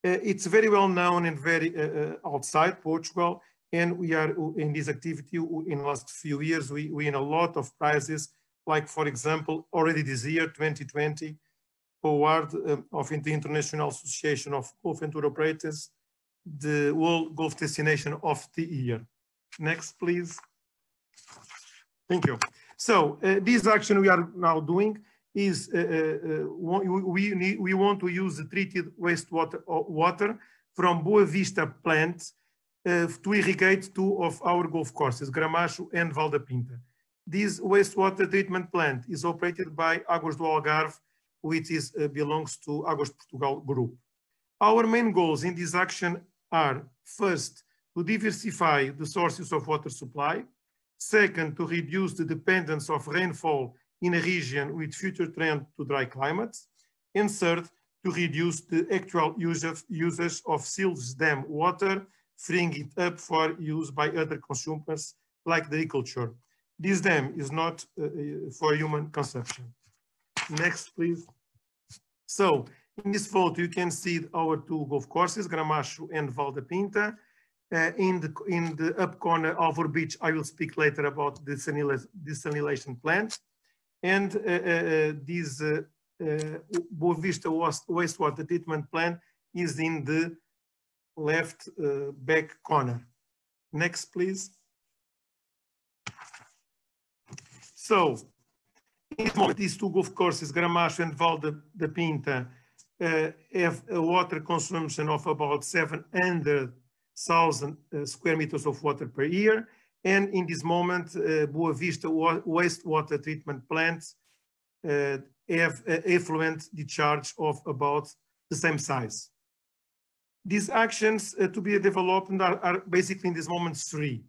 Uh, it's very well known and very uh, uh, outside Portugal. And we are in this activity in the last few years, we win a lot of prizes, like for example, already this year, 2020, award um, of the International Association of Golf and Tour Operators, the World Golf Destination of the Year. Next, please. Thank you. So uh, this action we are now doing is uh, uh, we, need, we want to use the treated wastewater water from Boa Vista plant uh, to irrigate two of our golf courses, Gramacho and Vale da Pinta. This wastewater treatment plant is operated by Águas do Algarve, which is, uh, belongs to Águas Portugal Group. Our main goals in this action are first, to diversify the sources of water supply. Second, to reduce the dependence of rainfall in a region with future trend to dry climates. And third, to reduce the actual of, usage of Silves Dam water, freeing it up for use by other consumers like the agriculture. This dam is not uh, uh, for human consumption. Next, please. So in this photo, you can see our two golf courses, Gramacho and Vale da Pinta. Uh, in the in the up corner of our beach, I will speak later about the desalination plant. And uh, uh, this uh, Boa Vista wastewater treatment plant is in the left back corner. Next, please. So, these two golf courses, Gramacho and Vale da Pinta, uh, have a water consumption of about 700,000 uh, square meters of water per year. And in this moment, uh, Boa Vista wa wastewater treatment plants uh, have uh, effluent discharge of about the same size. These actions uh, to be developed are, are, basically in this moment three.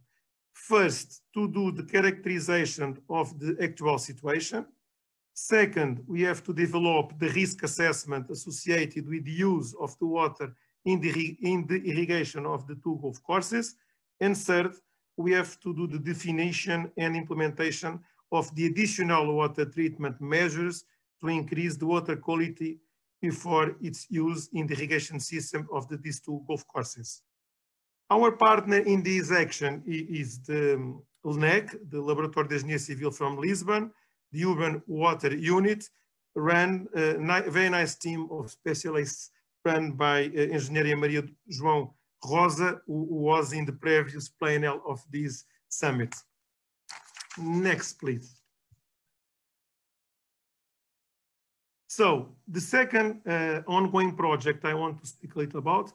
First, to do the characterization of the actual situation. Second, we have to develop the risk assessment associated with the use of the water in the, in the irrigation of the two golf courses. And third, we have to do the definition and implementation of the additional water treatment measures to increase the water quality before its use in the irrigation system of the, these two golf courses. Our partner in this action is the LNEC, the Laboratório de Engenharia Civil from Lisbon, the Urban Water Unit, ran a very nice team of specialists run by uh, Maria João Rosa, who was in the previous panel of this summit. Next, please. So the second uh, ongoing project I want to speak a little about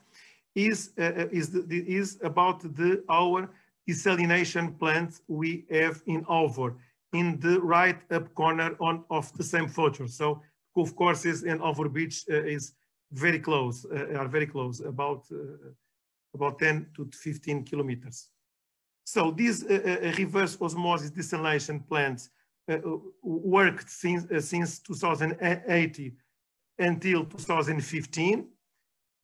is, uh, uh is, the, is about the our desalination plant we have in Alvor, in the right up corner on of the same photo. So golf courses and Alvor Beach uh, is very close, uh, are very close, about uh, about 10 to 15 kilometers. So these reverse osmosis desalination plants worked since, uh, since 2080 until 2015,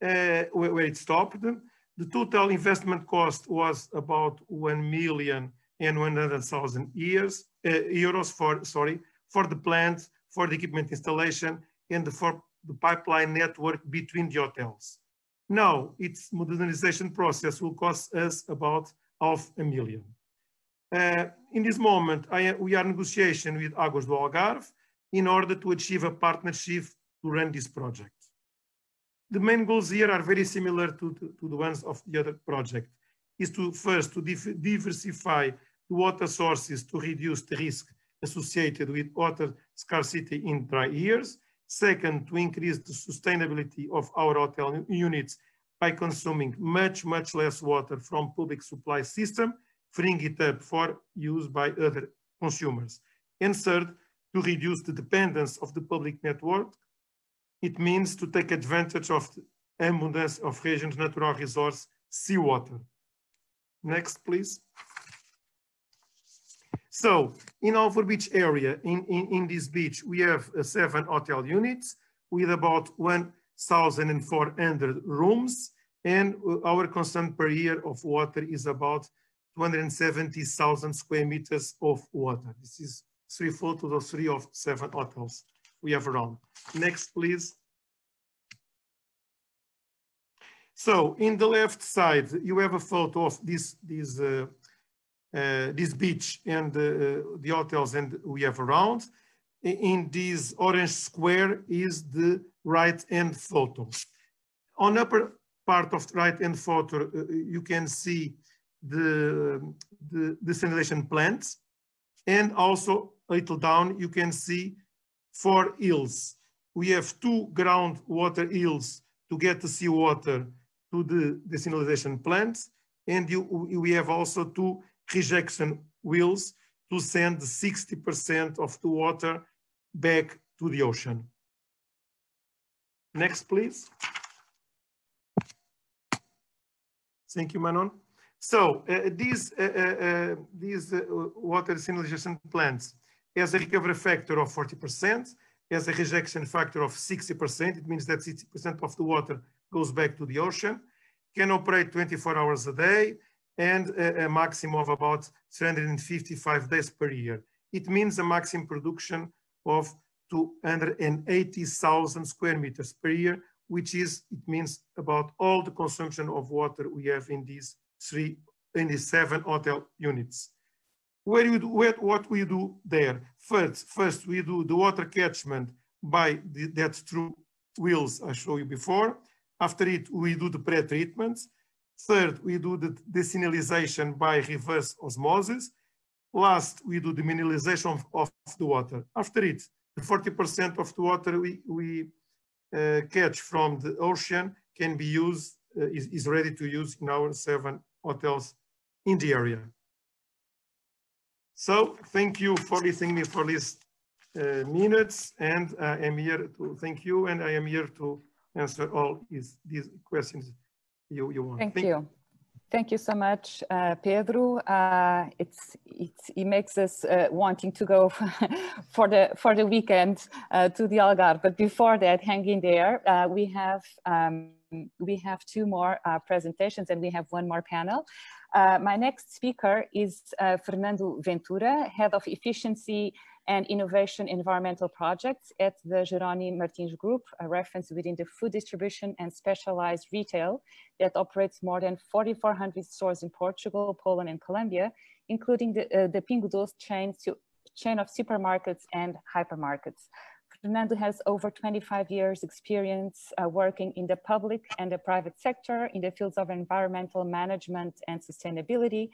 uh, where, where, it stopped. The total investment cost was about 1 million and 100,000 years, uh, euros for, sorry, for the plant, for the equipment installation, and for the pipeline network between the hotels. Now, its modernization process will cost us about half a million. Uh, in this moment, I, we are negotiation with Águas do Algarve in order to achieve a partnership to run this project. The main goals here are very similar to, to, to the ones of the other project, is to first to diversify the water sources to reduce the risk associated with water scarcity in dry years, Second, to increase the sustainability of our hotel units by consuming much, much less water from public supply system, freeing it up for use by other consumers. And third, to reduce the dependence of the public network. It means to take advantage of the abundance of region's natural resource, seawater. Next, please. So in Alvor Beach area, in, in, in this beach, we have uh, seven hotel units with about 1,400 rooms. And uh, our consumption per year of water is about 270,000 square meters of water. This is three photos of three of seven hotels we have around. Next, please. So in the left side, you have a photo of this, this, uh, uh, this beach and uh, the hotels and we have around. In this orange square is the right hand photo. On upper part of the right hand photo, uh, you can see the, the desalination plants and also a little down, you can see four hills. We have two groundwater hills to get the seawater to the desalination plants. And you, we have also two rejection wells to send 60% of the water back to the ocean. Next, please. Thank you, Manon. So uh, these, uh, uh, these water desalination plants has a recovery factor of 40%, has a rejection factor of 60%. It means that 60% of the water goes back to the ocean, can operate 24 hours a day, and a, a maximum of about 355 days per year. It means a maximum production of 280,000 square meters per year, which is, it means about all the consumption of water we have in these three, in seven hotel units. Where you do, where, what we do there? First, first we do the water catchment by the, that through wheels I showed you before. After it, we do the pre-treatments. Third, we do the desalinization by reverse osmosis. Last, we do the mineralization of, of the water. After it, the 40% of the water we, we uh, catch from the ocean can be used, uh, is, is ready to use in our seven hotels in the area. So thank you for listening me for these uh, minutes and I am here to thank you and I am here to answer all these, these questions you, you want.
Thank, thank you. Thank you so much, uh, Pedro. Uh, it's, it's, it makes us uh, wanting to go for the for the weekend uh, to the Algarve. But before that, hang in there. Uh, we have um, we have two more uh, presentations and we have one more panel. my next speaker is Fernando Ventura, Head of Efficiency and innovation environmental projects at the Jerónimo Martins Group, a reference within the food distribution and specialized retail that operates more than 4,400 stores in Portugal, Poland, and Colombia, including the, uh, the Pingo Doce chain, chain of supermarkets and hypermarkets. Fernando has over 25 years experience uh, working in the public and the private sector in the fields of environmental management and sustainability,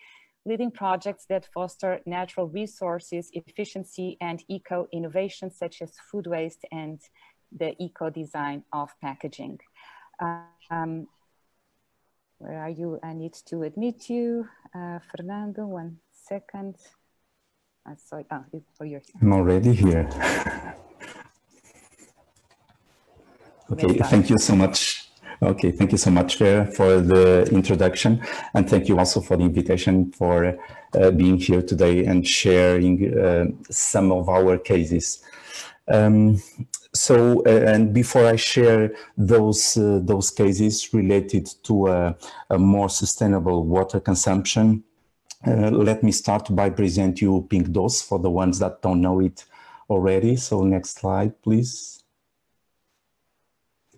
leading projects that foster natural resources, efficiency, and eco-innovation such as food waste and the eco-design of packaging. Um, where are you? I need to admit you. Uh, Fernando, one second. I saw, oh, for yours.
I'm already here. okay, thank you so much. Okay, thank you so much uh, for the introduction and thank you also for the invitation for uh, being here today and sharing uh, some of our cases. Um, so, uh, and before I share those uh, those cases related to a, a more sustainable water consumption, uh, let me start by present you Pingo Doce for the ones that don't know it already. So next slide, please.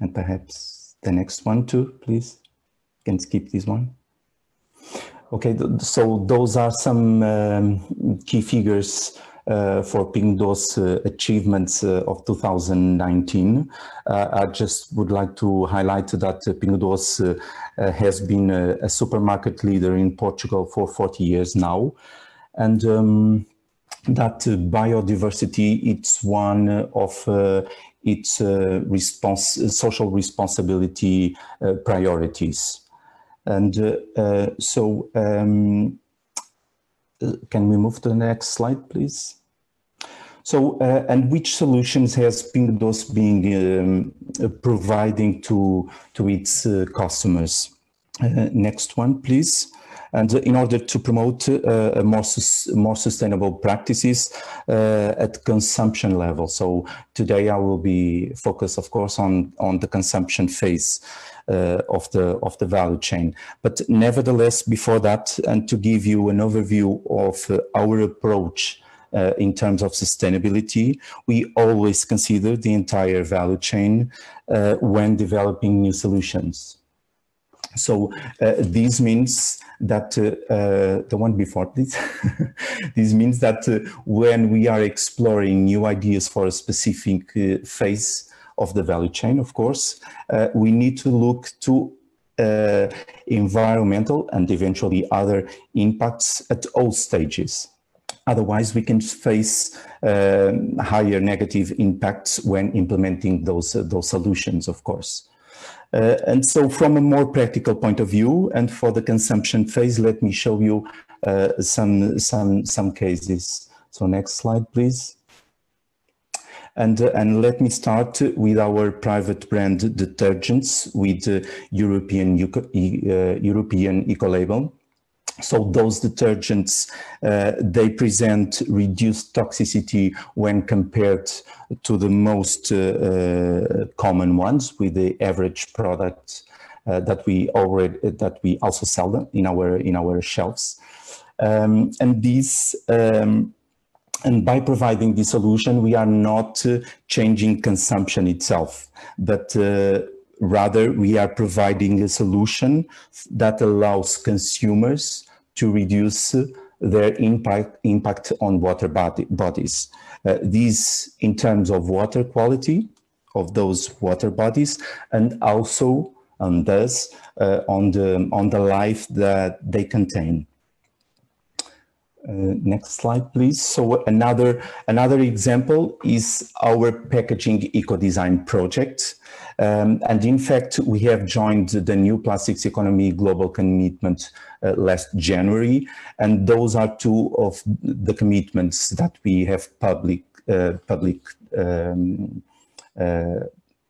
And perhaps the next one too, please. Can skip this one. Okay, so those are some um, key figures uh, for Pingo Doce uh, achievements uh, of 2019. Uh, I just would like to highlight that uh, Pingo Doce uh, has been a, a, supermarket leader in Portugal for 40 years now. And um, that biodiversity, it's one of its uh, response, social responsibility uh, priorities. And uh, so, um, can we move to the next slide, please? So, uh, and which solutions has Pingo Doce been um, providing to, to its uh, customers? Next one, please and in order to promote uh, more, more sustainable practices uh, at consumption level. So today I will be focused, of course, on, on the consumption phase. Uh, of the of the value chain. But nevertheless, before that, and to give you an overview of uh, our approach uh, in terms of sustainability, we always consider the entire value chain uh, when developing new solutions. So uh, this means that uh, uh, the one before this, this means that uh, when we are exploring new ideas for a specific uh, phase of the value chain, of course, uh, we need to look to environmental and eventually other impacts at all stages. Otherwise, we can face um, higher negative impacts when implementing those, those solutions, of course. Uh, and so from a more practical point of view and for the consumption phase, let me show you uh, some, some, some cases. So next slide, please. And, uh, and let me start with our private brand detergents with European, uh, European Ecolabel. So those detergents, uh, they present reduced toxicity when compared to the most uh, uh, common ones with the average product uh, that we already that we also sell them in our in our shelves. Um, and these um, and by providing this solution, we are not uh, changing consumption itself, but uh, rather we are providing a solution that allows consumers to reduce their impact, impact on water body, bodies. Uh, these in terms of water quality of those water bodies and also and thus uh, on, the, on the life that they contain. Uh, next slide, please. So another, another example is our packaging eco-design project. Um, and in fact, we have joined the new plastics economy global commitment uh, last January. And those are two of the commitments that we have public, uh, public um, uh,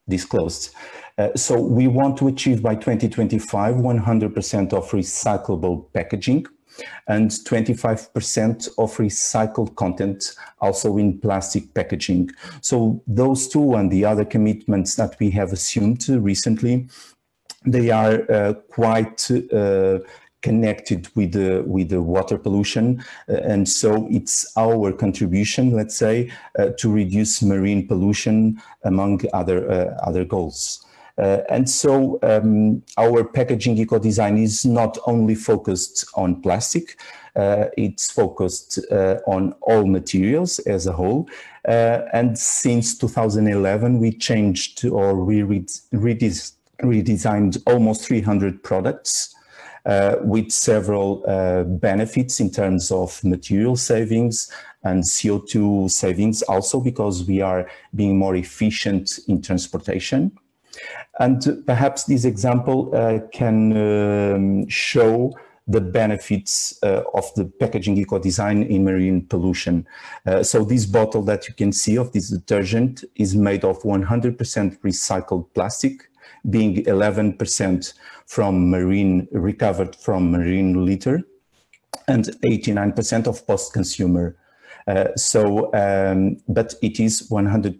disclosed. Uh, so we want to achieve by 2025 100% of recyclable packaging and 25% of recycled content also in plastic packaging. So those two and the other commitments that we have assumed recently, they are uh, quite uh, connected with the with the water pollution uh, and so it's our contribution let's say uh, to reduce marine pollution among other uh, other goals and so um, our packaging eco-design is not only focused on plastic, uh, it's focused uh, on all materials as a whole. Uh, and since 2011, we changed or we redes redesigned almost 300 products uh, with several uh, benefits in terms of material savings and CO2 savings also because we are being more efficient in transportation. And perhaps this example uh, can um, show the benefits uh, of the packaging eco-design in marine pollution. Uh, so this bottle that you can see of this detergent is made of 100% recycled plastic, being 11% from marine, recovered from marine litter, and 89% of post-consumer. Uh, so, um, but it is 100%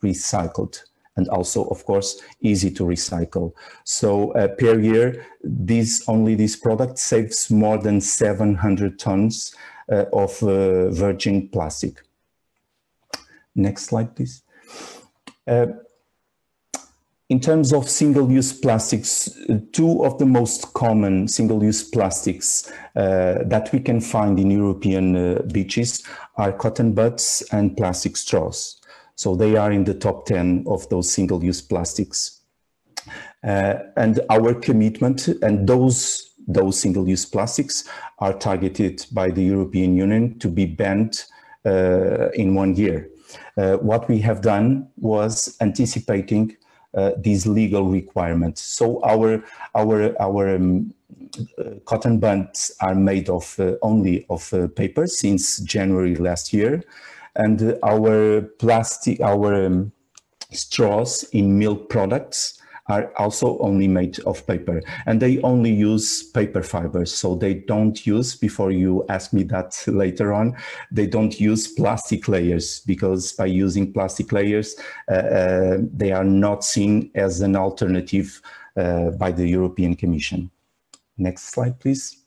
recycled and also, of course, easy to recycle. So uh, per year, this only this product saves more than 700 tons uh, of uh, virgin plastic. Next slide, please. Uh, in terms of single-use plastics, two of the most common single-use plastics uh, that we can find in European uh, beaches are cotton buds and plastic straws. So they are in the top 10 of those single-use plastics. Uh, and our commitment and those, those single-use plastics are targeted by the European Union to be banned uh, in one year. Uh, what we have done was anticipating uh, these legal requirements. So our, our, our um, uh, cotton buds are made of uh, only of paper since January last year and our plastic, our um, straws in milk products are also only made of paper and they only use paper fibers. So they don't use, before you ask me that later on, they don't use plastic layers because by using plastic layers, uh, uh, they are not seen as an alternative uh, by the European Commission. Next slide, please.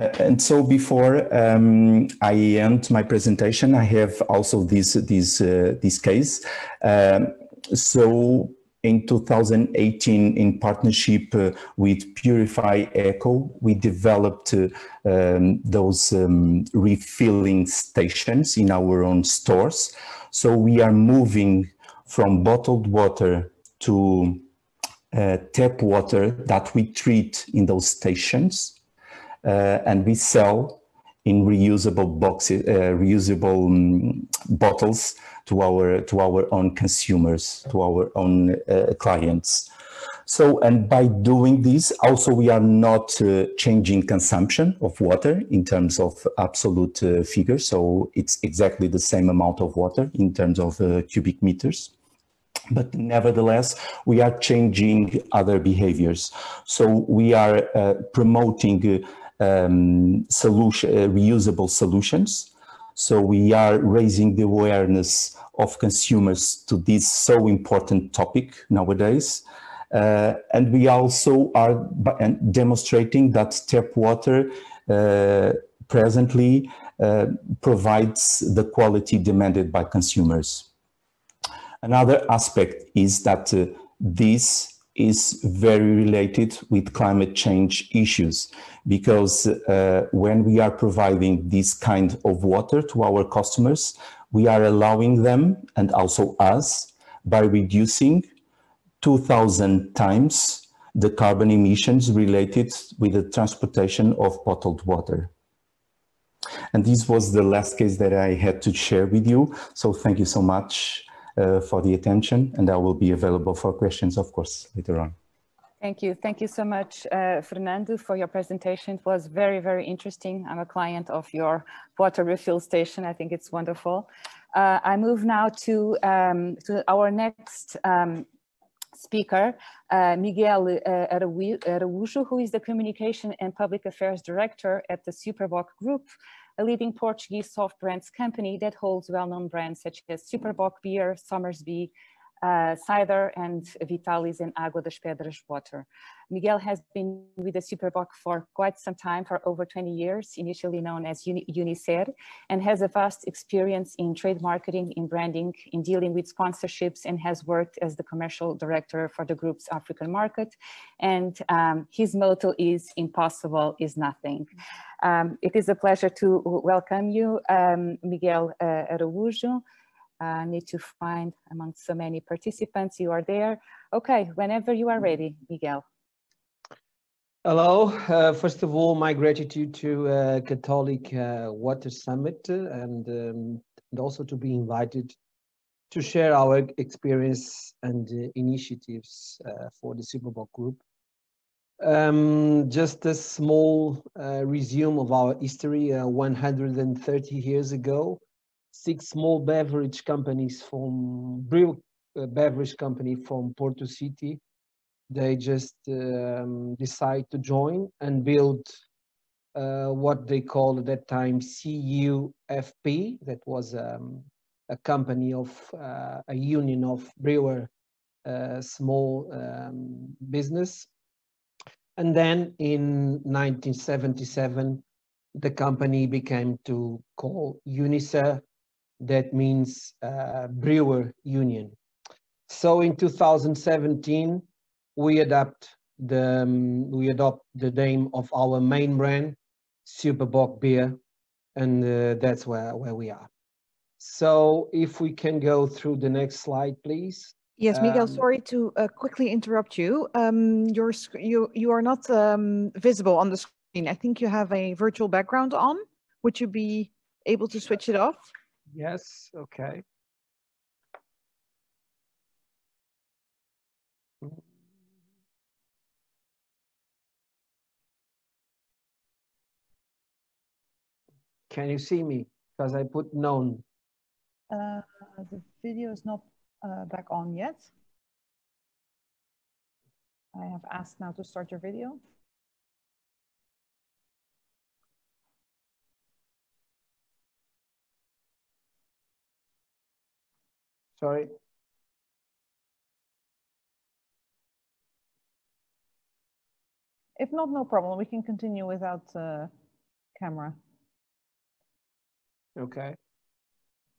Uh, and so before um, I end my presentation, I have also this this uh, this case. Um, so in 2018, in partnership uh, with Purify Eco, we developed uh, um, those um, refilling stations in our own stores. So we are moving from bottled water to uh, tap water that we treat in those stations and we sell in reusable boxes, uh, reusable um, bottles to our to our own consumers, to our own uh, clients. So, and by doing this, also we are not uh, changing consumption of water in terms of absolute uh, figures. So it's exactly the same amount of water in terms of uh, cubic meters. But nevertheless, we are changing other behaviors. So we are uh, promoting uh, um, solution, uh, reusable solutions. So we are raising the awareness of consumers to this so important topic nowadays. Uh, and we also are demonstrating that tap water uh, presently uh, provides the quality demanded by consumers. Another aspect is that uh, this is very related with climate change issues because uh, when we are providing this kind of water to our customers, we are allowing them and also us by reducing 2000 times the carbon emissions related with the transportation of bottled water. And this was the last case that I had to share with you. So thank you so much uh, for the attention and I will be available for questions, of course, later on.
Thank you. Thank you so much, uh, Fernando, for your presentation. It was very, very interesting. I'm a client of your water refill station. I think it's wonderful. Uh, I move now to, um, to our next um, speaker, uh, Miguel uh, Araújo, who is the Communication and Public Affairs Director at the Super Bock Group, a leading Portuguese soft brands company that holds well-known brands such as Super Bock Beer, Somersby, uh, cider and Vitalis and Água das Pedras water. Miguel has been with the Super Bock for quite some time, for over 20 years, initially known as Uni Unicer, and has a vast experience in trade marketing, in branding, in dealing with sponsorships, and has worked as the commercial director for the group's African market. And um, his motto is impossible is nothing. Um, it is a pleasure to welcome you, um, Miguel uh, Araújo uh, need to find among so many participants. You are there. Okay, whenever you are ready, Miguel.
Hello. Uh, first of all, my gratitude to uh, Catholic uh, Water Summit and, um, and also to be invited to share our experience and uh, initiatives uh, for the Super Bock Group. Um, just a small resume of our history 130 years ago six small beverage companies from brew uh, beverage company from Porto City. They just um, decide to join and build uh, what they called at that time CUFP. That was um, a company of uh, a union of brewer uh, small um, business. And then in 1977, the company became to call Unicer that means uh, brewer union. So in 2017, we adopt the um, we adopt the name of our main brand, Super Bock beer, and uh, that's where where we are. So if we can go through the next slide, please.
Yes, Miguel, um, sorry to uh, quickly interrupt you. Um, your you you are not um, visible on the screen. I think you have a virtual background on. Would you be able to switch it off?
Yes, okay. Can you see me? Because I put known.
Uh, the video is not uh, back on yet. I have asked now to start your video.
Sorry.
If not, no problem. We can continue without uh, camera.
Okay.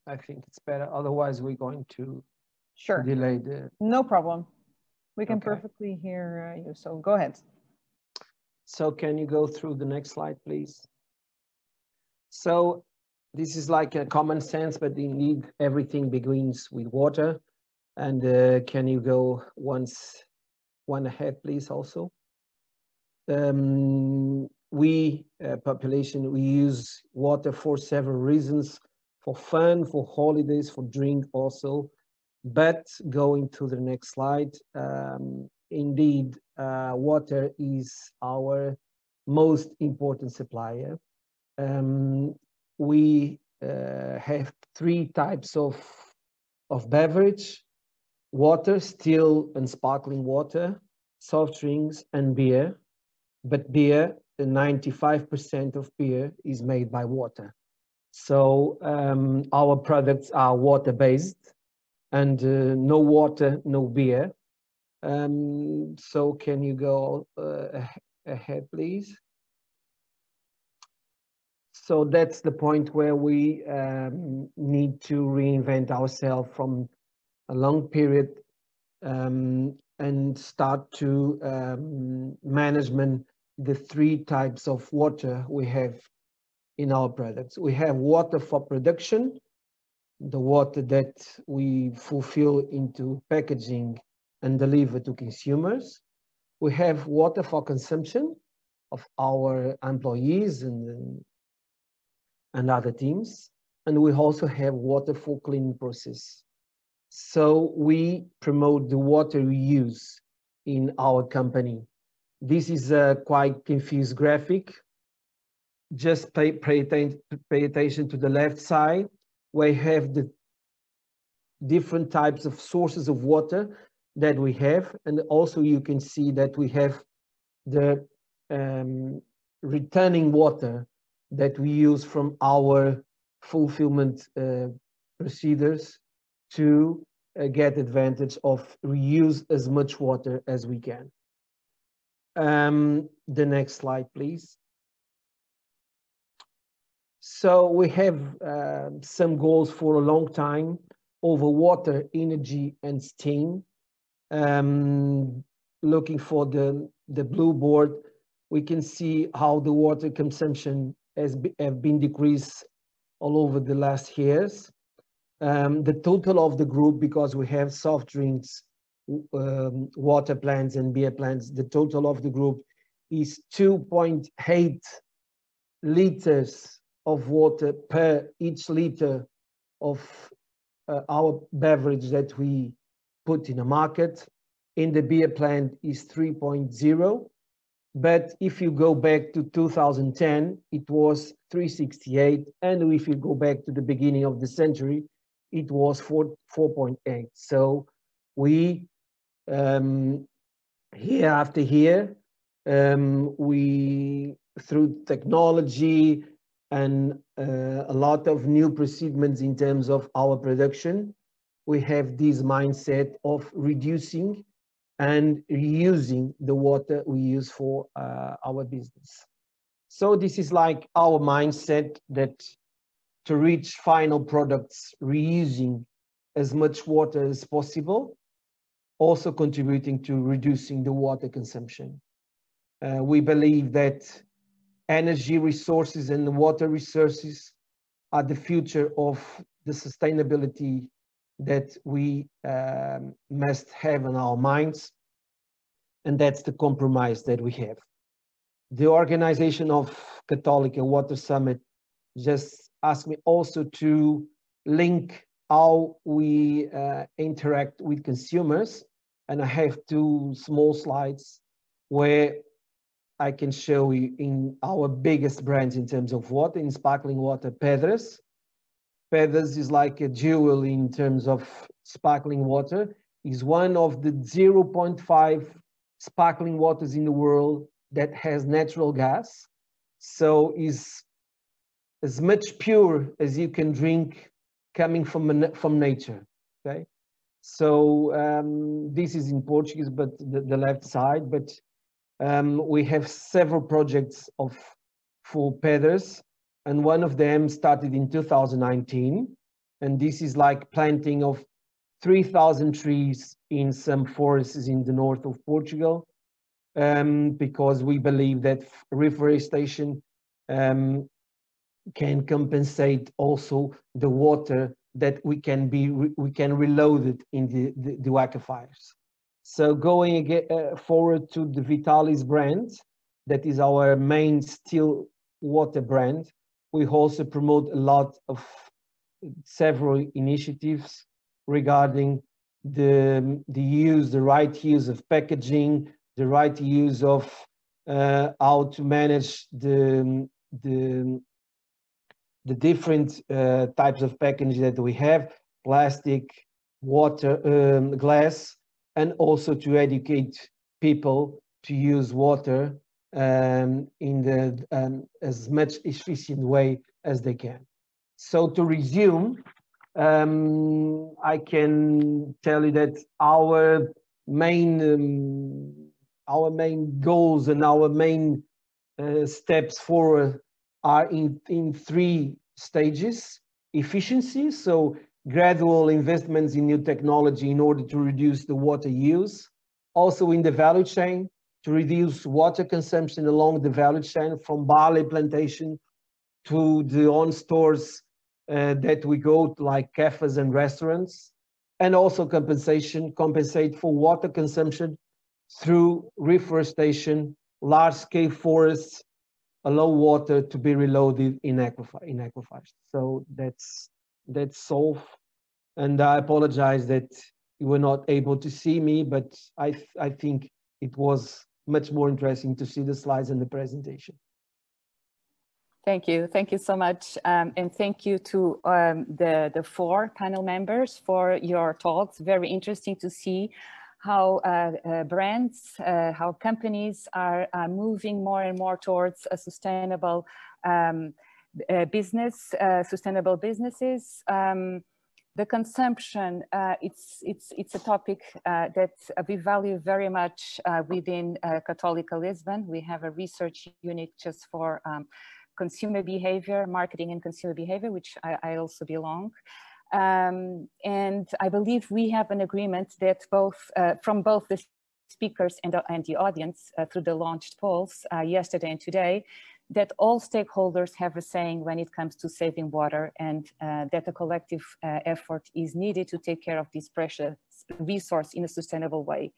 I think it's better. Otherwise, we're going to
sure
delay the.
No problem. We can
Okay.
perfectly hear uh, you, so go ahead.
So can you go through the next slide, please? So this is like a common sense, but indeed everything begins with water. And uh, can you go once, one ahead, please, also? Um, we, uh, population, we use water for several reasons, for fun, for holidays, for drink also. But going to the next slide, um, indeed, uh, water is our most important supplier. Um, we uh, have three types of, of beverage, water, still and sparkling water, soft drinks and beer. But beer, 95% of beer is made by water. So um, our products are water-based and uh, no water, no beer. Um, so can you go uh, ahead, please? So that's the point where we um, need to reinvent ourselves from a long period um, and start to um, management the three types of water we have in our products. We have water for production, the water that we fulfill into packaging and deliver to consumers. We have water for consumption of our employees and, and other teams. And we also have water for cleaning process. So we promote the water we use in our company. This is a quite confused graphic. Just pay, pay, atten pay attention to the left side where you have the different types of sources of water that we have. And also you can see that we have the um, returning water that we use from our fulfillment uh, procedures to uh, get advantage of reuse as much water as we can. Um, the next slide, please. So we have uh, some goals for a long time over water, energy, and steam. Um, looking for the, the blue board, we can see how the water consumption has have been decreased all over the last years. Um, the total of the group, because we have soft drinks, um, water plants and beer plants, the total of the group is 2.8 liters of water per each liter of uh, our beverage that we put in the market. In the beer plant is 3.0. But if you go back to 2010, it was 368. And if you go back to the beginning of the century, it was 4, 4.8. So we, um, year after year, um, we, through technology and uh, a lot of new procedures in terms of our production, we have this mindset of reducing and reusing the water we use for uh, our business. So this is like our mindset that to reach final products reusing as much water as possible, also contributing to reducing the water consumption. Uh, we believe that energy resources and water resources are the future of the sustainability that we um, must have in our minds. And that's the compromise that we have. The organization of Catholic Water Summit just asked me also to link how we uh, interact with consumers. And I have two small slides where I can show you in our biggest brands in terms of water, in sparkling water, Pedras. Pedras is like a jewel in terms of sparkling water. is one of the 0.5 sparkling waters in the world that has natural gas. So is as much pure as you can drink coming from, from nature, okay? So um, this is in Portuguese, but the, the left side, but um, we have several projects of for Pedras, and one of them started in 2019. And this is like planting of 3,000 trees in some forests in the north of Portugal, um, because we believe that reforestation um, can compensate also the water that we can be we can reload it in the, the, the aquifers. So going again, uh, forward to the Vitalis brand, that is our main still water brand. We also promote a lot of several initiatives regarding the, the use, the right use of packaging, the right use of uh, how to manage the, the, the different uh, types of packaging that we have, plastic, water, um, glass, and also to educate people to use water um, in the um, as much efficient way as they can. So to resume, um, I can tell you that our main um, our main goals and our main uh, steps forward are in, in three stages. Efficiency, so gradual investments in new technology in order to reduce the water use. Also in the value chain, to reduce water consumption along the value chain from barley plantation to the on stores uh, that we go to like cafes and restaurants and also compensation compensate for water consumption through reforestation large scale forests allow water to be reloaded in aquifer in aquifers. So that's that's solved and i apologize that you were not able to see me but i i think it was much more interesting to see the slides and the presentation.
Thank you. Thank you so much. Um, and thank you to um, the, the four panel members for your talks. Very interesting to see how uh, uh, brands, uh, how companies are moving more and more towards a sustainable um, uh, business, uh, sustainable businesses. Um, the consumption, uh, it's, it's, it's a topic uh, that we value very much uh, within uh, Católica Lisbon. We have a research unit just for um, consumer behavior, marketing and consumer behavior, which I, I also belong. Um, and I believe we have an agreement that both, uh, from both the speakers and, and the audience uh, through the launched polls uh, yesterday and today, that all stakeholders have a saying when it comes to saving water and uh, that a collective uh, effort is needed to take care of this precious resource in a sustainable way.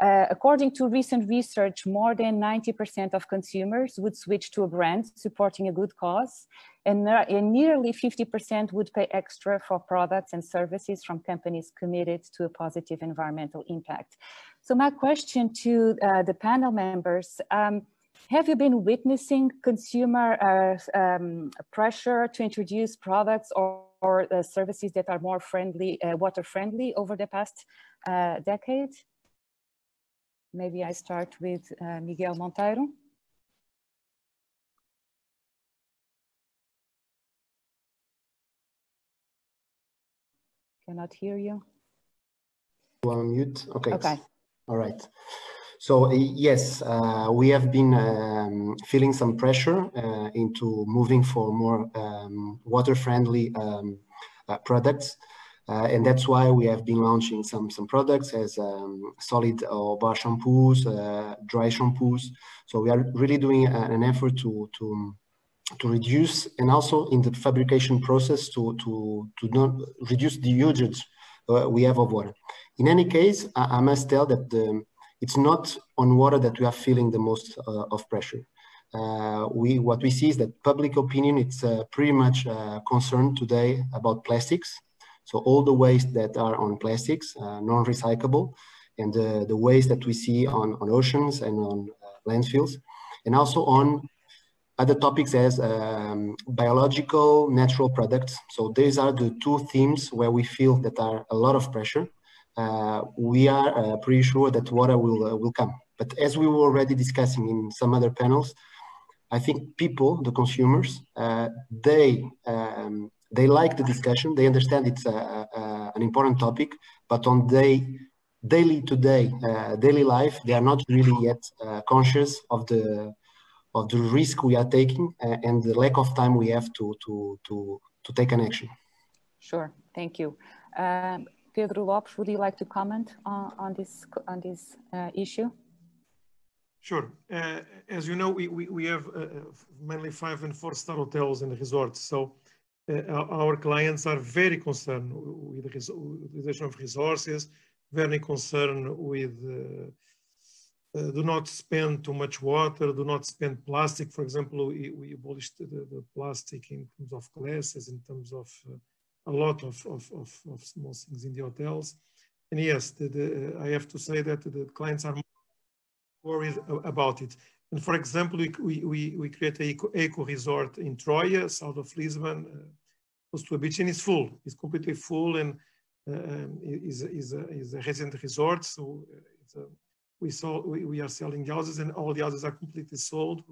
Uh, according to recent research, more than 90% of consumers would switch to a brand supporting a good cause, and, and nearly 50% would pay extra for products and services from companies committed to a positive environmental impact. So my question to uh, the panel members, um, have you been witnessing consumer uh, um, pressure to introduce products or, or uh, services that are more friendly, uh, water friendly over the past uh, decade? Maybe I start with uh, Miguel Monteiro. Cannot hear you.
On mute. Okay.
Okay.
All right. So yes, uh, we have been um, feeling some pressure uh, into moving for more um, water-friendly um, uh, products. Uh, and that's why we have been launching some some products as um, solid or bar shampoos, uh, dry shampoos. So we are really doing an effort to to to reduce and also in the fabrication process to to to not reduce the usage uh, we have of water. In any case, I, I must tell that the it's not on water that we are feeling the most uh, of pressure. Uh, we what we see is that public opinion it's uh, pretty much uh, concerned today about plastics. So all the waste that are on plastics, uh, non-recyclable, and the, waste that we see on, on oceans and on uh, landfills, and also on other topics as um, biological natural products. So these are the two themes where we feel that are a lot of pressure. Uh, we are uh, pretty sure that water will, uh, will come. But as we were already discussing in some other panels, I think people, the consumers, they um, they like the discussion. They understand it's a, a, an important topic, but on day daily to day uh, daily life, they are not really yet uh, conscious of the of the risk we are taking and the lack of time we have to to to to take an action.
Sure, thank you. Um, Pedro Lopes, would you like to comment on, on this, on this uh, issue?
Sure. Uh, as you know, we, we, we have uh, mainly five and four star hotels and resorts. So uh, our clients are very concerned with the utilization of resources, very concerned with uh, uh, do not spend too much water, do not spend plastic. For example, we, we abolished the, the, plastic in terms of glasses, in terms of uh, a lot of, of, of, of, small things in the hotels. And yes, the, the, I have to say that the clients are worried about it. And for example, we, we, we create a eco, eco resort in Troia, south of Lisbon, uh, close to a beach, and it's full. It's completely full and uh, um, is, is, a, is a resident resort. So uh, a, we, saw, we, we are selling houses and all the houses are completely sold.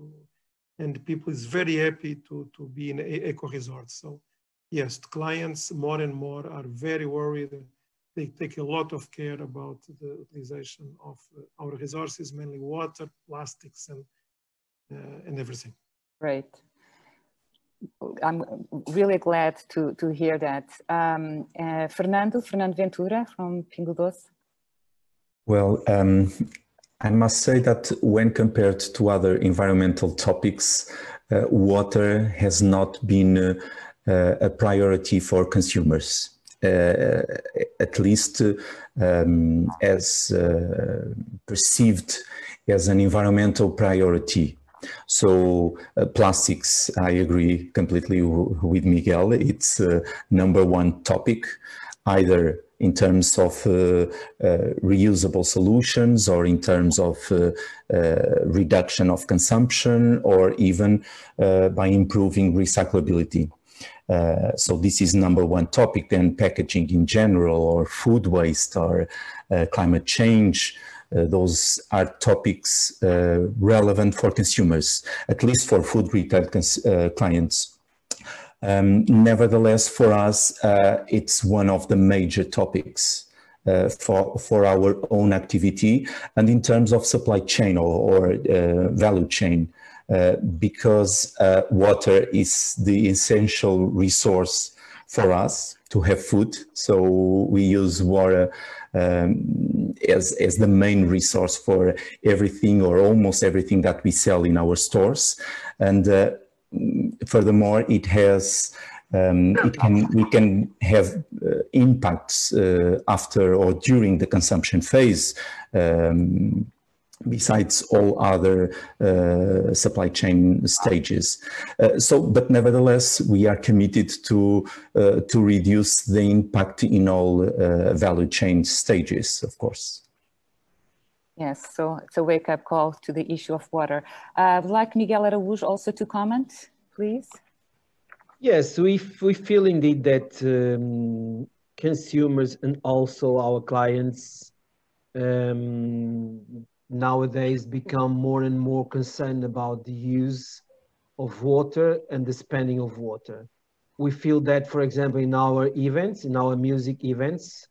And people is very happy to, to be in eco resort. So yes, clients more and more are very worried they take a lot of care about the utilization of uh, our resources, mainly water, plastics, and, uh, and everything.
Great. I'm really glad to, to hear that. Um, uh, Fernando, Fernando Ventura from Pingo Doce.
Well, um, I must say that when compared to other environmental topics, uh, water has not been uh, a priority for consumers. Uh, at least um, as uh, perceived as an environmental priority. So uh, plastics, I agree completely with Miguel. It's uh, number one topic, either in terms of uh, uh, reusable solutions or in terms of reduction of consumption or even by improving recyclability. Uh, so this is number one topic, then packaging in general or food waste or uh, climate change. Uh, those are topics uh, relevant for consumers, at least for food retail uh, clients. Um, nevertheless, for us, it's one of the major topics uh, for, for our own activity and in terms of supply chain or, or uh, value chain. Uh, because uh, water is the essential resource for us to have food. So we use water um, as, as the main resource for everything or almost everything that we sell in our stores. And uh, furthermore, it has um, it can we can have uh, impacts uh, after or during the consumption phase um, besides all other uh, supply chain stages. Uh, so, but nevertheless, we are committed to uh, to reduce the impact in all uh, value chain stages, of course.
Yes, so it's a wake-up call to the issue of water. Uh, I'd like Miguel Araújo also to comment, please.
Yes, we, we feel indeed that um, consumers and also our clients um, nowadays become more and more concerned about the use of water and the spending of water. We feel that, for example, in our events, in our music events,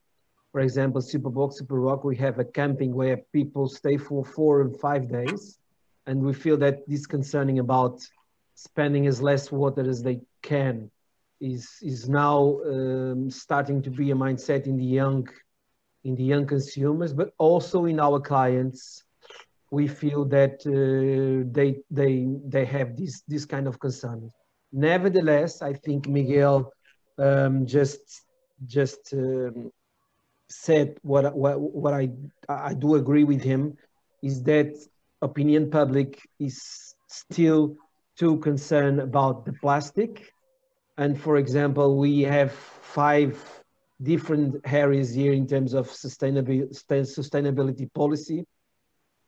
for example, Super Bock, Super Rock, we have a camping where people stay for four and five days. And we feel that this concerning about spending as less water as they can is, is now um, starting to be a mindset in the young in the young consumers, but also in our clients we feel that uh, they they they have this this kind of concern. Nevertheless, I think Miguel um, just just um, said what, what what I I do agree with him is that opinion public is still too concerned about the plastic. And for example, we have five different areas here in terms of sustainability sustainability policy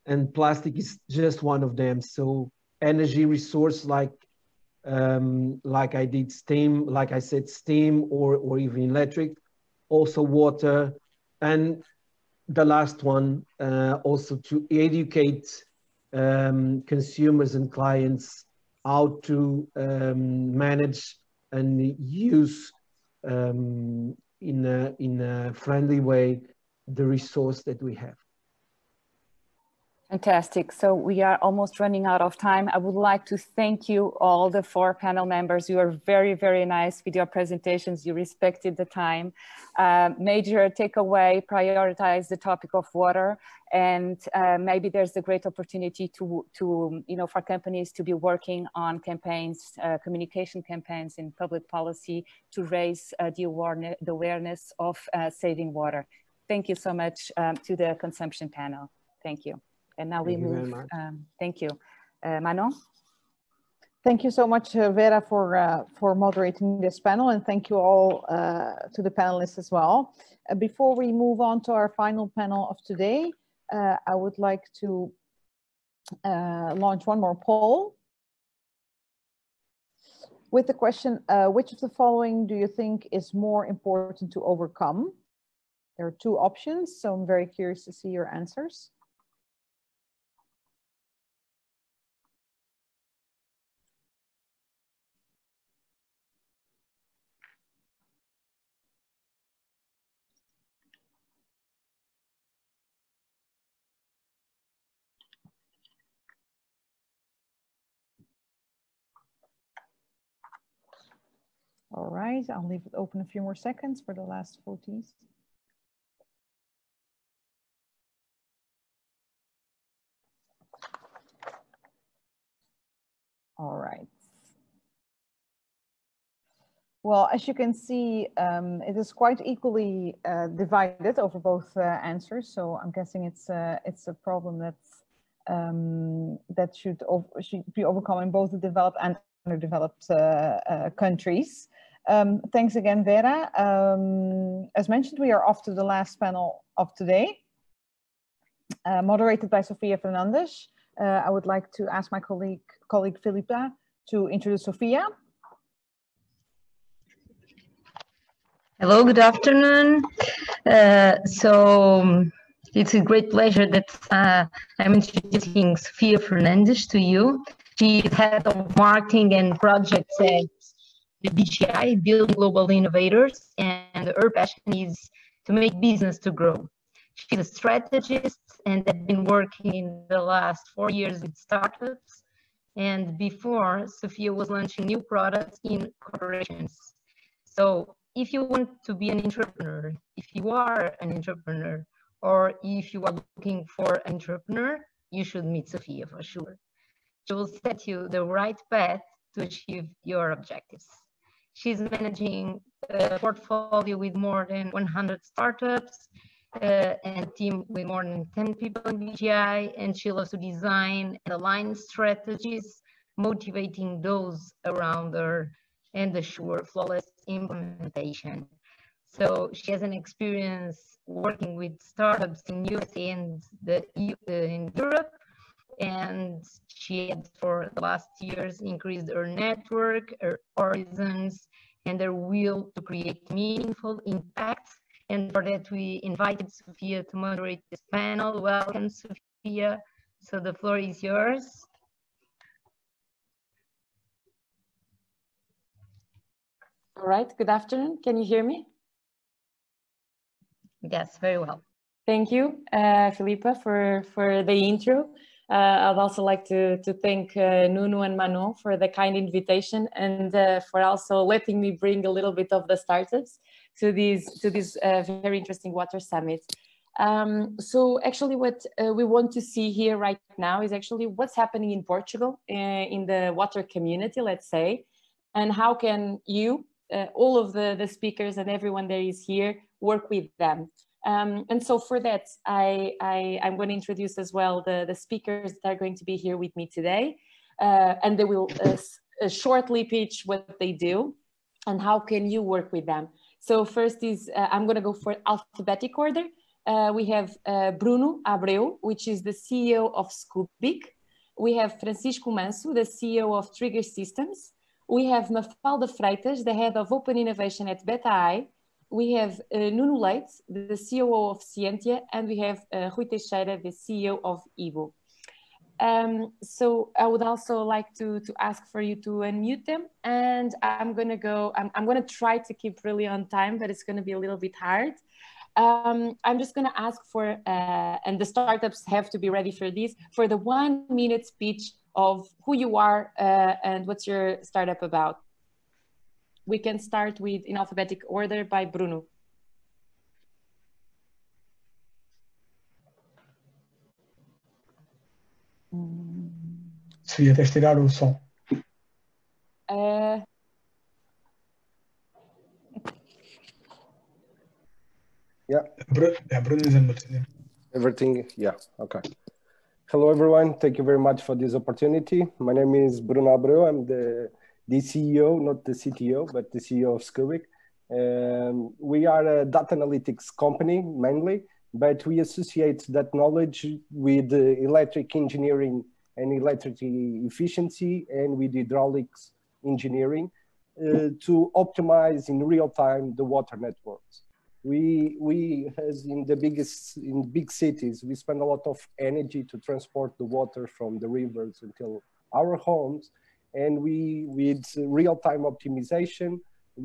and plastic is just one of them. So energy resource like um, like I did steam, like I said, steam or, or even electric, also water. And the last one, uh, also to educate um, consumers and clients how to um, manage and use um, in, a, in a friendly way the resource that we have.
Fantastic. So we are almost running out of time. I would like to thank you all the four panel members. You are very, very nice with your presentations. You respected the time. Uh, major takeaway, prioritize the topic of water. And uh, maybe there's a great opportunity to, to, you know, for companies to be working on campaigns, uh, communication campaigns in public policy to raise uh, the, awareness, the awareness of uh, saving water. Thank you so much um, to the consumption panel. Thank you. And now
Thank
we move.
much.
Um, thank you. Uh, Manon?
Thank you so much, uh, Vera, for uh, for moderating this panel, and thank you all uh, to the panelists as well. Uh, before we move on to our final panel of today, uh, I would like to uh, launch one more poll with the question, uh, which of the following do you think is more important to overcome? There are two options, so I'm very curious to see your answers. All right, I'll leave it open a few more seconds for the last votees. All right. Well, as you can see, um, it is quite equally uh, divided over both uh, answers. So I'm guessing it's uh, it's a problem that's um, that should should be overcome in both the developed and underdeveloped uh, uh, countries. Um, thanks again, Vera. Um, as mentioned, we are off to the last panel of today, uh, moderated by Sofia Fernandes. Uh, I would like to ask my colleague, colleague Filipa to introduce Sofia.
Hello, good afternoon. Uh, so it's a great pleasure that uh, I'm introducing Sofia Fernandes to you. She is head of marketing and projects at the BGI, Building Global Innovators, and her passion is to make business to grow. She's a strategist and has been working in the last four years with startups. And before, Sophia was launching new products in corporations. So if you want to be an entrepreneur, if you are an entrepreneur, or if you are looking for an entrepreneur, you should meet Sophia for sure. She will set you the right path to achieve your objectives. She's managing a portfolio with more than 100 startups uh, and team with more than 10 people in BGI, and she loves to design and align strategies, motivating those around her and assure flawless implementation. So she has an experience working with startups in USA and the uh, in Europe, and she had for the last years increased her network, her horizons, and her will to create meaningful impact. And for that, we invited Sophia to moderate this panel. Welcome, Sophia. So the floor is yours.
All right, good afternoon. Can you hear me?
Yes, very well.
Thank you, uh, Filipa, for, for the intro. Uh, I'd also like to, to thank uh, Nuno and Manon for the kind invitation and uh, for also letting me bring a little bit of the startups to these to this uh, very interesting water summit. Um, so actually what uh, we want to see here right now is actually what's happening in Portugal uh, in the water community, let's say, and how can you, all of the, the speakers and everyone that is here, work with them. Um, and so for that, I, I, am going to introduce as well the, the speakers that are going to be here with me today. Uh, and they will uh, uh, shortly pitch what they do and how can you work with them. So first is, uh, I'm going to go for alphabetic order. Uh, we have uh, Bruno Abreu, which is the CEO of Scubic. We have Francisco Manso, the CEO of Trigger Systems. We have Mafalda Freitas, the head of open innovation at Beta-i we have uh, Nuno Leite, the COO of Scientia, and we have uh, Rui Teixeira, the CEO of Evo. Um, so I would also like to, to ask for you to unmute them and I'm gonna go, I'm, I'm gonna try to keep really on time, but it's gonna be a little bit hard. um, I'm just going to ask for, uh, and the startups have to be ready for this, for the one minute speech of who you are uh, and what's your startup about. We can start with, in alphabetic order, by Bruno.
Se tens tirar o som.
Uh,
Yeah.
Yeah, Bruno is unmuted.
Everything, yeah, okay. Hello, everyone. Thank you very much for this opportunity. My name is Bruno Abreu. I'm the, the CEO, not the CTO, but the CEO of Scubic. Um, we are a data analytics company mainly, but we associate that knowledge with uh, electric engineering and electric efficiency and with hydraulics engineering uh, to optimize in real time the water networks we we as in the biggest in big cities we spend a lot of energy to transport the water from the rivers until our homes and we with real-time optimization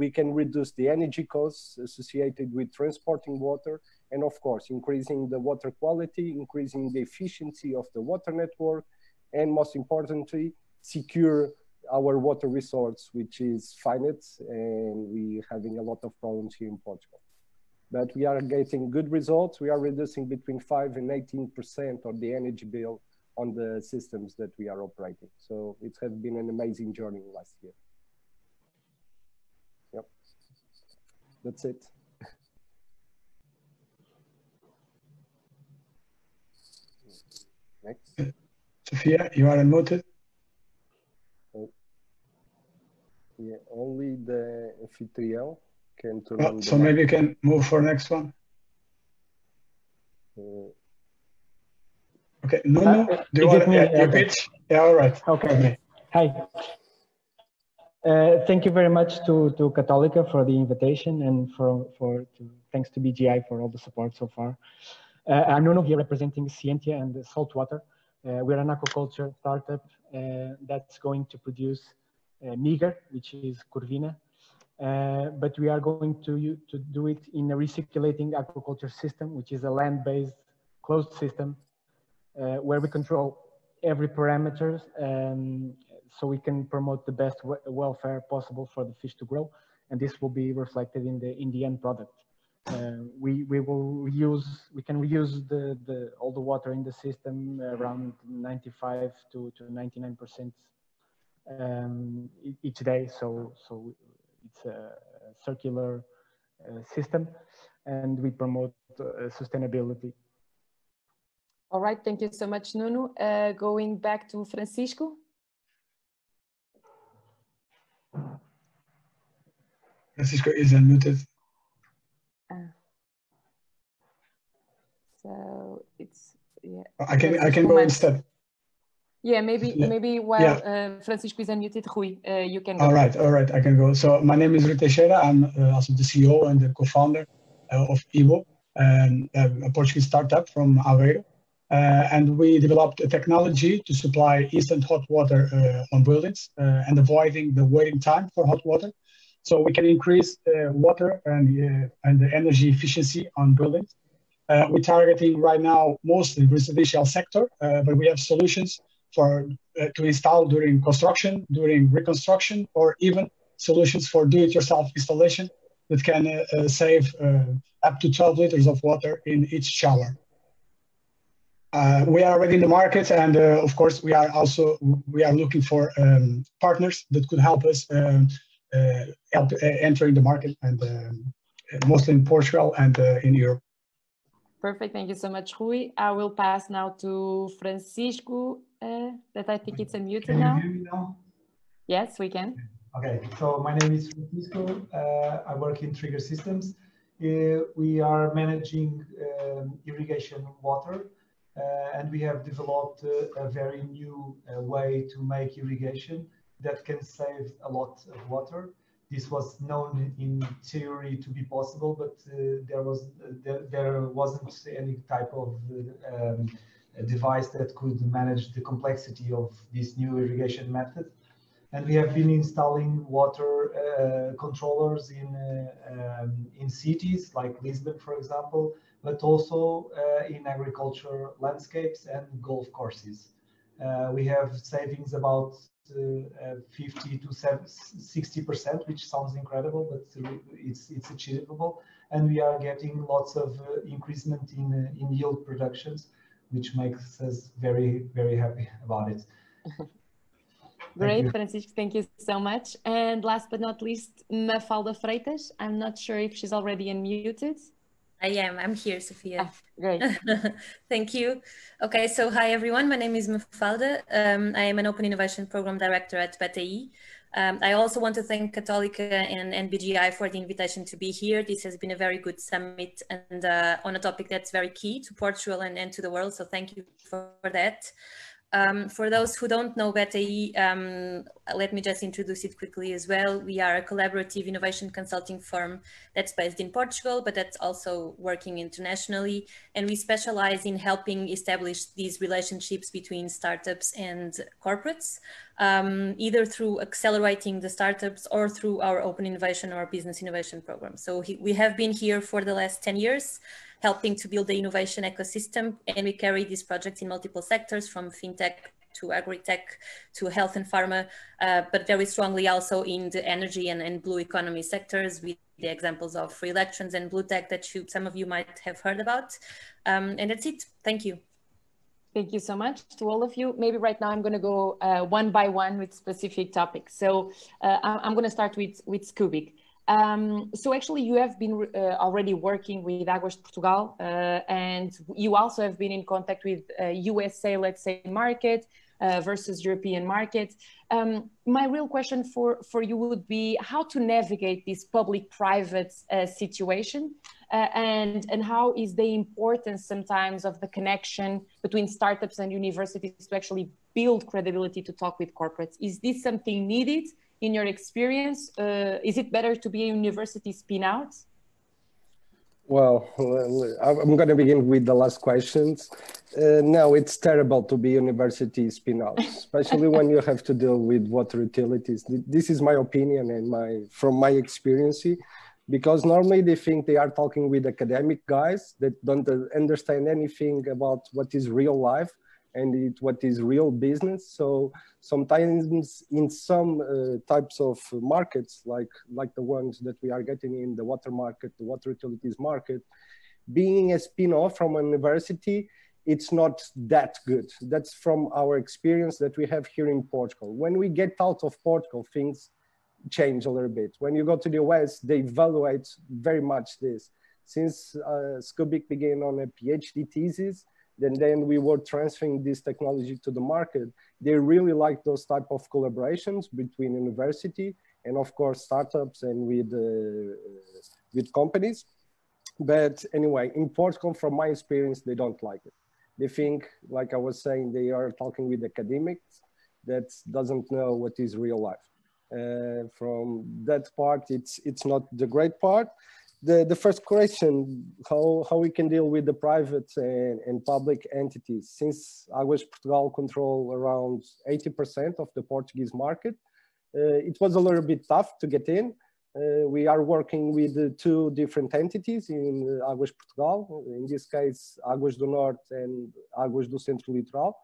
we can reduce the energy costs associated with transporting water and of course increasing the water quality increasing the efficiency of the water network and most importantly secure our water resource which is finite and we having a lot of problems here in portugal but we are getting good results. We are reducing between 5 and 18% of the energy bill on the systems that we are operating. So it has been an amazing journey last year. Yep, that's it. Next.
Sophia, you are unmuted.
Oh. Yeah, only the anfitrião can turn
Oh, so
mic.
maybe you can move for next one.
Uh,
Okay, Nuno,
Uh,
do you want to pitch? Yeah, all right.
Okay. Hi. Uh, thank you very much to, to Católica for the invitation and for, for to, thanks to BGI for all the support so far. Uh, I'm Nuno here representing Scientia and Saltwater. Uh, we're an aquaculture startup uh, that's going to produce uh, meager, which is Corvina, uh, but we are going to, to do it in a recirculating aquaculture system, which is a land-based closed system where we control every parameters um, so we can promote the best we- welfare possible for the fish to grow. And this will be reflected in the, in the end product. Uh, we, we will reuse, we can reuse the, the, all the water in the system around 95 to, to 99% um, each day. So, so it's a circular uh, system and we promote uh, sustainability.
All right, thank you so much, Nuno. Uh, going back to Francisco.
Francisco is unmuted.
So it's, yeah.
I can I can go instead.
Yeah, maybe maybe while
Yeah.
uh, Francisco is unmuted, Rui, uh, you can go.
All right, all right, I can go. So my name is Rui Teixeira. I'm uh, also the CEO and the co-founder uh, of Evo, um, a Portuguese startup from Aveiro. Uh, and we developed a technology to supply instant hot water uh, on buildings uh, and avoiding the waiting time for hot water. So we can increase water and, and the energy efficiency on buildings. We're targeting right now mostly residential sector, but we have solutions for uh, to install during construction, during reconstruction, or even solutions for do-it-yourself installation that can uh, uh, save up to 12 liters of water in each shower. Uh, we are already in the market, and uh, of course, we are also we are looking for um, partners that could help us um, uh, help uh, entering the market, and um, mostly in Portugal and uh, in Europe.
Perfect. Thank you so much, Rui. I will pass now to Francisco, uh, that I think it's unmuted
Can you
now.
hear me now?
Yes, we can.
Okay, so my name is Francisco. Uh, I work in Trigger Systems. Uh, we are managing um, irrigation water, uh, and we have developed uh, a very new uh, way to make irrigation that can save a lot of water. This was known in theory to be possible, but uh, there was there, there wasn't any type of uh, um, device that could manage the complexity of this new irrigation method. and we have been installing water uh, controllers in uh, um, in cities like Lisbon, for example, but also uh, in agriculture landscapes and golf courses. Uh, we have savings about uh, 50 to 60 percent, which sounds incredible, but it's it's achievable, and we are getting lots of increasement in in yield productions, which makes us very very happy about it.
Great, Francisco, thank you so much. And last but not least, Mafalda Freitas. I'm not sure if she's already unmuted.
I am. I'm here, Sophia.
Ah, great.
Thank you. Okay, so hi everyone. My name is Mafalda. Um, I am an Open Innovation Program Director at Beta-i. Um, I also want to thank Católica and, and BGI for the invitation to be here. This has been a very good summit and uh, on a topic that's very key to Portugal and, and to the world. So thank you for that. Um, for those who don't know Beta-i, um, let me just introduce it quickly as well. We are a collaborative innovation consulting firm that's based in Portugal, but that's also working internationally. And we specialize in helping establish these relationships between startups and corporates, um, either through accelerating the startups or through our open innovation or business innovation program. So he, we have been here for the last 10 years helping to build the innovation ecosystem. And we carry these projects in multiple sectors from fintech to agri-tech to health and pharma, uh, but very strongly also in the energy and, and blue economy sectors with the examples of free electrons and blue tech that you, some of you might have heard about. Um, and that's it. Thank you.
Thank you so much to all of you. Maybe right now I'm going to go uh, one by one with specific topics. So uh, I'm going to start with, with Scubic. Um, so actually you have been uh, already working with Águas de Portugal uh, and you also have been in contact with uh, USA, let's say, market uh, versus European market. Um, my real question for, for you would be how to navigate this public-private uh, situation uh, and, and how is the importance sometimes of the connection between startups and universities to actually build credibility to talk with corporates? Is this something needed? In your experience? Uh, is it better to be a university spin out?
Well, I'm going to begin with the last questions. Uh, no, it's terrible to be university spin out, especially when you have to deal with water utilities. This is my opinion and my from my experience, because normally they think they are talking with academic guys that don't understand anything about what is real life and it, what is real business. So sometimes in some uh, types of markets, like, like the ones that we are getting in the water market, the water utilities market, being a spin-off from a university, it's not that good. That's from our experience that we have here in Portugal. When we get out of Portugal, things change a little bit. When you go to the US, they evaluate very much this. Since uh, Scubic began on a PhD thesis, then then we were transferring this technology to the market. They really like those type of collaborations between university and of course startups and with uh, with companies. But anyway, in Portugal, from my experience, they don't like it. They think, like I was saying, they are talking with academics that doesn't know what is real life. Uh, from that part, it's it's not the great part the, the first question, how, how we can deal with the private and, and public entities. Since Águas Portugal control around 80% of the Portuguese market, uh, it was a little bit tough to get in. Uh, we are working with uh, two different entities in Águas Portugal, in this case, Águas do Norte and Águas do Centro Litoral.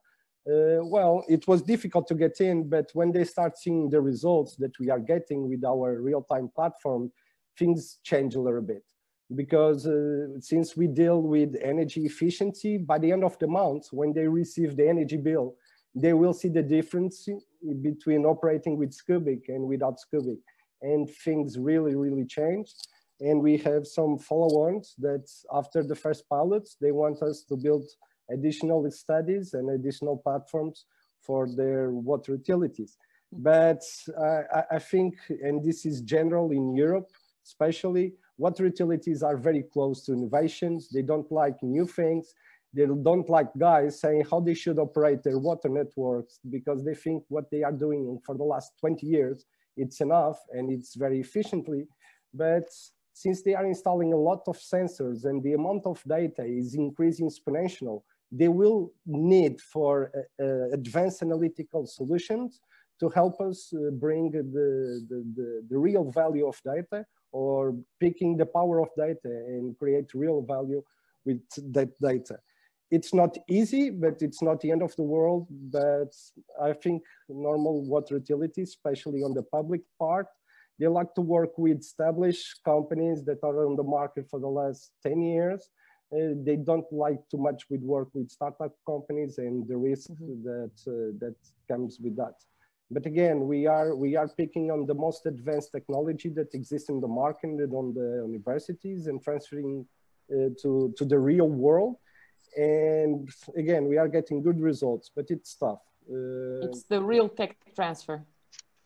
Uh, well, it was difficult to get in, but when they start seeing the results that we are getting with our real-time platform, things change a little bit because uh, since we deal with energy efficiency, by the end of the month, when they receive the energy bill, they will see the difference between operating with Scubic and without Scubic. And things really, really change. And we have some follow-ons that after the first pilots, they want us to build additional studies and additional platforms for their water utilities. But uh, I think, and this is general in Europe, especially water utilities are very close to innovations. They don't like new things. They don't like guys saying how they should operate their water networks because they think what they are doing for the last 20 years, it's enough and it's very efficiently. But since they are installing a lot of sensors and the amount of data is increasing exponential, they will need for uh, uh, advanced analytical solutions to help us uh, bring the, the, the, the, real value of data or picking the power of data and create real value with that data. It's not easy, but it's not the end of the world. But I think normal water utilities, especially on the public part, they like to work with established companies that are on the market for the last 10 years. Uh, they don't like too much with work with startup companies and the risk mm -hmm. that uh, that comes with that. But again, we are, we are picking on the most advanced technology that exists in the market and on the universities and transferring uh, to, to the real world. And again, we are getting good results, but it's tough.
Uh, it's the real tech transfer.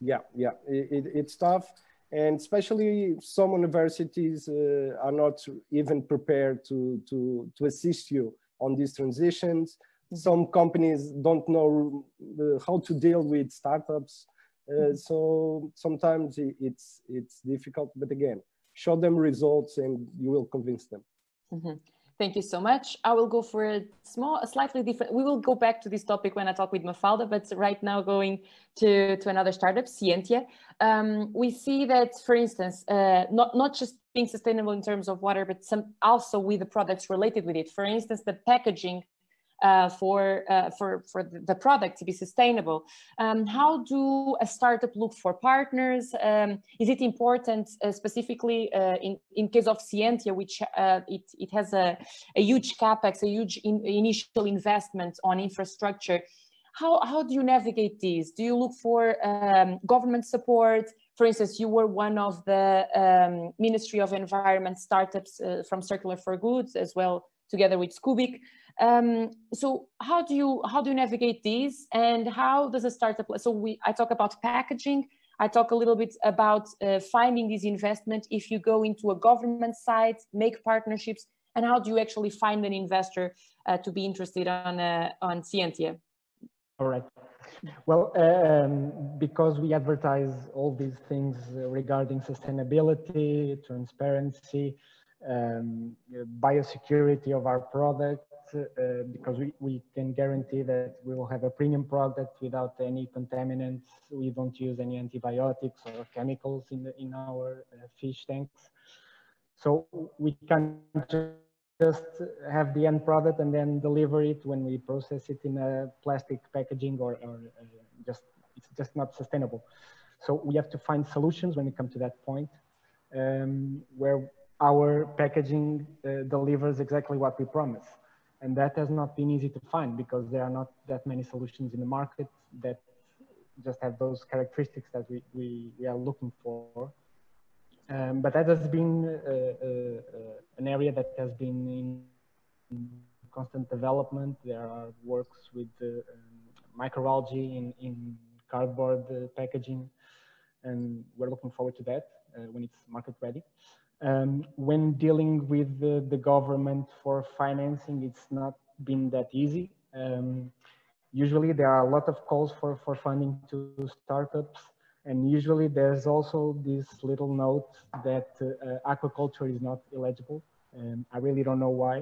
Yeah, yeah, it, it, it's tough. And especially some universities uh, are not even prepared to, to, to assist you on these transitions some companies don't know uh, how to deal with startups. Uh, mm-hmm. so sometimes it's it's difficult, but again, show them results and you will convince them.
Mm -hmm. Thank you so much. I will go for a small, a slightly different. We will go back to this topic when I talk with Mafalda, but right now going to, to another startup, Scientia. Um, we see that, for instance, uh, not, not just being sustainable in terms of water, but some also with the products related with it. For instance, the packaging uh, for, uh, for, for the product to be sustainable. Um, how do a startup look for partners? Um, is it important uh, specifically uh, in, in case of Scientia, which uh, it, it has a, a huge capex, a huge in, initial investment on infrastructure? How, how do you navigate these? Do you look for um, government support? For instance, you were one of the um, Ministry of Environment startups uh, from Circular for Goods as well, together with Scubic. Um, so how do you how do you navigate these, and how does a startup? So we I talk about packaging. I talk a little bit about uh, finding this investment. If you go into a government site, make partnerships, and how do you actually find an investor uh, to be interested on uh, on Scientia?
All right. Well, um, because we advertise all these things regarding sustainability, transparency, um, biosecurity of our product, uh, because we, we can guarantee that we will have a premium product without any contaminants. We don't use any antibiotics or chemicals in, the, in our uh, fish tanks. So we can just have the end product and then deliver it when we process it in a plastic packaging or, or uh, just, it's just not sustainable. So we have to find solutions when we come to that point um, where our packaging uh, delivers exactly what we promise. And that has not been easy to find because there are not that many solutions in the market that just have those characteristics that we, we, we are looking for. Um, but that has been uh, uh, uh an area that has been in constant development. There are works with um, microalgae in, in cardboard uh, packaging, and we're looking forward to that uh, when it's market ready. Um, when dealing with the, the, government for financing, it's not been that easy. Um, usually there are a lot of calls for, for funding to startups. And usually there's also this little note that uh, aquaculture is not eligible. Um, I really don't know why.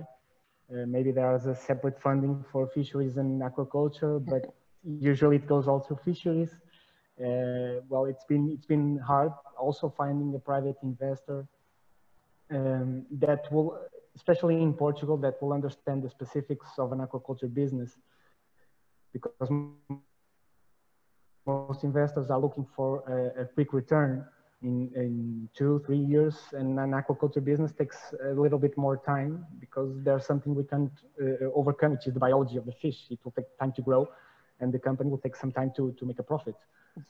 Uh, maybe there's a separate funding for fisheries and aquaculture, but usually it goes also fisheries. Uh, well, it's been, it's been hard also finding a private investor um, that will, especially in Portugal, that will understand the specifics of an aquaculture business because most investors are looking for a, a quick return in, in, two, three years, and an aquaculture business takes a little bit more time because there's something we can't uh, overcome, which is the biology of the fish. It will take time to grow, and the company will take some time to, to make a profit.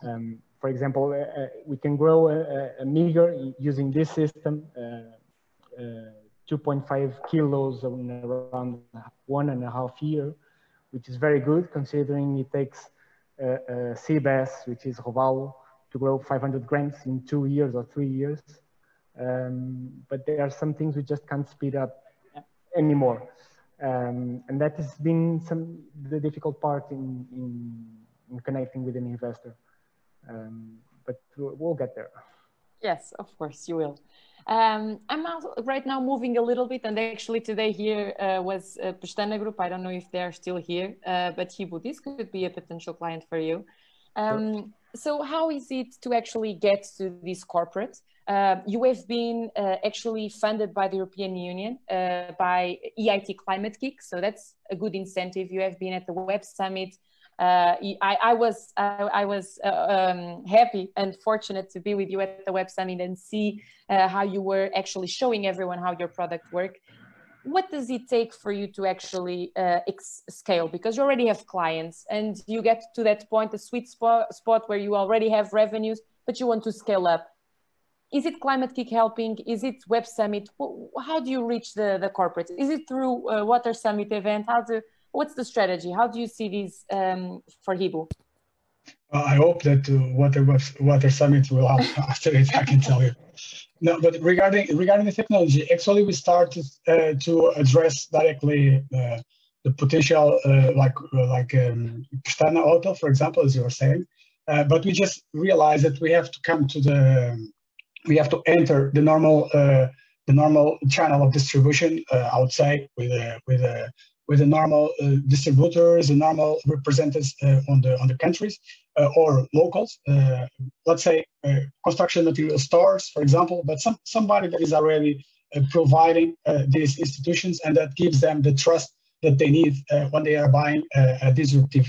Um, for example, uh, uh we can grow a, a meager using this system, uh, uh, 2.5 kilos in around one and a half year, which is very good considering it takes a, a sea bass, which is robalo, to grow 500 grams in two years or three years. Um, but there are some things we just can't speed up anymore. Um, and that has been some the difficult part in, in, in connecting with an investor. Um, but we'll get there.
Yes, of course you will. Um, I'm right now moving a little bit, and actually today here uh, was uh, Pestana Group. I don't know if they're still here, uh, but Hibu, this could be a potential client for you. Um, so how is it to actually get to this corporate? Uh, you have been uh, actually funded by the European Union uh, by EIT Climate-KIC, so that's a good incentive. You have been at the Web Summit. Uh, I, I, was I, I was uh, um, happy and fortunate to be with you at the Web Summit and see uh, how you were actually showing everyone how your product work. What does it take for you to actually uh, scale? Because you already have clients and you get to that point the sweet spot, spot where you already have revenues but you want to scale up. Is it Climate-KIC helping? Is it web summit? How do you reach the the corporate is it through a water summit event? How do what's the strategy how do you see these um, for hibu
i hope that uh, water water summit will help after it i can tell you no, but regarding regarding the technology, actually we started uh, to address directly uh, the potential, uh, like like um, Auto, for example, as you were saying. Uh, but we just realized that we have to come to the, we have to enter the normal uh, the normal channel of distribution. I would say with a with a with the normal uh, distributors, the normal representatives uh, on the on the countries uh, or locals. let's say construction material stores, for example, but some somebody that is already providing these institutions and that gives them the trust that they need when they are buying a disruptive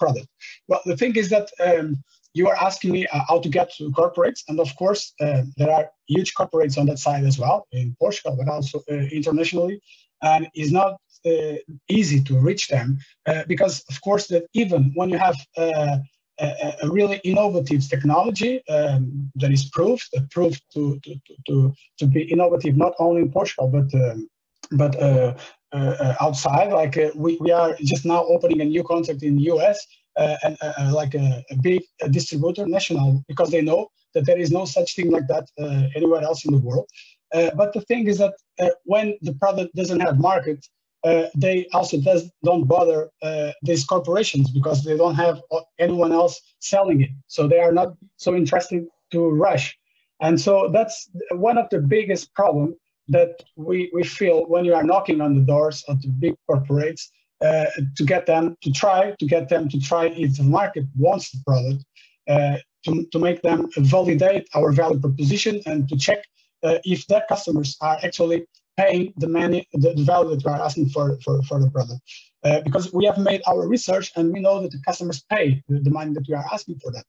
product. Well, the thing is that um, you are asking me uh, how to get to corporates, and of course, uh, there are huge corporates on that side as well in Portugal, but also uh, internationally. And it's not uh, easy to reach them uh, because of course that even when you have uh, a, a, really innovative technology um, that is proved proved to, to, to, to be innovative not only in Portugal but um, but uh, uh, outside like uh, we, we are just now opening a new contract in the US and like a, a big distributor national because they know that there is no such thing like that anywhere else in the world. But the thing is that when the product doesn't have market uh, they also does, don't bother uh, these corporations because they don't have anyone else selling it. So they are not so interested to rush. And so that's one of the biggest problem that we, we feel when you are knocking on the doors of the big corporates uh, to get them to try, to get them to try if the market wants the product, uh, to, to make them validate our value proposition and to check uh, if their customers are actually pay the money, the, the value that we are asking for, for, for the product. Uh, because we have made our research and we know that the customers pay the, the money that we are asking for that.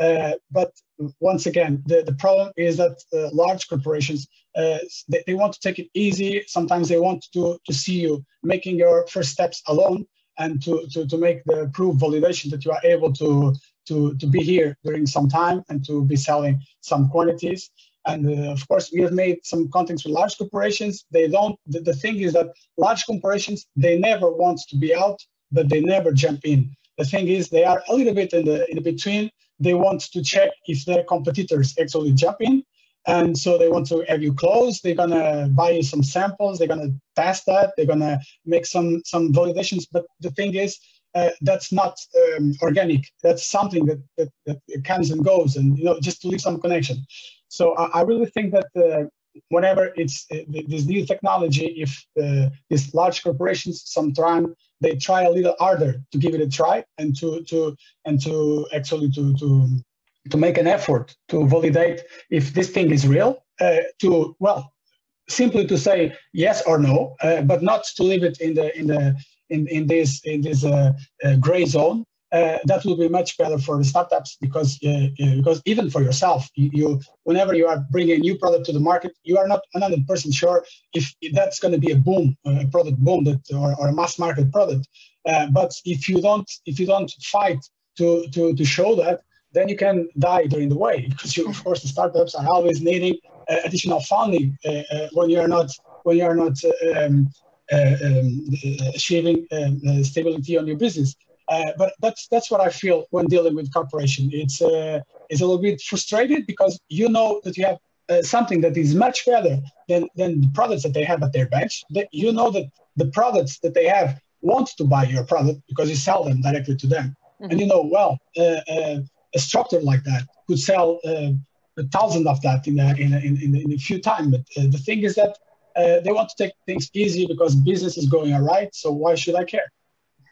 Uh, but once again, the, the problem is that uh, large corporations, uh, they, they want to take it easy. Sometimes they want to, to see you making your first steps alone and to, to, to make the proof validation that you are able to, to, to be here during some time and to be selling some quantities. And uh, of course, we have made some contacts with large corporations. They don't, the, the thing is that large corporations, they never want to be out, but they never jump in. The thing is, they are a little bit in the, in the between. They want to check if their competitors actually jump in. And so they want to have you close. They're gonna buy you some samples. They're gonna test that. They're gonna make some some validations. But the thing is, uh, that's not um, organic. That's something that, that, that comes and goes, and you know, just to leave some connection. So I, I really think that uh, whenever it's uh, this new technology, if uh, these large corporations sometimes they try a little harder to give it a try and to to and to actually to to to make an effort to validate if this thing is real. Uh, to well, simply to say yes or no, uh, but not to leave it in the in the in, in this in this uh, gray zone uh, that will be much better for the startups because uh, uh because even for yourself, you, you, whenever you are bringing a new product to the market, you are not 100% sure if that's going to be a boom, a product boom that or, or a mass market product. Uh, but if you don't if you don't fight to to to show that, then you can die during the way because you, of course the startups are always needing uh, additional funding uh, when you are not when you are not um, um, achieving um, stability on your business. Uh, but that's that's what I feel when dealing with corporation. It's uh, it's a little bit frustrated because you know that you have uh, something that is much better than than the products that they have at their bench. That you know that the products that they have want to buy your product because you sell them directly to them, mm-hmm. and you know well uh, uh, a structure like that could sell a thousand of that in a, in a, in, a, in a few times. But the thing is that they want to take things easy because business is going all right. So why should I care?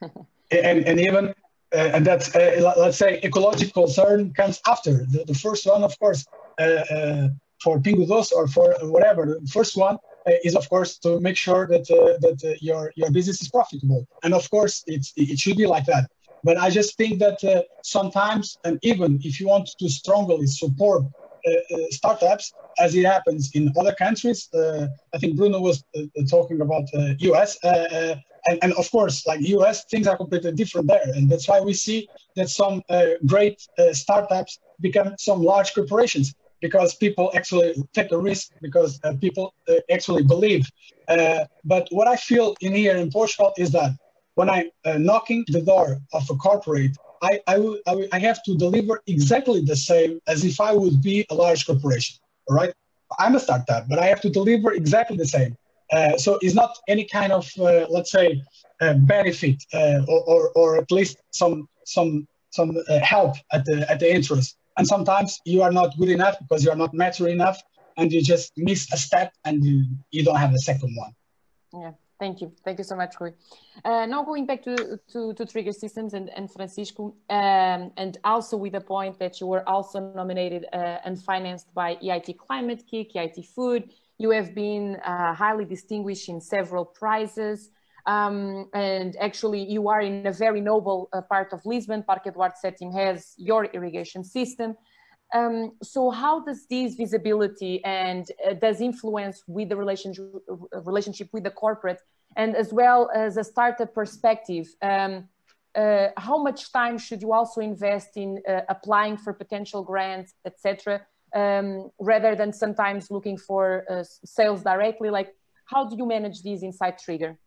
and, and even uh, and that's uh, let's say ecological concern comes after. The, the first one of course uh, uh for Pingo Doce or for whatever the first one uh, is of course to make sure that uh, that your your business is profitable. And of course it's it should be like that. But i just think that sometimes and even if you want to strongly support startups as it happens in other countries i think bruno was talking about us and, and of course, like US, things are completely different there. And that's why we see that some uh, great uh, startups become some large corporations because people actually take a risk because uh, people uh, actually believe. Uh, but what I feel in here in Portugal is that when I'm uh, knocking the door of a corporate, I, I, I have to deliver exactly the same as if I would be a large corporation. All right. I'm a startup, but I have to deliver exactly the same. Uh, so it's not any kind of, uh, let's say, uh, benefit or, or, or, at least some some some help at the at the interest. And sometimes you are not good enough because you are not mature enough, and you just miss a step and you, you don't have the second one.
Yeah. Thank you. Thank you so much, Rui. Uh, now going back to, to, to, Trigger Systems and, and Francisco, um, and also with the point that you were also nominated uh, and financed by EIT Climate-KIC, EIT Food, you have been uh, highly distinguished in several prizes. Um, and actually, you are in a very noble uh, part of Lisbon. Parque Eduardo VII has your irrigation system. Um, so how does this visibility and uh, does influence with the relationship, relationship with the corporate and as well as a startup perspective, um, uh, how much time should you also invest in uh, applying for potential grants, etc., um, rather than sometimes looking for uh, sales directly? Like, how do you manage these inside Trigger?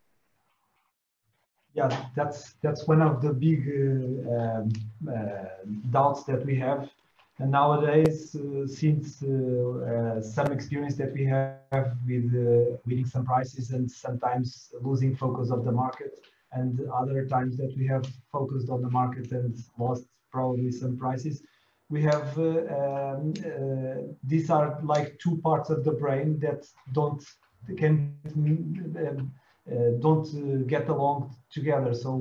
Yeah, that's that's one of the big uh, um, uh, doubts that we have. And nowadays, uh, since uh, uh, some experience that we have with winning some prizes and sometimes losing focus of the market, and other times that we have focused on the market and lost probably some prices, we have uh, um, uh, these are like two parts of the brain that don't can um, uh, don't get along together. So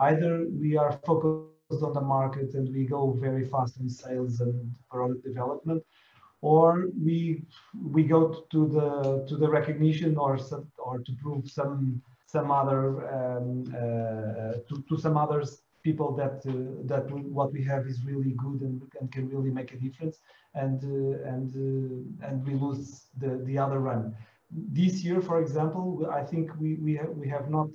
either we are focused on the market and we go very fast in sales and product development, or we we go to the to the recognition or some, or to prove some some other um, uh, to, to some others people that uh, that what we have is really good and, and can really make a difference and uh, and uh, and we lose the the other run. This year for example i think we we have we have not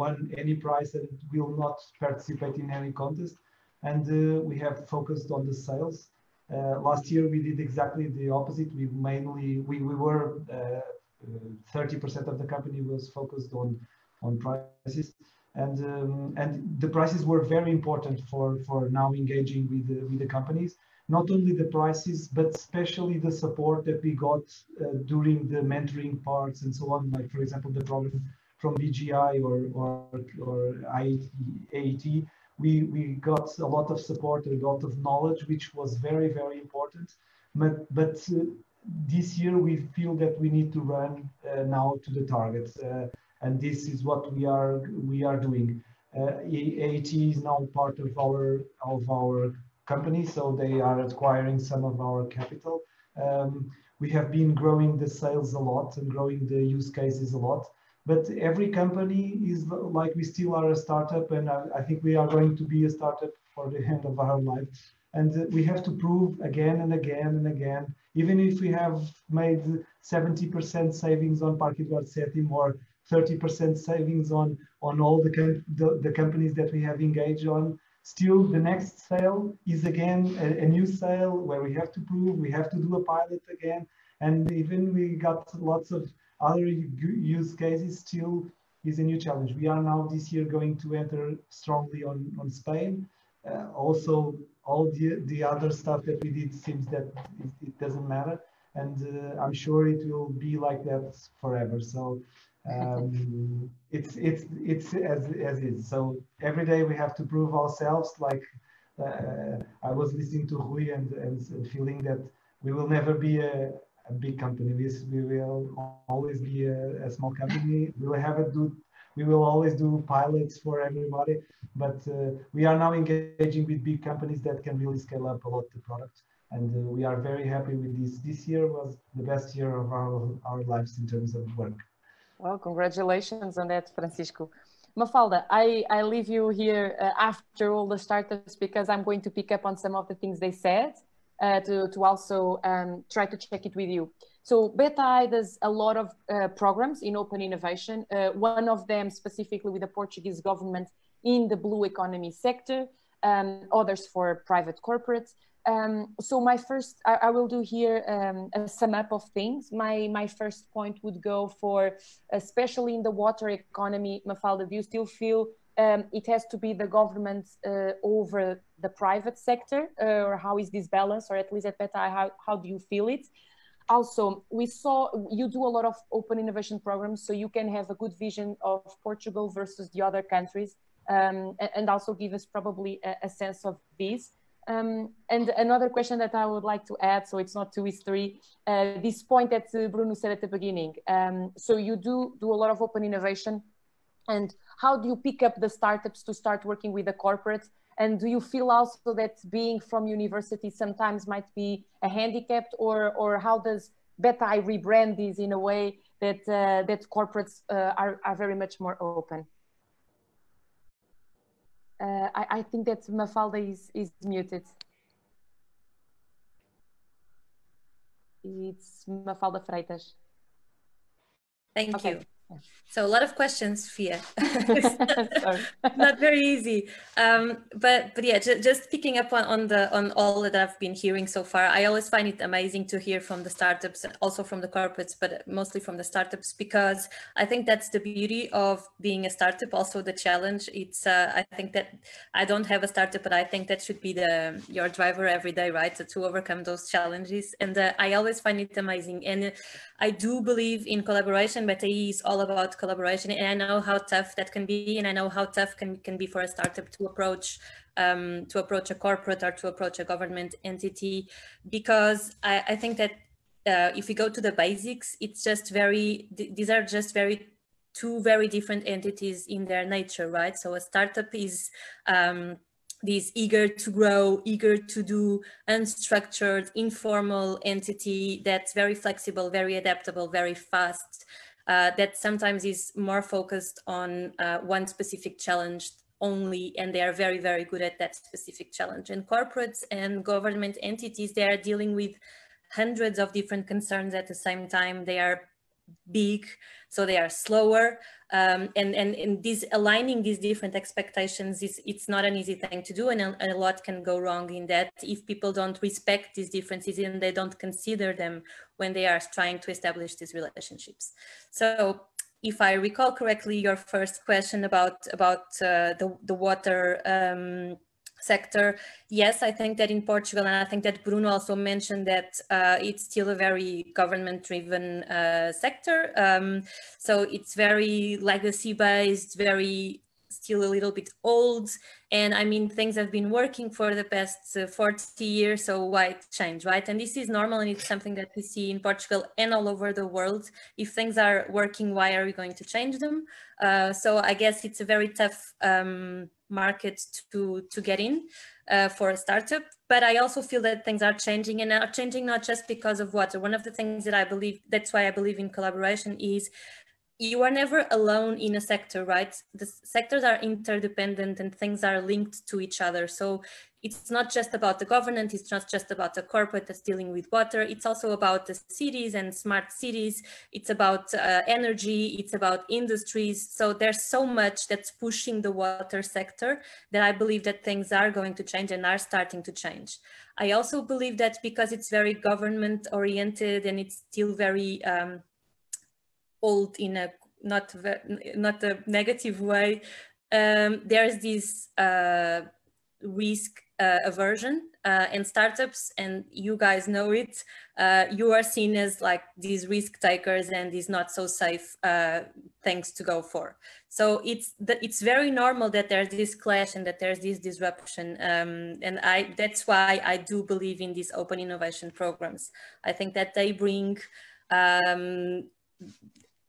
won any prize and will not participate in any contest. And we have focused on the sales. Uh, last year we did exactly the opposite. We mainly we, we were 30% uh, of the company was focused on on prices, and um, and the prices were very important for for now engaging with the, with the companies. Not only the prices but especially the support that we got uh, during the mentoring parts and so on like for example the program from Beta-i or or, or IAT we we got a lot of support a lot of knowledge which was very very important. But but uh, this year we feel that we need to run uh, now to the targets. Uh, and this is what we are we are doing. Uh, AT is now part of our of our company, so they are acquiring some of our capital. Um, we have been growing the sales a lot and growing the use cases a lot. But every company is like we still are a startup, and I, I think we are going to be a startup for the end of our life. And we have to prove again and again and again, even if we have made 70% savings on Parque Eduardo VII or 30% savings on, on all the, the, the, companies that we have engaged on. Still, the next sale is again a, a, new sale where we have to prove, we have to do a pilot again. And even we got lots of other use cases, still is a new challenge. We are now this year going to enter strongly on, on Spain. Uh, also, all the, the other stuff that we did seems that it, it doesn't matter. And uh, I'm sure it will be like that forever. So um, it's it's it's as as is. So every day we have to prove ourselves. Like uh, I was listening to Rui and, and feeling that we will never be a, a big company. We, we will always be a, a, small company. We will have a good we will always do pilots for everybody, but uh, we are now engaging with big companies that can really scale up a lot the product. And uh, we are very happy with this. This year was the best year of our, our lives in terms of work.
Well, congratulations on that, Francisco. Mafalda, I, I leave you here uh, after all the startups because I'm going to pick up on some of the things they said uh, to, to also um, try to check it with you. So Beta-i does a lot of uh, programs in open innovation. Uh, one of them specifically with the Portuguese government in the blue economy sector, um, others for private corporates. Um, so my first, I, I will do here um, a sum up of things. My my first point would go for, especially in the water economy, Mafalda, do you still feel um, it has to be the government uh, over the private sector, uh, or how is this balance, or at least at Beta-i, how, how do you feel it? Also, we saw you do a lot of open innovation programs, so you can have a good vision of Portugal versus the other countries, um, and, and, also give us probably a, a sense of this. Um, and another question that I would like to add, so it's not two, it's three, uh, this point that uh, Bruno said at the beginning. Um, so you do do a lot of open innovation, and how do you pick up the startups to start working with the corporates? And do you feel also that being from university sometimes might be a handicap, or or how does Beta-i rebrand this in a way that uh, that corporates uh, are are very much more open? Uh, I, I, think that Mafalda is, is muted. It's Mafalda Freitas.
Thank okay. you. So a lot of questions, Fia. not, very easy. Um, but but yeah, just picking up on, on the on all that I've been hearing so far, I always find it amazing to hear from the startups and also from the corporates, but mostly from the startups because I think that's the beauty of being a startup. Also the challenge. It's uh, I think that I don't have a startup, but I think that should be the your driver every day, right? So to overcome those challenges, and uh, I always find it amazing. And I do believe in collaboration, but it is all about collaboration. And I know how tough that can be. And I know how tough can, can be for a startup to approach um, to approach a corporate or to approach a government entity, because I, I think that uh, if we go to the basics, it's just very, th these are just very two very different entities in their nature, right? So a startup is um, this eager to grow, eager to do unstructured, informal entity that's very flexible, very adaptable, very fast, uh, that sometimes is more focused on uh, one specific challenge only, and they are very, very good at that specific challenge. And corporates and government entities, they are dealing with hundreds of different concerns at the same time. They are big, so they are slower. Um, and, and, and this aligning these different expectations is it's not an easy thing to do and a, a, lot can go wrong in that if people don't respect these differences and they don't consider them when they are trying to establish these relationships. So if I recall correctly, your first question about about uh, the the water um, sector. Yes, I think that in Portugal, and I think that Bruno also mentioned that uh, it's still a very government-driven uh, sector. Um, so it's very legacy-based, very still a little bit old. And I mean, things have been working for the past uh, 40 years, so why change, right? And this is normal and it's something that we see in Portugal and all over the world. If things are working, why are we going to change them? Uh, so I guess it's a very tough um, market to, to get in uh, for a startup. But I also feel that things are changing and are changing not just because of water. One of the things that I believe, that's why I believe in collaboration is you are never alone in a sector, right? The sectors are interdependent and things are linked to each other. So it's not just about the government, it's not just about the corporate that's dealing with water, it's also about the cities and smart cities, it's about uh, energy, it's about industries. So there's so much that's pushing the water sector that I believe that things are going to change and are starting to change. I also believe that because it's very government oriented and it's still very um, old in a not not a negative way. Um, there's this uh, risk uh, aversion uh, in startups, and you guys know it. Uh, you are seen as like these risk takers and these not so safe uh, things to go for. So it's the, it's very normal that there's this clash and that there's this disruption. Um, and I that's why I do believe in these open innovation programs. I think that they bring um,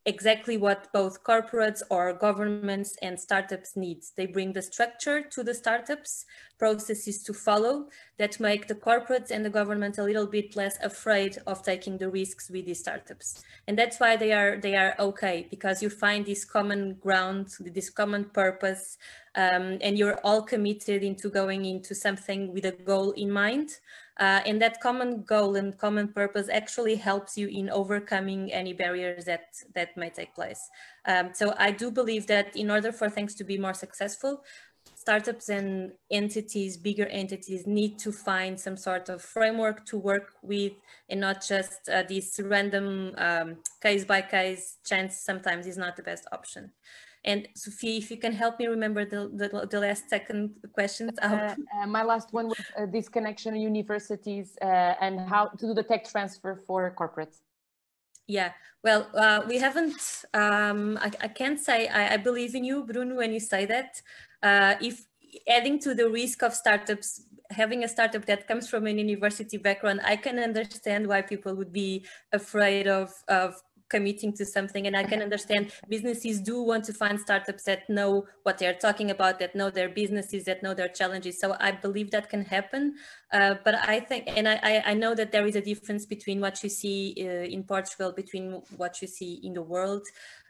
exactly what both corporates or governments and startups need. They bring the structure to the startups, processes to follow that make the corporates and the government a little bit less afraid of taking the risks with these startups. And that's why they are they are okay because you find this common ground, this common purpose, um, and you're all committed into going into something with a goal in mind. Uh, and that common goal and common purpose actually helps you in overcoming any barriers that, that may take place. Um, so I do believe that in order for things to be more successful, startups and entities, bigger entities need to find some sort of framework to work with and not just uh, this random um, case by case chance sometimes is not the best option. And Sophie, if you can help me remember the, the, the last second questions.
Uh, uh, my last one was uh, this connection universities uh, and how to do the tech transfer for corporates.
Yeah, well, uh, we haven't, um, I, I, can't say, I, I, believe in you, Bruno, when you say that. Uh, if adding to the risk of startups, having a startup that comes from an university background, I can understand why people would be afraid of, of committing to something. And i can understand businesses do want to find startups that know what they're talking about that know their businesses that know their challenges. So i believe that can happen. Uh, but i think and I, I know that there is a difference between what you see uh, in portugal between what you see in the world.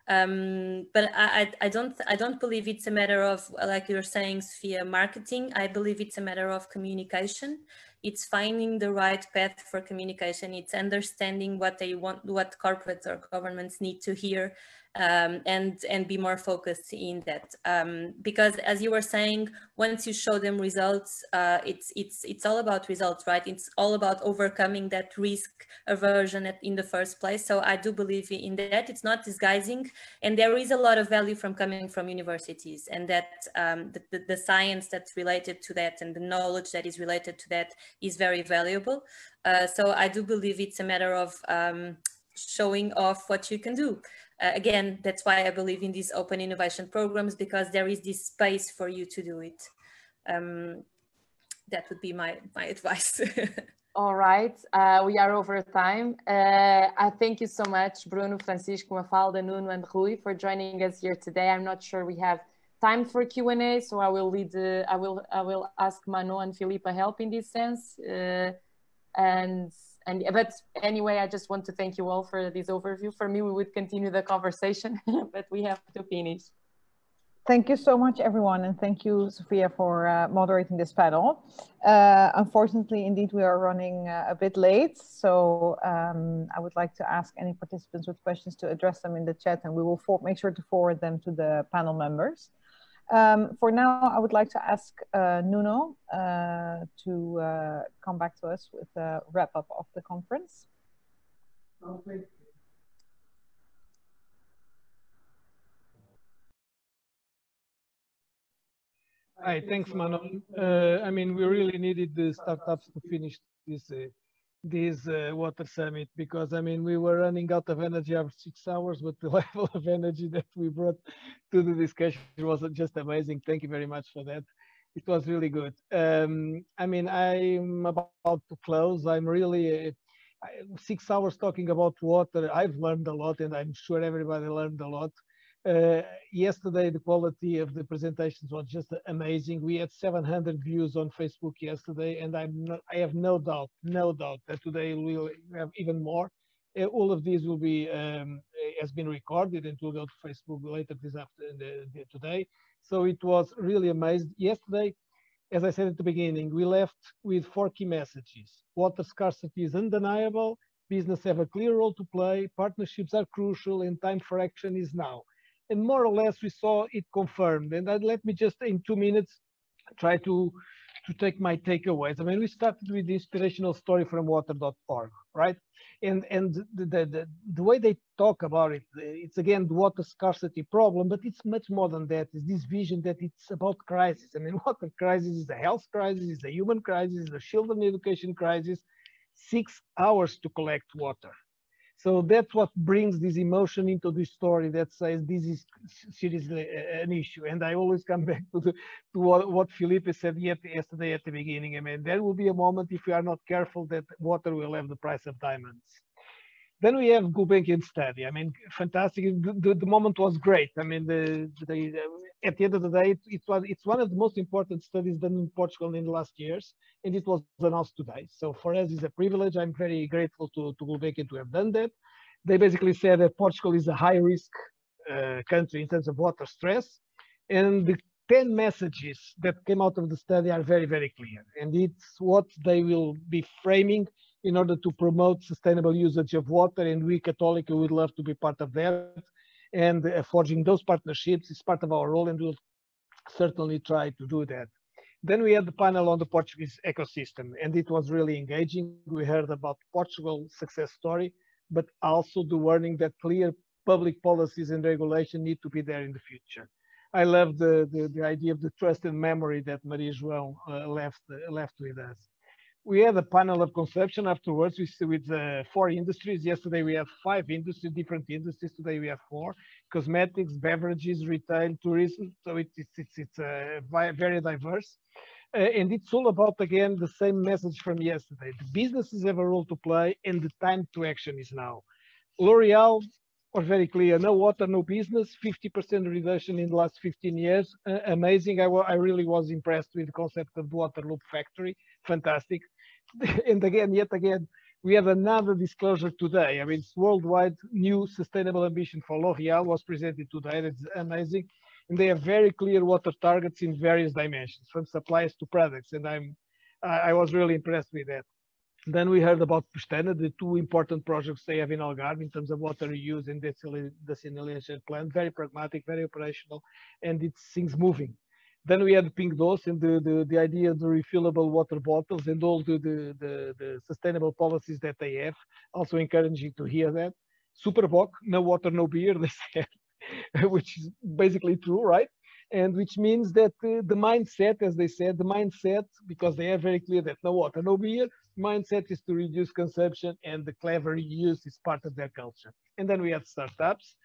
Um, but I, I don't I don't believe it's a matter of like you're saying Sophia marketing. I believe it's a matter of communication it's finding the right path for communication. It's understanding what they want what corporates or governments need to hear um, and and be more focused in that. Um, because as you were saying once you show them results uh, it's it's it's all about results right? It's all about overcoming that risk aversion at, in the first place. So I do believe in that. It's not disguising. And there is a lot of value from coming from universities and that um, the, the, the science that's related to that and the knowledge that is related to that is very valuable. Uh, so I do believe it's a matter of um, showing off what you can do uh, again, that's why I believe in these open innovation programs because there is this space for you to do it. Um, that would be my, my advice.
All right, uh, we are over time. Uh, I thank you so much, Bruno, Francisco, Mafalda, Nuno, and Rui for joining us here today. I'm not sure we have time for Q&A, so I will lead. Uh, I will I will ask Manon and Filipa help in this sense. Uh, and and but anyway i just want to thank you all for this overview for me we would continue the conversation but we have to finish
Thank you so much, everyone, and thank you, Sophia, for uh, moderating this panel. Uh, unfortunately, indeed, we are running uh, a bit late, so um, I would like to ask any participants with questions to address them in the chat, and we will make sure to forward them to the panel members. Um, for now, I would like to ask uh, Nuno uh, to uh, come back to us with a wrap up of the conference. Okay.
Hi, thanks, Manon. Uh, I mean, we really needed the startups to finish this uh, this uh, water summit because I mean we were running out of energy after six hours, but the level of energy that we brought to the discussion was just amazing. Thank you very much for that. It was really good. Um, I mean, I'm about to close. I'm really uh, six hours talking about water. I've learned a lot, and I'm sure everybody learned a lot. Uh, yesterday, the quality of the presentations was just amazing. We had 700 views on Facebook yesterday, and I'm I have no doubt, no doubt that today we'll have even more. Uh, all of these will be um, has been recorded and will go to Facebook later this afternoon today. So it was really amazing. Yesterday, as I said at the beginning, we left with four key messages. Water scarcity is undeniable. Business have a clear role to play. Partnerships are crucial, and time for action is now and more or less we saw it confirmed. And that, let me just in two minutes try to to take my takeaways. I mean, we started with the inspirational story from water.org, right? And and the, the, the way they talk about it, it's again the water scarcity problem, but it's much more than that. It's this vision that it's about crisis. I mean, water crisis is a health crisis, is a human crisis, is a children education crisis. Six hours to collect water. So that's what brings this emotion into the story that says uh, this is seriously uh, an issue. And I always come back to, the, to what, what Filipe said yesterday at the beginning. I mean, there will be a moment if we are not careful that water will have the price of diamonds. Then we have Gulbenkian study. I mean, fantastic. The, the, moment was great. I mean, the, the, at the end of the day, it, it, was it's one of the most important studies done in Portugal in the last years, and it was announced today. So for us, it's a privilege. I'm very grateful to, to Gulbenkian to have done that. They basically said that Portugal is a high risk uh, country in terms of water stress, and the 10 messages that came out of the study are very, very clear. And it's what they will be framing in order to promote sustainable usage of water. And we Católica would love to be part of that. And uh, forging those partnerships is part of our role, and we'll certainly try to do that. Then we had the panel on the Portuguese ecosystem, and it was really engaging. We heard about Portugal's success story, but also the warning that clear public policies and regulation need to be there in the future. I love the, the, the idea of the trust and memory that Maria João uh, left, uh, left with us we had a panel of consumption afterwards with, with uh, four industries. Yesterday we had five industries, different industries. Today we have four: cosmetics, beverages, retail, tourism. So it's it's it's, it's uh, very diverse, uh, and it's all about again the same message from yesterday. The businesses have a role to play, and the time to action is now. L'Oreal was very clear: no water, no business. 50% reduction in the last 15 years. Uh, amazing. I, I really was impressed with the concept of the water loop factory. Fantastic and again, yet again, we have another disclosure today. I mean, it's worldwide new sustainable ambition for L'Oreal was presented today. It's amazing. And they have very clear water targets in various dimensions, from supplies to products. And I'm, I was really impressed with that. Then we heard about Pestana, the two important projects they have in Algarve in terms of water reuse and desalination plant, very pragmatic, very operational, and it's things moving. Then we had Pingo Doce and the, the, the idea of the refillable water bottles and all the, the, the, the sustainable policies that they have. Also encouraging to hear that. Super Bock, no water, no beer, they said, which is basically true, right? And which means that uh, the mindset, as they said, the mindset, because they are very clear that no water, no beer, mindset is to reduce consumption and the clever use is part of their culture. And then we have startups.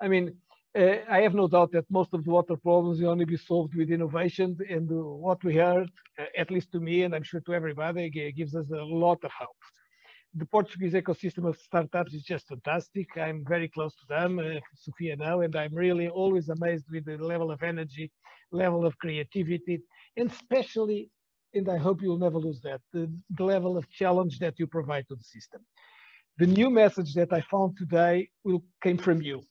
I mean, uh, I have no doubt that most of the water problems will only be solved with innovation. And uh, what we heard, uh, at least to me, and I'm sure to everybody, gives us a lot of hope. The Portuguese ecosystem of startups is just fantastic. I'm very close to them, uh, Sophia now, and I'm really always amazed with the level of energy, level of creativity, and especially, and I hope you'll never lose that, the, the level of challenge that you provide to the system. The new message that I found today will came from you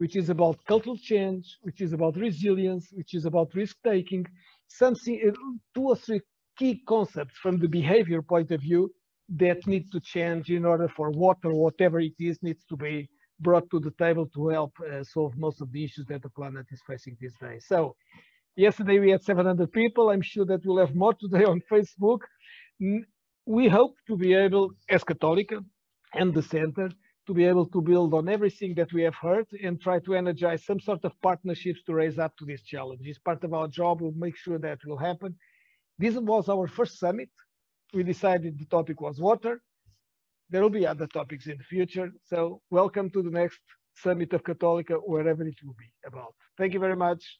which is about cultural change, which is about resilience, which is about risk taking, something, uh, two or three key concepts from the behavior point of view that need to change in order for water, whatever it is, needs to be brought to the table to help uh, solve most of the issues that the planet is facing these days. So yesterday we had 700 people. I'm sure that we'll have more today on Facebook. We hope to be able, as Católica and the center, to be able to build on everything that we have heard and try to energize some sort of partnerships to raise up to this challenge. It's part of our job. We'll make sure that will happen. This was our first summit. We decided the topic was water. There will be other topics in the future. So welcome to the next summit of Católica, wherever it will be about. Thank you very much.